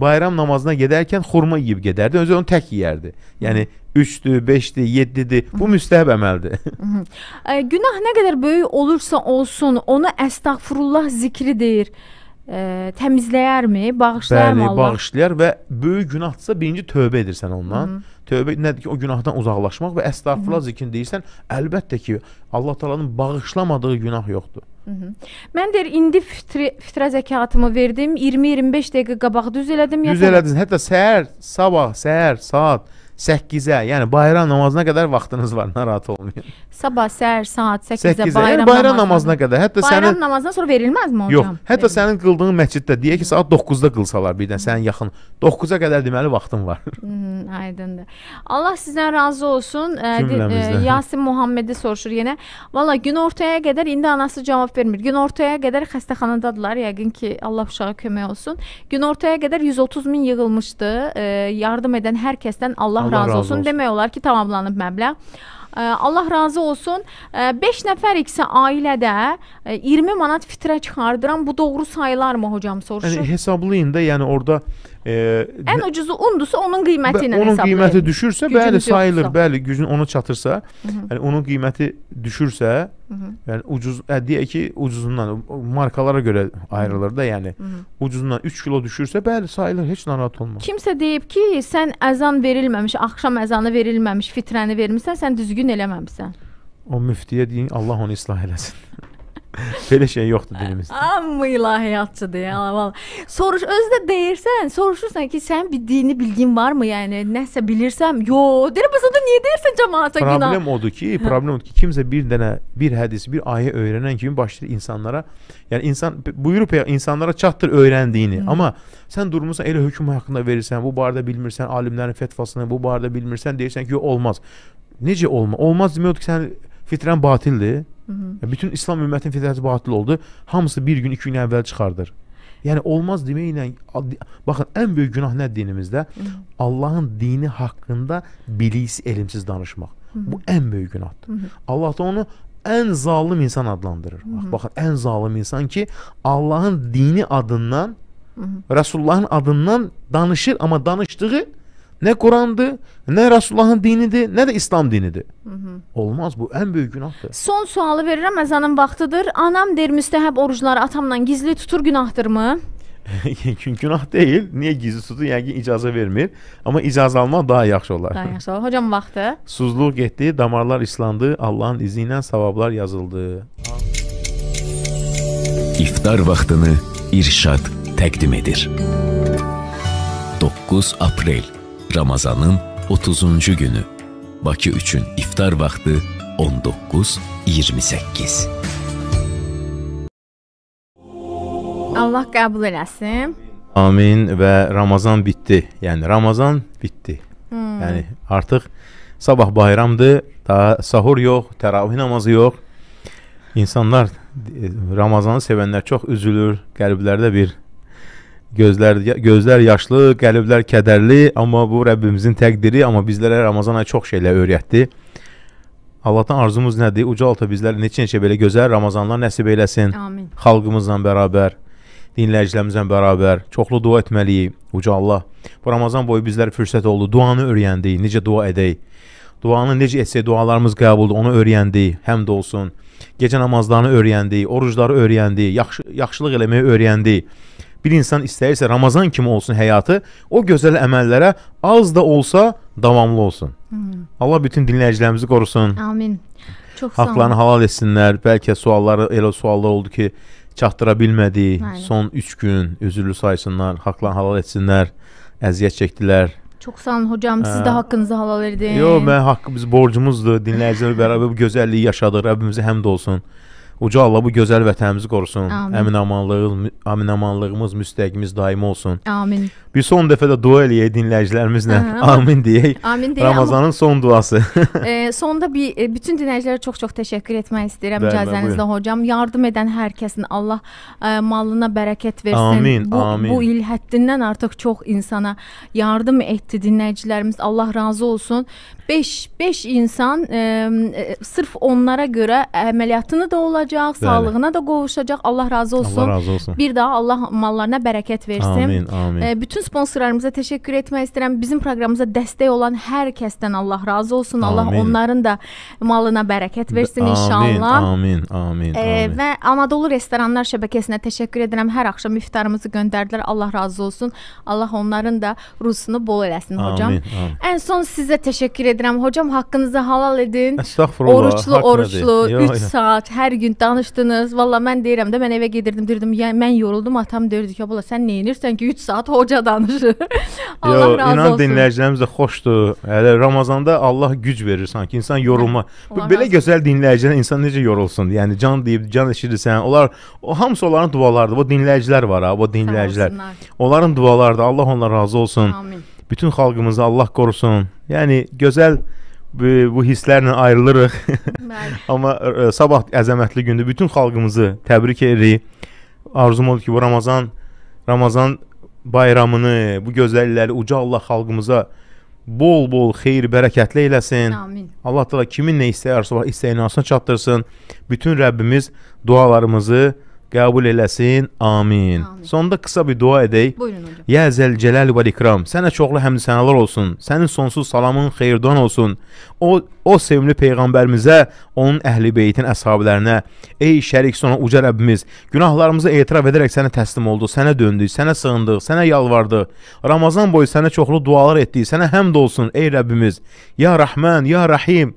bayram namazına gedərkən xurma yeyib gedərdi, özü onu tək yeyərdi. Yəni 3-dür, 5-dir, 7-dir. Bu müstəhəb əməldir. Ə, günah nə qədər böyük olursa olsun, onu əstəğfurullah zikridir. Ə, təmizləyərmi, bağışlayarmı Bəli, Allah? bağışlayar və böyük günahdırsa birinci tövbə edirsən ondan. Tövbə nədir ki, o günahdan uzaqlaşmaq və əstəğfurullah zikrini deyirsən, əlbəttə ki, Allah Taala'nın bağışlamadığı günah yoxdur. Mən deyir indi fitrə, fitrə zəkatımı verdim. 20-25 dəqiqə qabaq düz elədim Düz elədiniz. Hətta səhər, sabah, səhər saat 8-ə, yəni bayram namazına qədər vaxtınız var, narahat olmayın. Sabah səhər saat 8-də 8-ə, bayram, yəni bayram namazına qədər. Hətta Bayram sənin namazından sonra verilməzmi hocam? Yox, hətta Verilir. sənin qıldığın məsciddə deyək ki, saat 9-da qılsalar birdən sənin yaxın 9-a qədər deməli vaxtın var. Aydındır. Allah sizdən razı olsun. Ə, di- Cümləmizdən. ə, Yasin Muhammedi soruşur yenə. Valla gün ortaya qədər indi anası cavab vermir. Gün ortaya qədər xəstəxanadadılar. Yəqin ki, Allah uşağa kömək olsun. Gün ortaya qədər 130 min yığılmışdı. Ə, yardım edən hər kəsdən Allah, Allah razı razı olsun. olsun. Demək olar ki, tamamlanıb məbləğ. Allah razı olsun. 5 nəfər iksə ailədə 20 manat fitrə çıxardıram. Bu doğru sayılarmı hocam soruşur? Yəni hesablayın da, yəni orada e, ən ucuzu undusa onun qiyməti ilə onun hesablayın. qiyməti düşürsə, Gücünüz bəli sayılır, yoxdursa. bəli, gücün onu çatırsa, yəni onun qiyməti düşürsə, Hı -hı. yəni ucuz, ə, deyək ki, ucuzundan markalara görə ayrılır da, yəni ucuzundan 3 kilo düşürsə, bəli sayılır, heç narahat olma. Kimsə deyib ki, sən əzan verilməmiş, axşam əzanı verilməmiş fitrəni vermisən, sən düzgün eləməmisən. O müftiyə deyin, Allah onu islah eləsin. Belə şey yoxdur dilimizdə. Amma ilahiyyatçıdır ya valla. Soruş özü də deyirsən, soruşursan ki, sənin bir dini bilgin varmı? Yəni nəsə bilirsəm? Yo, deyir bəs onda niyə deyirsən cəmaata günah? Problem odur ki, problem odur ki, kimsə bir dənə bir hədis, bir ayə öyrənən kimi başlayır insanlara, yəni insan buyurub ya, insanlara çatdır öyrəndiyini, Hı. amma sən durmusan elə hökm haqqında verirsən, bu barədə bilmirsən, alimlərin fetvasını bu barədə bilmirsən, deyirsən ki, olmaz. Necə olma? Olmaz demək odur ki, sən fitrən batildir. Hı -hı. Bütün İslam ümmətinin fitrəsi batil oldu. Hamısı bir gün, iki gün əvvəl çıxardır. Yəni olmaz deməklə baxın ən böyük günah nə dinimizdə? Allahın dini haqqında bilis, elmsiz danışmaq. Bu ən böyük günahdır. Hı -hı. Allah da onu ən zalım insan adlandırır. Bax, baxın ən zalım insan ki, Allahın dini adından, Hı -hı. Rəsulullahın adından danışır, amma danışdığı nə Qurandır, nə Rəsulullahın dinidir, nə də İslam dinidir. Hı -hı. Olmaz bu ən böyük günahdır. Son sualı verirəm, əzanın vaxtıdır. Anam der müstəhəb orucları atamla gizli tutur, günahdırmı? Gün günah deyil. Niyə gizli tutur? Yəqin icazə vermir. Amma icazə almaq daha yaxşı olar. Daha yaxşı. Hocam vaxtı. Suzluq getdi, damarlar islandı, Allahın izni ilə savablar yazıldı. İftar vaxtını İrşad təqdim edir. 9 aprel Ramazanın 30-cu günü. Bakı üçün iftar vaxtı 19:28. Allah qəbul eləsin. Amin və Ramazan bitdi. Yəni Ramazan bitdi. Hmm. Yəni artıq sabah bayramdır. Daha sahur yox, təravih namazı yox. İnsanlar e, Ramazanı sevənlər çox üzülür, qəlblərdə bir gözlər gözlər yaşlı, qəlblər kədərli, amma bu Rəbbimizin təqdiri, amma bizlərə Ramazan ayı çox şeylər öyrətdi. Allahdan arzumuz nədir? Uca alta bizlərə neçə-neçə belə gözəl Ramazanlar nəsib eləsin. Amin. xalqımızla bərabər, dinləyicilərimizlə bərabər çoxlu dua etməliyik. Uca Allah. Bu Ramazan boyu bizlərə fürsət oldu. Duanı öyrəndik, necə dua edək. Duanı necə etsək dualarımız qəbuldur, onu öyrəndik. Həmd olsun. Gecə namazlarını öyrəndik, orucları öyrəndik, yaxşı yaxşılıq eləməyi öyrəndik. Bir insan istəyirsə Ramazan kimi olsun həyatı, o gözəl əməllərə az da olsa davamlı olsun. Hmm. Allah bütün dinləyicilərimizi qorusun. Amin. Çox sağ Haqlarını olun. halal etsinlər. Bəlkə sualları elə suallar oldu ki, çatdıra bilmədi. Aynen. Son 3 gün üzürlü saysınlar, haqlarını halal etsinlər. Əziyyət çəkdilər. Çox sağ olun hocam. Siz Hə. də haqqınızı halal edin. Yox, mən haqqı biz borcumuzdur. Dinləyicilərlə bərabər bu gözəlliyi yaşadıq. Rəbbimizə həmd olsun. Uca Allah bu gözəl vətənimizi qorusun. Amin. Əmin-amanlığımız, əmin-amanlığımız müstəqimiz daim olsun. Amin. Bir son dəfə də dua eləyək dinləyicilərimizlə. Hə, Amin deyək. Amin deyə. Amma Ramazanın son duası. e, sonda bir e, bütün dinləyicilərə çox-çox təşəkkür etmək istəyirəm icazənizlə hocam. Yardım edən hər kəsin Allah e, malına bərəkət versin. Amin, bu, amin. bu il həddindən artıq çox insana yardım etdi dinləyicilərimiz. Allah razı olsun. 5 5 insan e, e, sırf onlara görə əməliyyatını da olacaq, Bəli. sağlığına da qovuşacaq. Allah razı olsun. Allah razı olsun. Bir daha Allah mallarına bərəkət versin. Amin, amin. E, bütün sponsorlarımıza təşəkkür etmək istəyirəm. Bizim proqramımıza dəstək olan hər kəsdən Allah razı olsun. Allah Amin. onların da malına bərəkət versin Amin, inşallah. Amin, amin, E, amin. və Anadolu Restoranlar şəbəkəsinə təşəkkür edirəm. Hər axşam iftarımızı göndərdilər. Allah razı olsun. Allah onların da ruzusunu bol eləsin hocam. Amin, amin. Ən son sizə təşəkkür edirəm. Hocam haqqınızı halal edin. Estağfurullah. Oruçlu, oruçlu nədir? Yox, 3 yox. saat hər gün danışdınız. Valla mən deyirəm də mən evə gedirdim, deyirdim, ya mən yoruldum, atam deyirdi ki, "Bala sən nə edirsən ki 3 saat hoca danışır." Allah Yo, razı inan olsun. dinləyicilərimiz də xoşdur. Hələ Ramazanda Allah güc verir sanki. İnsan yorulma. Allah belə gözəl dinləyicilər insan necə yorulsun? Yəni can deyib can eşidirsən. Onlar o hamısı onların dualarıdır. Bu dinləyicilər var ha, bu Sağ dinləyicilər. Onların dualarıdır. Allah onlara razı olsun. Amin. Bütün xalqımızı Allah qorusun. Yəni gözəl bu, bu hisslərlə ayrılırıq. Amma ə, sabah əzəmətli gündür. Bütün xalqımızı təbrik edirik. Arzum odur ki, bu Ramazan Ramazan bayramını, bu gözəllikləri uca Allah xalqımıza bol-bol xeyir, bərəkətli eləsin. Amin. Allah Taala kimin nə istəyirsə, alsın, çatdırsın. Bütün Rəbbimiz dualarımızı qəbul eləsin. Amin. Amin. Sonda qısa bir dua edək. Buyurun hocam. Ya zəl cəlal və ikram. Sənə çoxlu həmd sənalar olsun. Sənin sonsuz salamın, xeyirdan olsun. O o sevimli peyğəmbərimizə, onun əhli beytin əshablərinə, ey şərik sona uca Rəbbimiz, günahlarımızı etiraf edərək sənə təslim olduq, sənə döndük, sənə sığındıq, sənə yalvardıq. Ramazan boyu sənə çoxlu dualar etdik. Sənə həmd olsun ey Rəbbimiz. Ya Rəhman, ya Rəhim.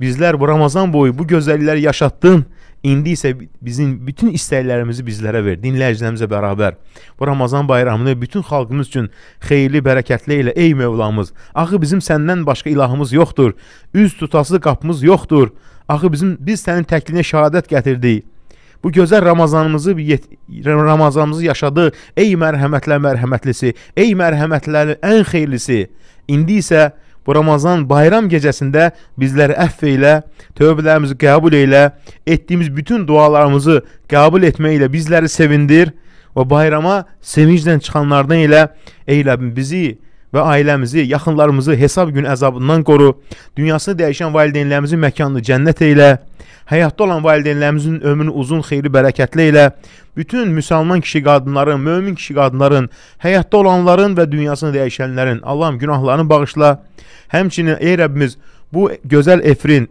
Bizlər bu Ramazan boyu bu gözəllikləri yaşatdın. İndi isə bizim bütün istəklərimizi bizlərə ver, dinləyicilərimizlə bərabər. Bu Ramazan bayramını bütün xalqımız üçün xeyirli, bərəkətli elə ey Mövlamız. Axı bizim səndən başqa ilahımız yoxdur. Üz tutası qapımız yoxdur. Axı bizim biz sənin təklinə şahadət gətirdik. Bu gözəl Ramazanımızı Ramazanımızı yaşadı. Ey mərhəmətlə mərhəmətlisi, ey mərhəmətlərin ən xeyirlisi. İndi isə bu Ramazan bayram gecəsində bizləri əfv elə, tövbələrimizi qəbul elə, etdiyimiz bütün dualarımızı qəbul etməklə bizləri sevindir və bayrama sevinclə çıxanlardan elə ey Rəbbim bizi və ailəmizi, yaxınlarımızı hesab gün əzabından qoru. Dünyasını dəyişən valideynlərimizin məkanını cənnət elə. Həyatda olan valideynlərimizin ömrünü uzun, xeyirli, bərəkətli elə. Bütün müsəlman kişi qadınların, mömin kişi qadınların, həyatda olanların və dünyasını dəyişənlərin Allahım günahlarını bağışla. Həmçinin ey Rəbbimiz bu gözəl efrin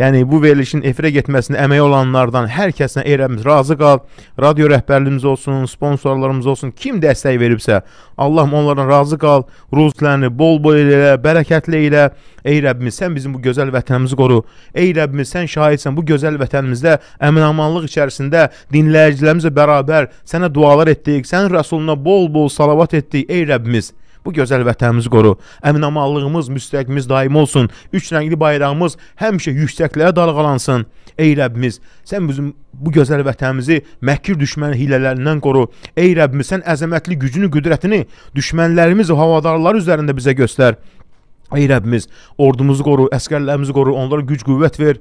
Yəni bu verilişin efirə getməsinə əməyi olanlardan hər kəsdən ey Rəbbimiz razı qal. Radio rəhbərliyimiz olsun, sponsorlarımız olsun, kim dəstək veribsə, Allahım onlardan razı qal. Ruzqlarını bol-bol elə, bərəkətli elə. Ey Rəbbimiz, sən bizim bu gözəl vətənimizi qoru. Ey Rəbbimiz, sən şahidsən bu gözəl vətənimizdə əmin-amanlıq içərisində dinləyicilərimizlə bərabər sənə dualar etdik, sənin rəsuluna bol-bol salavat etdik. Ey Rəbbimiz, Bu gözəl vətənimizi qoru. Əminamanlığımız, müstəqimiz daim olsun. Üç rəngli bayrağımız həmişə yüksəklərə dalğalansın. Ey Rəbbimiz, sən bizim bu gözəl vətənimizi məkkir düşmən hilələrindən qoru. Ey Rəbbimiz, sən əzəmətli gücünü, qüdrətini düşmənlərimiz havadarlar üzərində bizə göstər. Ey Rəbbimiz, ordumuzu qoru, əskərlərimizi qoru, onlara güc, qüvvət ver.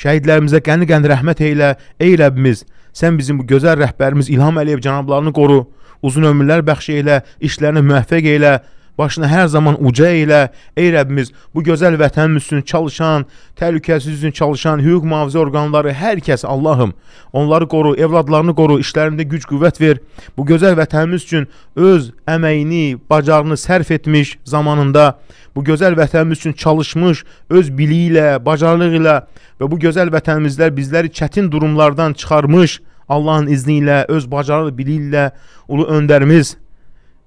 Şəhidlərimizə qəni-qəni rəhmət eylə. Ey Rəbbimiz, sən bizim bu gözəl rəhbərimiz İlham Əliyev cənablarını qoru uzun ömürlər bəxş elə, işlərini müvəffəq elə, başına hər zaman uca elə. Ey Rəbbimiz, bu gözəl vətənimiz üçün çalışan, təhlükəsizlik üçün çalışan hüquq mühafizə orqanları, hər kəs Allahım, onları qoru, evladlarını qoru, işlərində güc qüvvət ver. Bu gözəl vətənimiz üçün öz əməyini, bacarını sərf etmiş zamanında bu gözəl vətənimiz üçün çalışmış, öz biliyi ilə, bacarığı ilə və bu gözəl vətənimizlər bizləri çətin durumlardan çıxarmış. Allahın izni ilə, öz bacarıq bili ilə ulu öndərimiz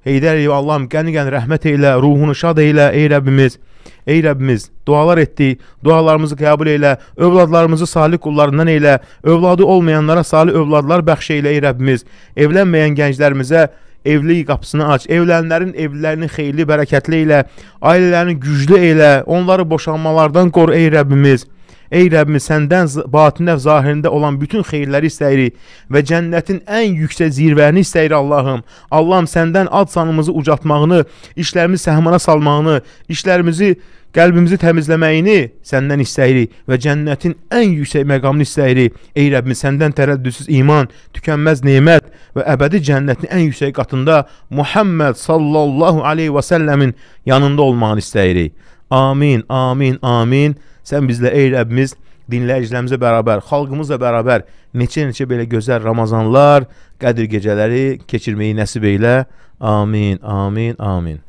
Heydər Əliyev Allahım qəni-qəni rəhmət eylə, ruhunu şad eylə, ey Rəbbimiz. Ey Rəbbimiz, dualar etdik, dualarımızı qəbul eylə, övladlarımızı salih qullarından eylə, övladı olmayanlara salih övladlar bəxş eylə, ey Rəbbimiz. Evlənməyən gənclərimizə evlilik qapısını aç, evlənlərin evlilərini xeyirli, bərəkətli eylə, ailələrini güclü eylə, onları boşanmalardan qor, ey Rəbbimiz. Ey Rəbbimiz, səndən batində zahirində olan bütün xeyirləri istəyirik və cənnətin ən yüksək zirvəni istəyirik Allahım. Allahım səndən ad sanımızı ucaltmağını, işlərimizi səhmana salmağını, işlərimizi qəlbimizi təmizləməyini səndən istəyirik və cənnətin ən yüksək məqamını istəyirik. Ey Rəbbimiz, səndən tərəddüdsüz iman, tükənməz nemət və əbədi cənnətin ən yüksək qatında Muhammed sallallahu aleyhi və səlləmin yanında olmağını istəyirik. Amin, amin, amin. Sən bizlə ey Rəbbimiz dinləyicilərimizlə bərabər, xalqımızla bərabər neçə-neçə belə gözəl Ramazanlar, Qədir gecələri keçirməyi nəsib eylə. Amin, amin, amin.